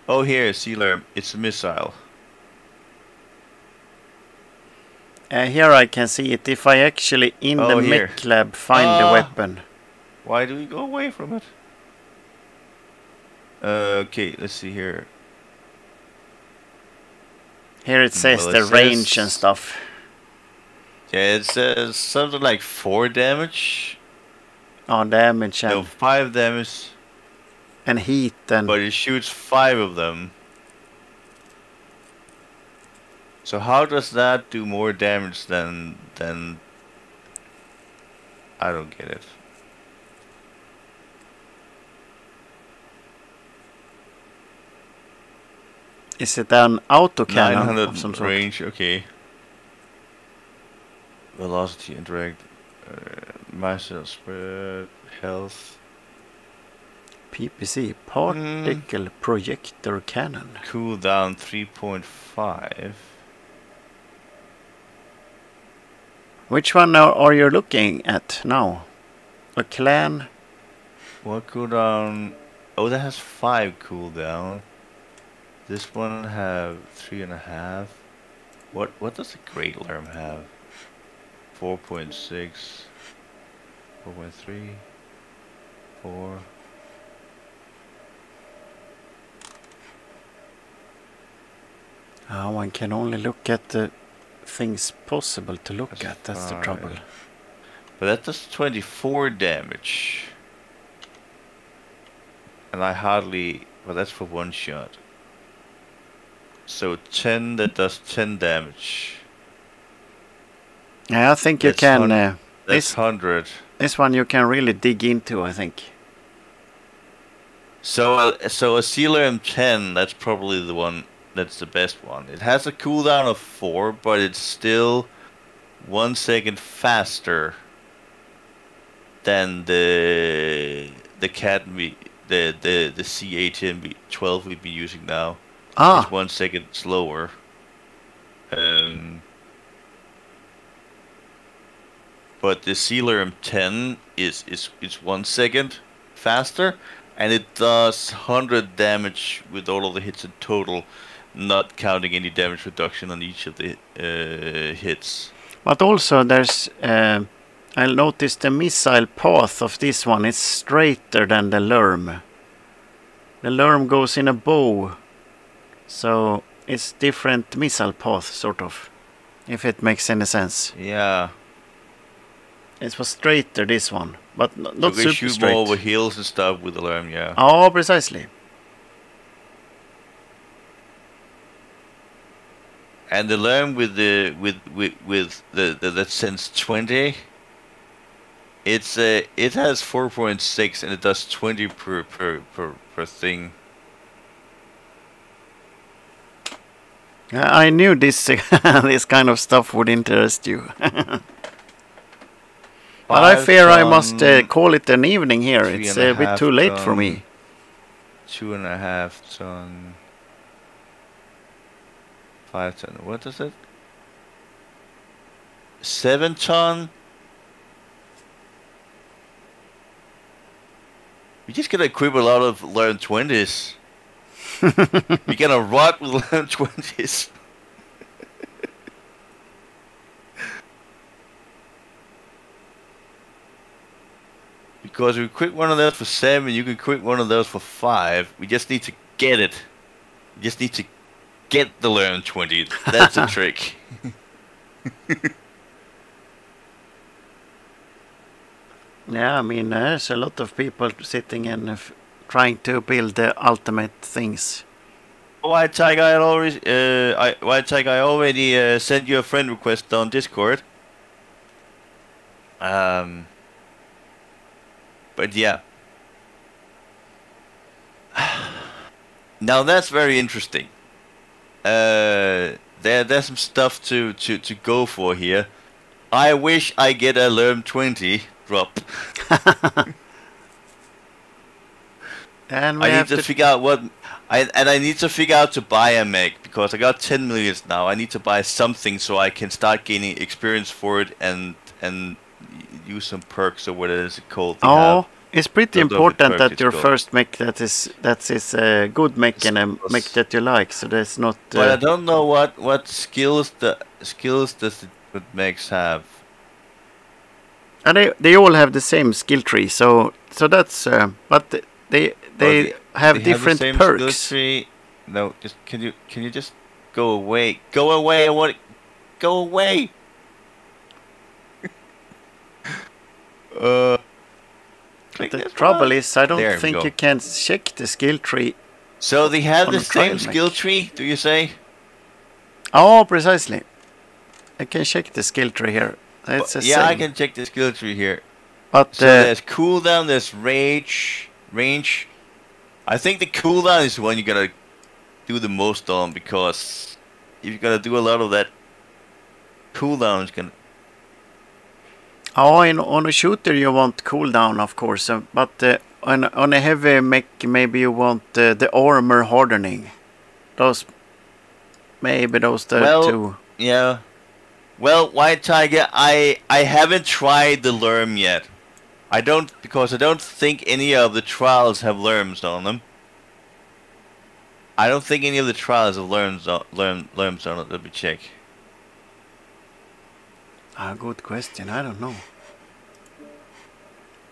Oh, here, sealer. It's a missile. uh, here I can see it if I actually in Oh, the here. mech lab find the Ah. weapon Why do we go away from it? Uh, okay, let's see here. here it says Well, it the range and stuff Yeah, it says something like four damage. On damage and, No, five damage, and heat and but it shoots five of them. So how does that do more damage than than? I don't get it. is it an auto Nine cannon hundred of sort range. Okay. Velocity, interact, uh, massive spread, health. PPC particle projector cannon Cooldown 3.5. which one are, are you looking at now a clan What cooldown? Oh, that has five cooldown. This one have three and a half. What what does the Great Lerm have? 4.6, 4.3, 4. Oh, one can only look at the things possible to look That's at. That's the trouble. But that does 24 damage. And I hardly. Well, that's for one shot. So 10 that does 10 damage. Yeah, I think you can. hun- Uh, This- 100. this one you can really dig into. I think. So, uh, so a Sealer M10, that's probably the one that's the best one. It has a cooldown of 4, but it's still 1 second faster than the the cat we the the the C18 we- 12 we've been using now. Ah, is one second slower. Um, but the Sealer M10 is is is one second faster, and it does hundred damage with all of the hits in total, not counting any damage reduction on each of the uh, hits. but also there's. Uh, I noticed the missile path of this one is straighter than the Lerm. The Lerm goes in a bow, so it's different missile path, sort of. If it makes any sense. Yeah, It was straighter this one, but so not we super shoot straight. more over hills and stuff with the alarm. Yeah. Oh, precisely. And the alarm with the with with with the, the that sends twenty. It's uh, it has four point six and it does twenty per per per per thing. I knew this this kind of stuff would interest you. but I fear I must uh, call it an evening here. It's a a bit too late for me. Two and a half ton. Five ton. What is it? Seven ton. We just gonna equip a lot of learn twenties. We're gonna rot with learn twenties. Because we quit one of those for seven, you can quit one of those for five. We just need to get it. We just need to get the learn twenty. That's the trick. Yeah, I mean, there's a lot of people sitting and uh, f- trying to build the ultimate things. White Tiger, I already, uh, I, White Tiger, I already uh, sent you a friend request on Discord. Um, but yeah. now that's very interesting. Uh, there, there's some stuff to, to, to go for here. I wish I get a Lerm 20 drop. And I need to, to figure out what I and I need to figure out to buy a mech because I got 10 millions now. I need to buy something so I can start gaining experience for it and and use some perks or what is it called? Oh, have. it's pretty Don't important that your it's first mech that is that is a good mech and a Yes. mech that you like. So there's not. But I Uh, don't know what what skills the skills does it what mechs have. and they they all have the same skill tree. So so that's. Uh, but th- they they they- have They different have the same skill perks. tree. No, just can you can you just go away? Go away! I want go away. Uh. The trouble one. is, I don't There think you can check the skill tree. So they have the same skill tree. Do you say? Oh, precisely. I can check the skill tree here. It's the yeah, I can check the skill tree here. But So uh, there's cooldown, there's rage, range. I think the cooldown is the one you gotta do the most on because if you're gonna do a lot of that, cooldown is gonna. Oh, in, on a shooter you want cooldown, of course. Uh, but uh, on on a heavy mech, maybe you want uh, the armor hardening. Those, maybe those the Well, two. Yeah. Well, White Tiger, I I haven't tried the Lerm yet. I don't because I don't think any of the trials have Lerms on them. I don't think any of the trials have Lerms on Lerm, Lerms on it. Let me check. Ah, good question. I don't know.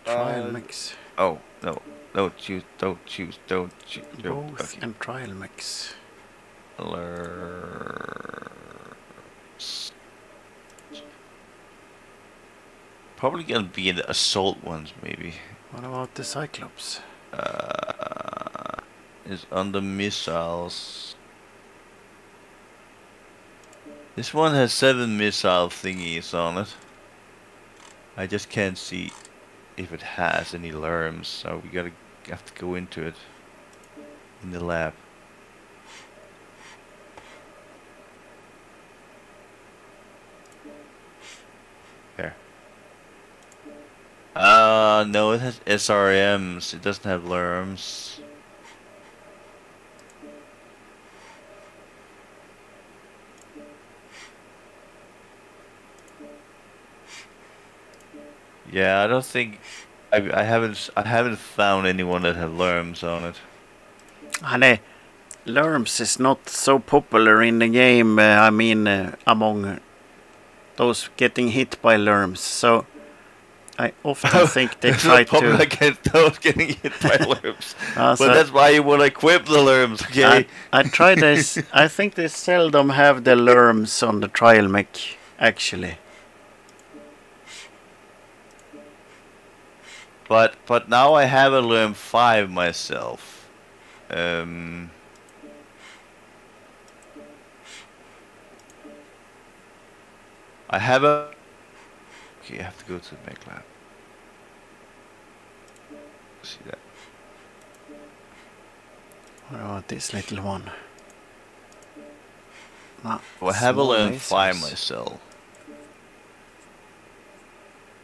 Trial Uh, mechs, Oh no! Don't choose! Don't choose! Don't choose! Don't. both Okay. and trial mechs. Lerms. Probably gonna be in the assault ones, maybe. What about the Cyclops? uh, is under missiles. This one has seven missile thingies on it. I just can't see if it has any lerms, so we gotta have to go into it in the lab. There. Uh, no, it has SRMs. It doesn't have lerms. Yeah, I don't think I, I haven't I haven't found anyone that had lerms on it. Uh, Lerms is not so popular in the game. Uh, I mean, uh, among those getting hit by Lerms. So I often think they It's try not popular to. against those getting hit by lerms. Uh, but so that's why you want to equip the lerms, okay? I, I try this. I think they seldom have the Lerms on the trial mech. Actually, But but now I have a Lerm five myself. Um, I have a. Okay, I have to go to the MechLab. See that? what about this little one? Ah, So I have a Lerm five myself.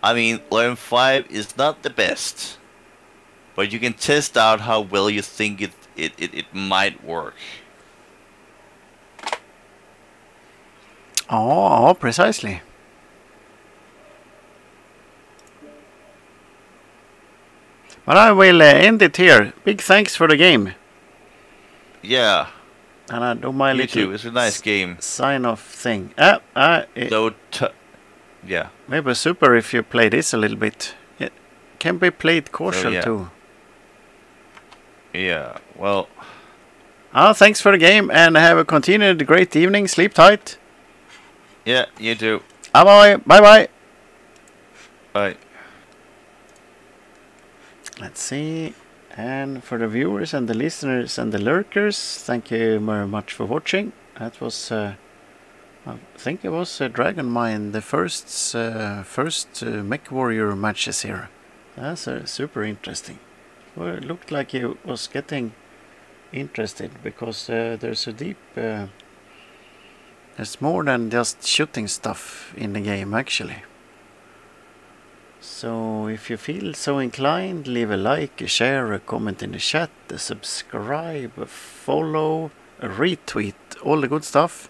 I mean, Lerm five is not the best, but you can test out how well you think it it, it, it might work. Oh, oh, precisely. But I will uh, end it here. Big thanks for the game. Yeah, And I do my you little too. It's a nice game. sign off thing. Ah, ah, it, So, yeah. maybe super if you play this a little bit. It can be played casual yeah. too. Yeah, well, Ah, thanks for the game and have a continued great evening. Sleep tight. yeah, you do. Bye bye. Bye bye. Bye. Let's see. And for the viewers and the listeners and the lurkers, thank you very much for watching. That was, uh, I think it was uh, DragonMind, the first, uh, first uh, MechWarrior matches here. That's uh, super interesting. Well, it looked like he was getting interested because uh, there's a deep. Uh, there's more than just shooting stuff in the game, actually. So if you feel so inclined, leave a like, a share, a comment in the chat, a subscribe, a follow, a retweet, all the good stuff.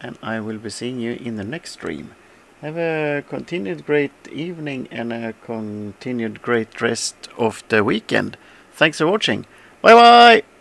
And I will be seeing you in the next stream. Have a continued great evening and a continued great rest of the weekend. Thanks for watching. Bye bye!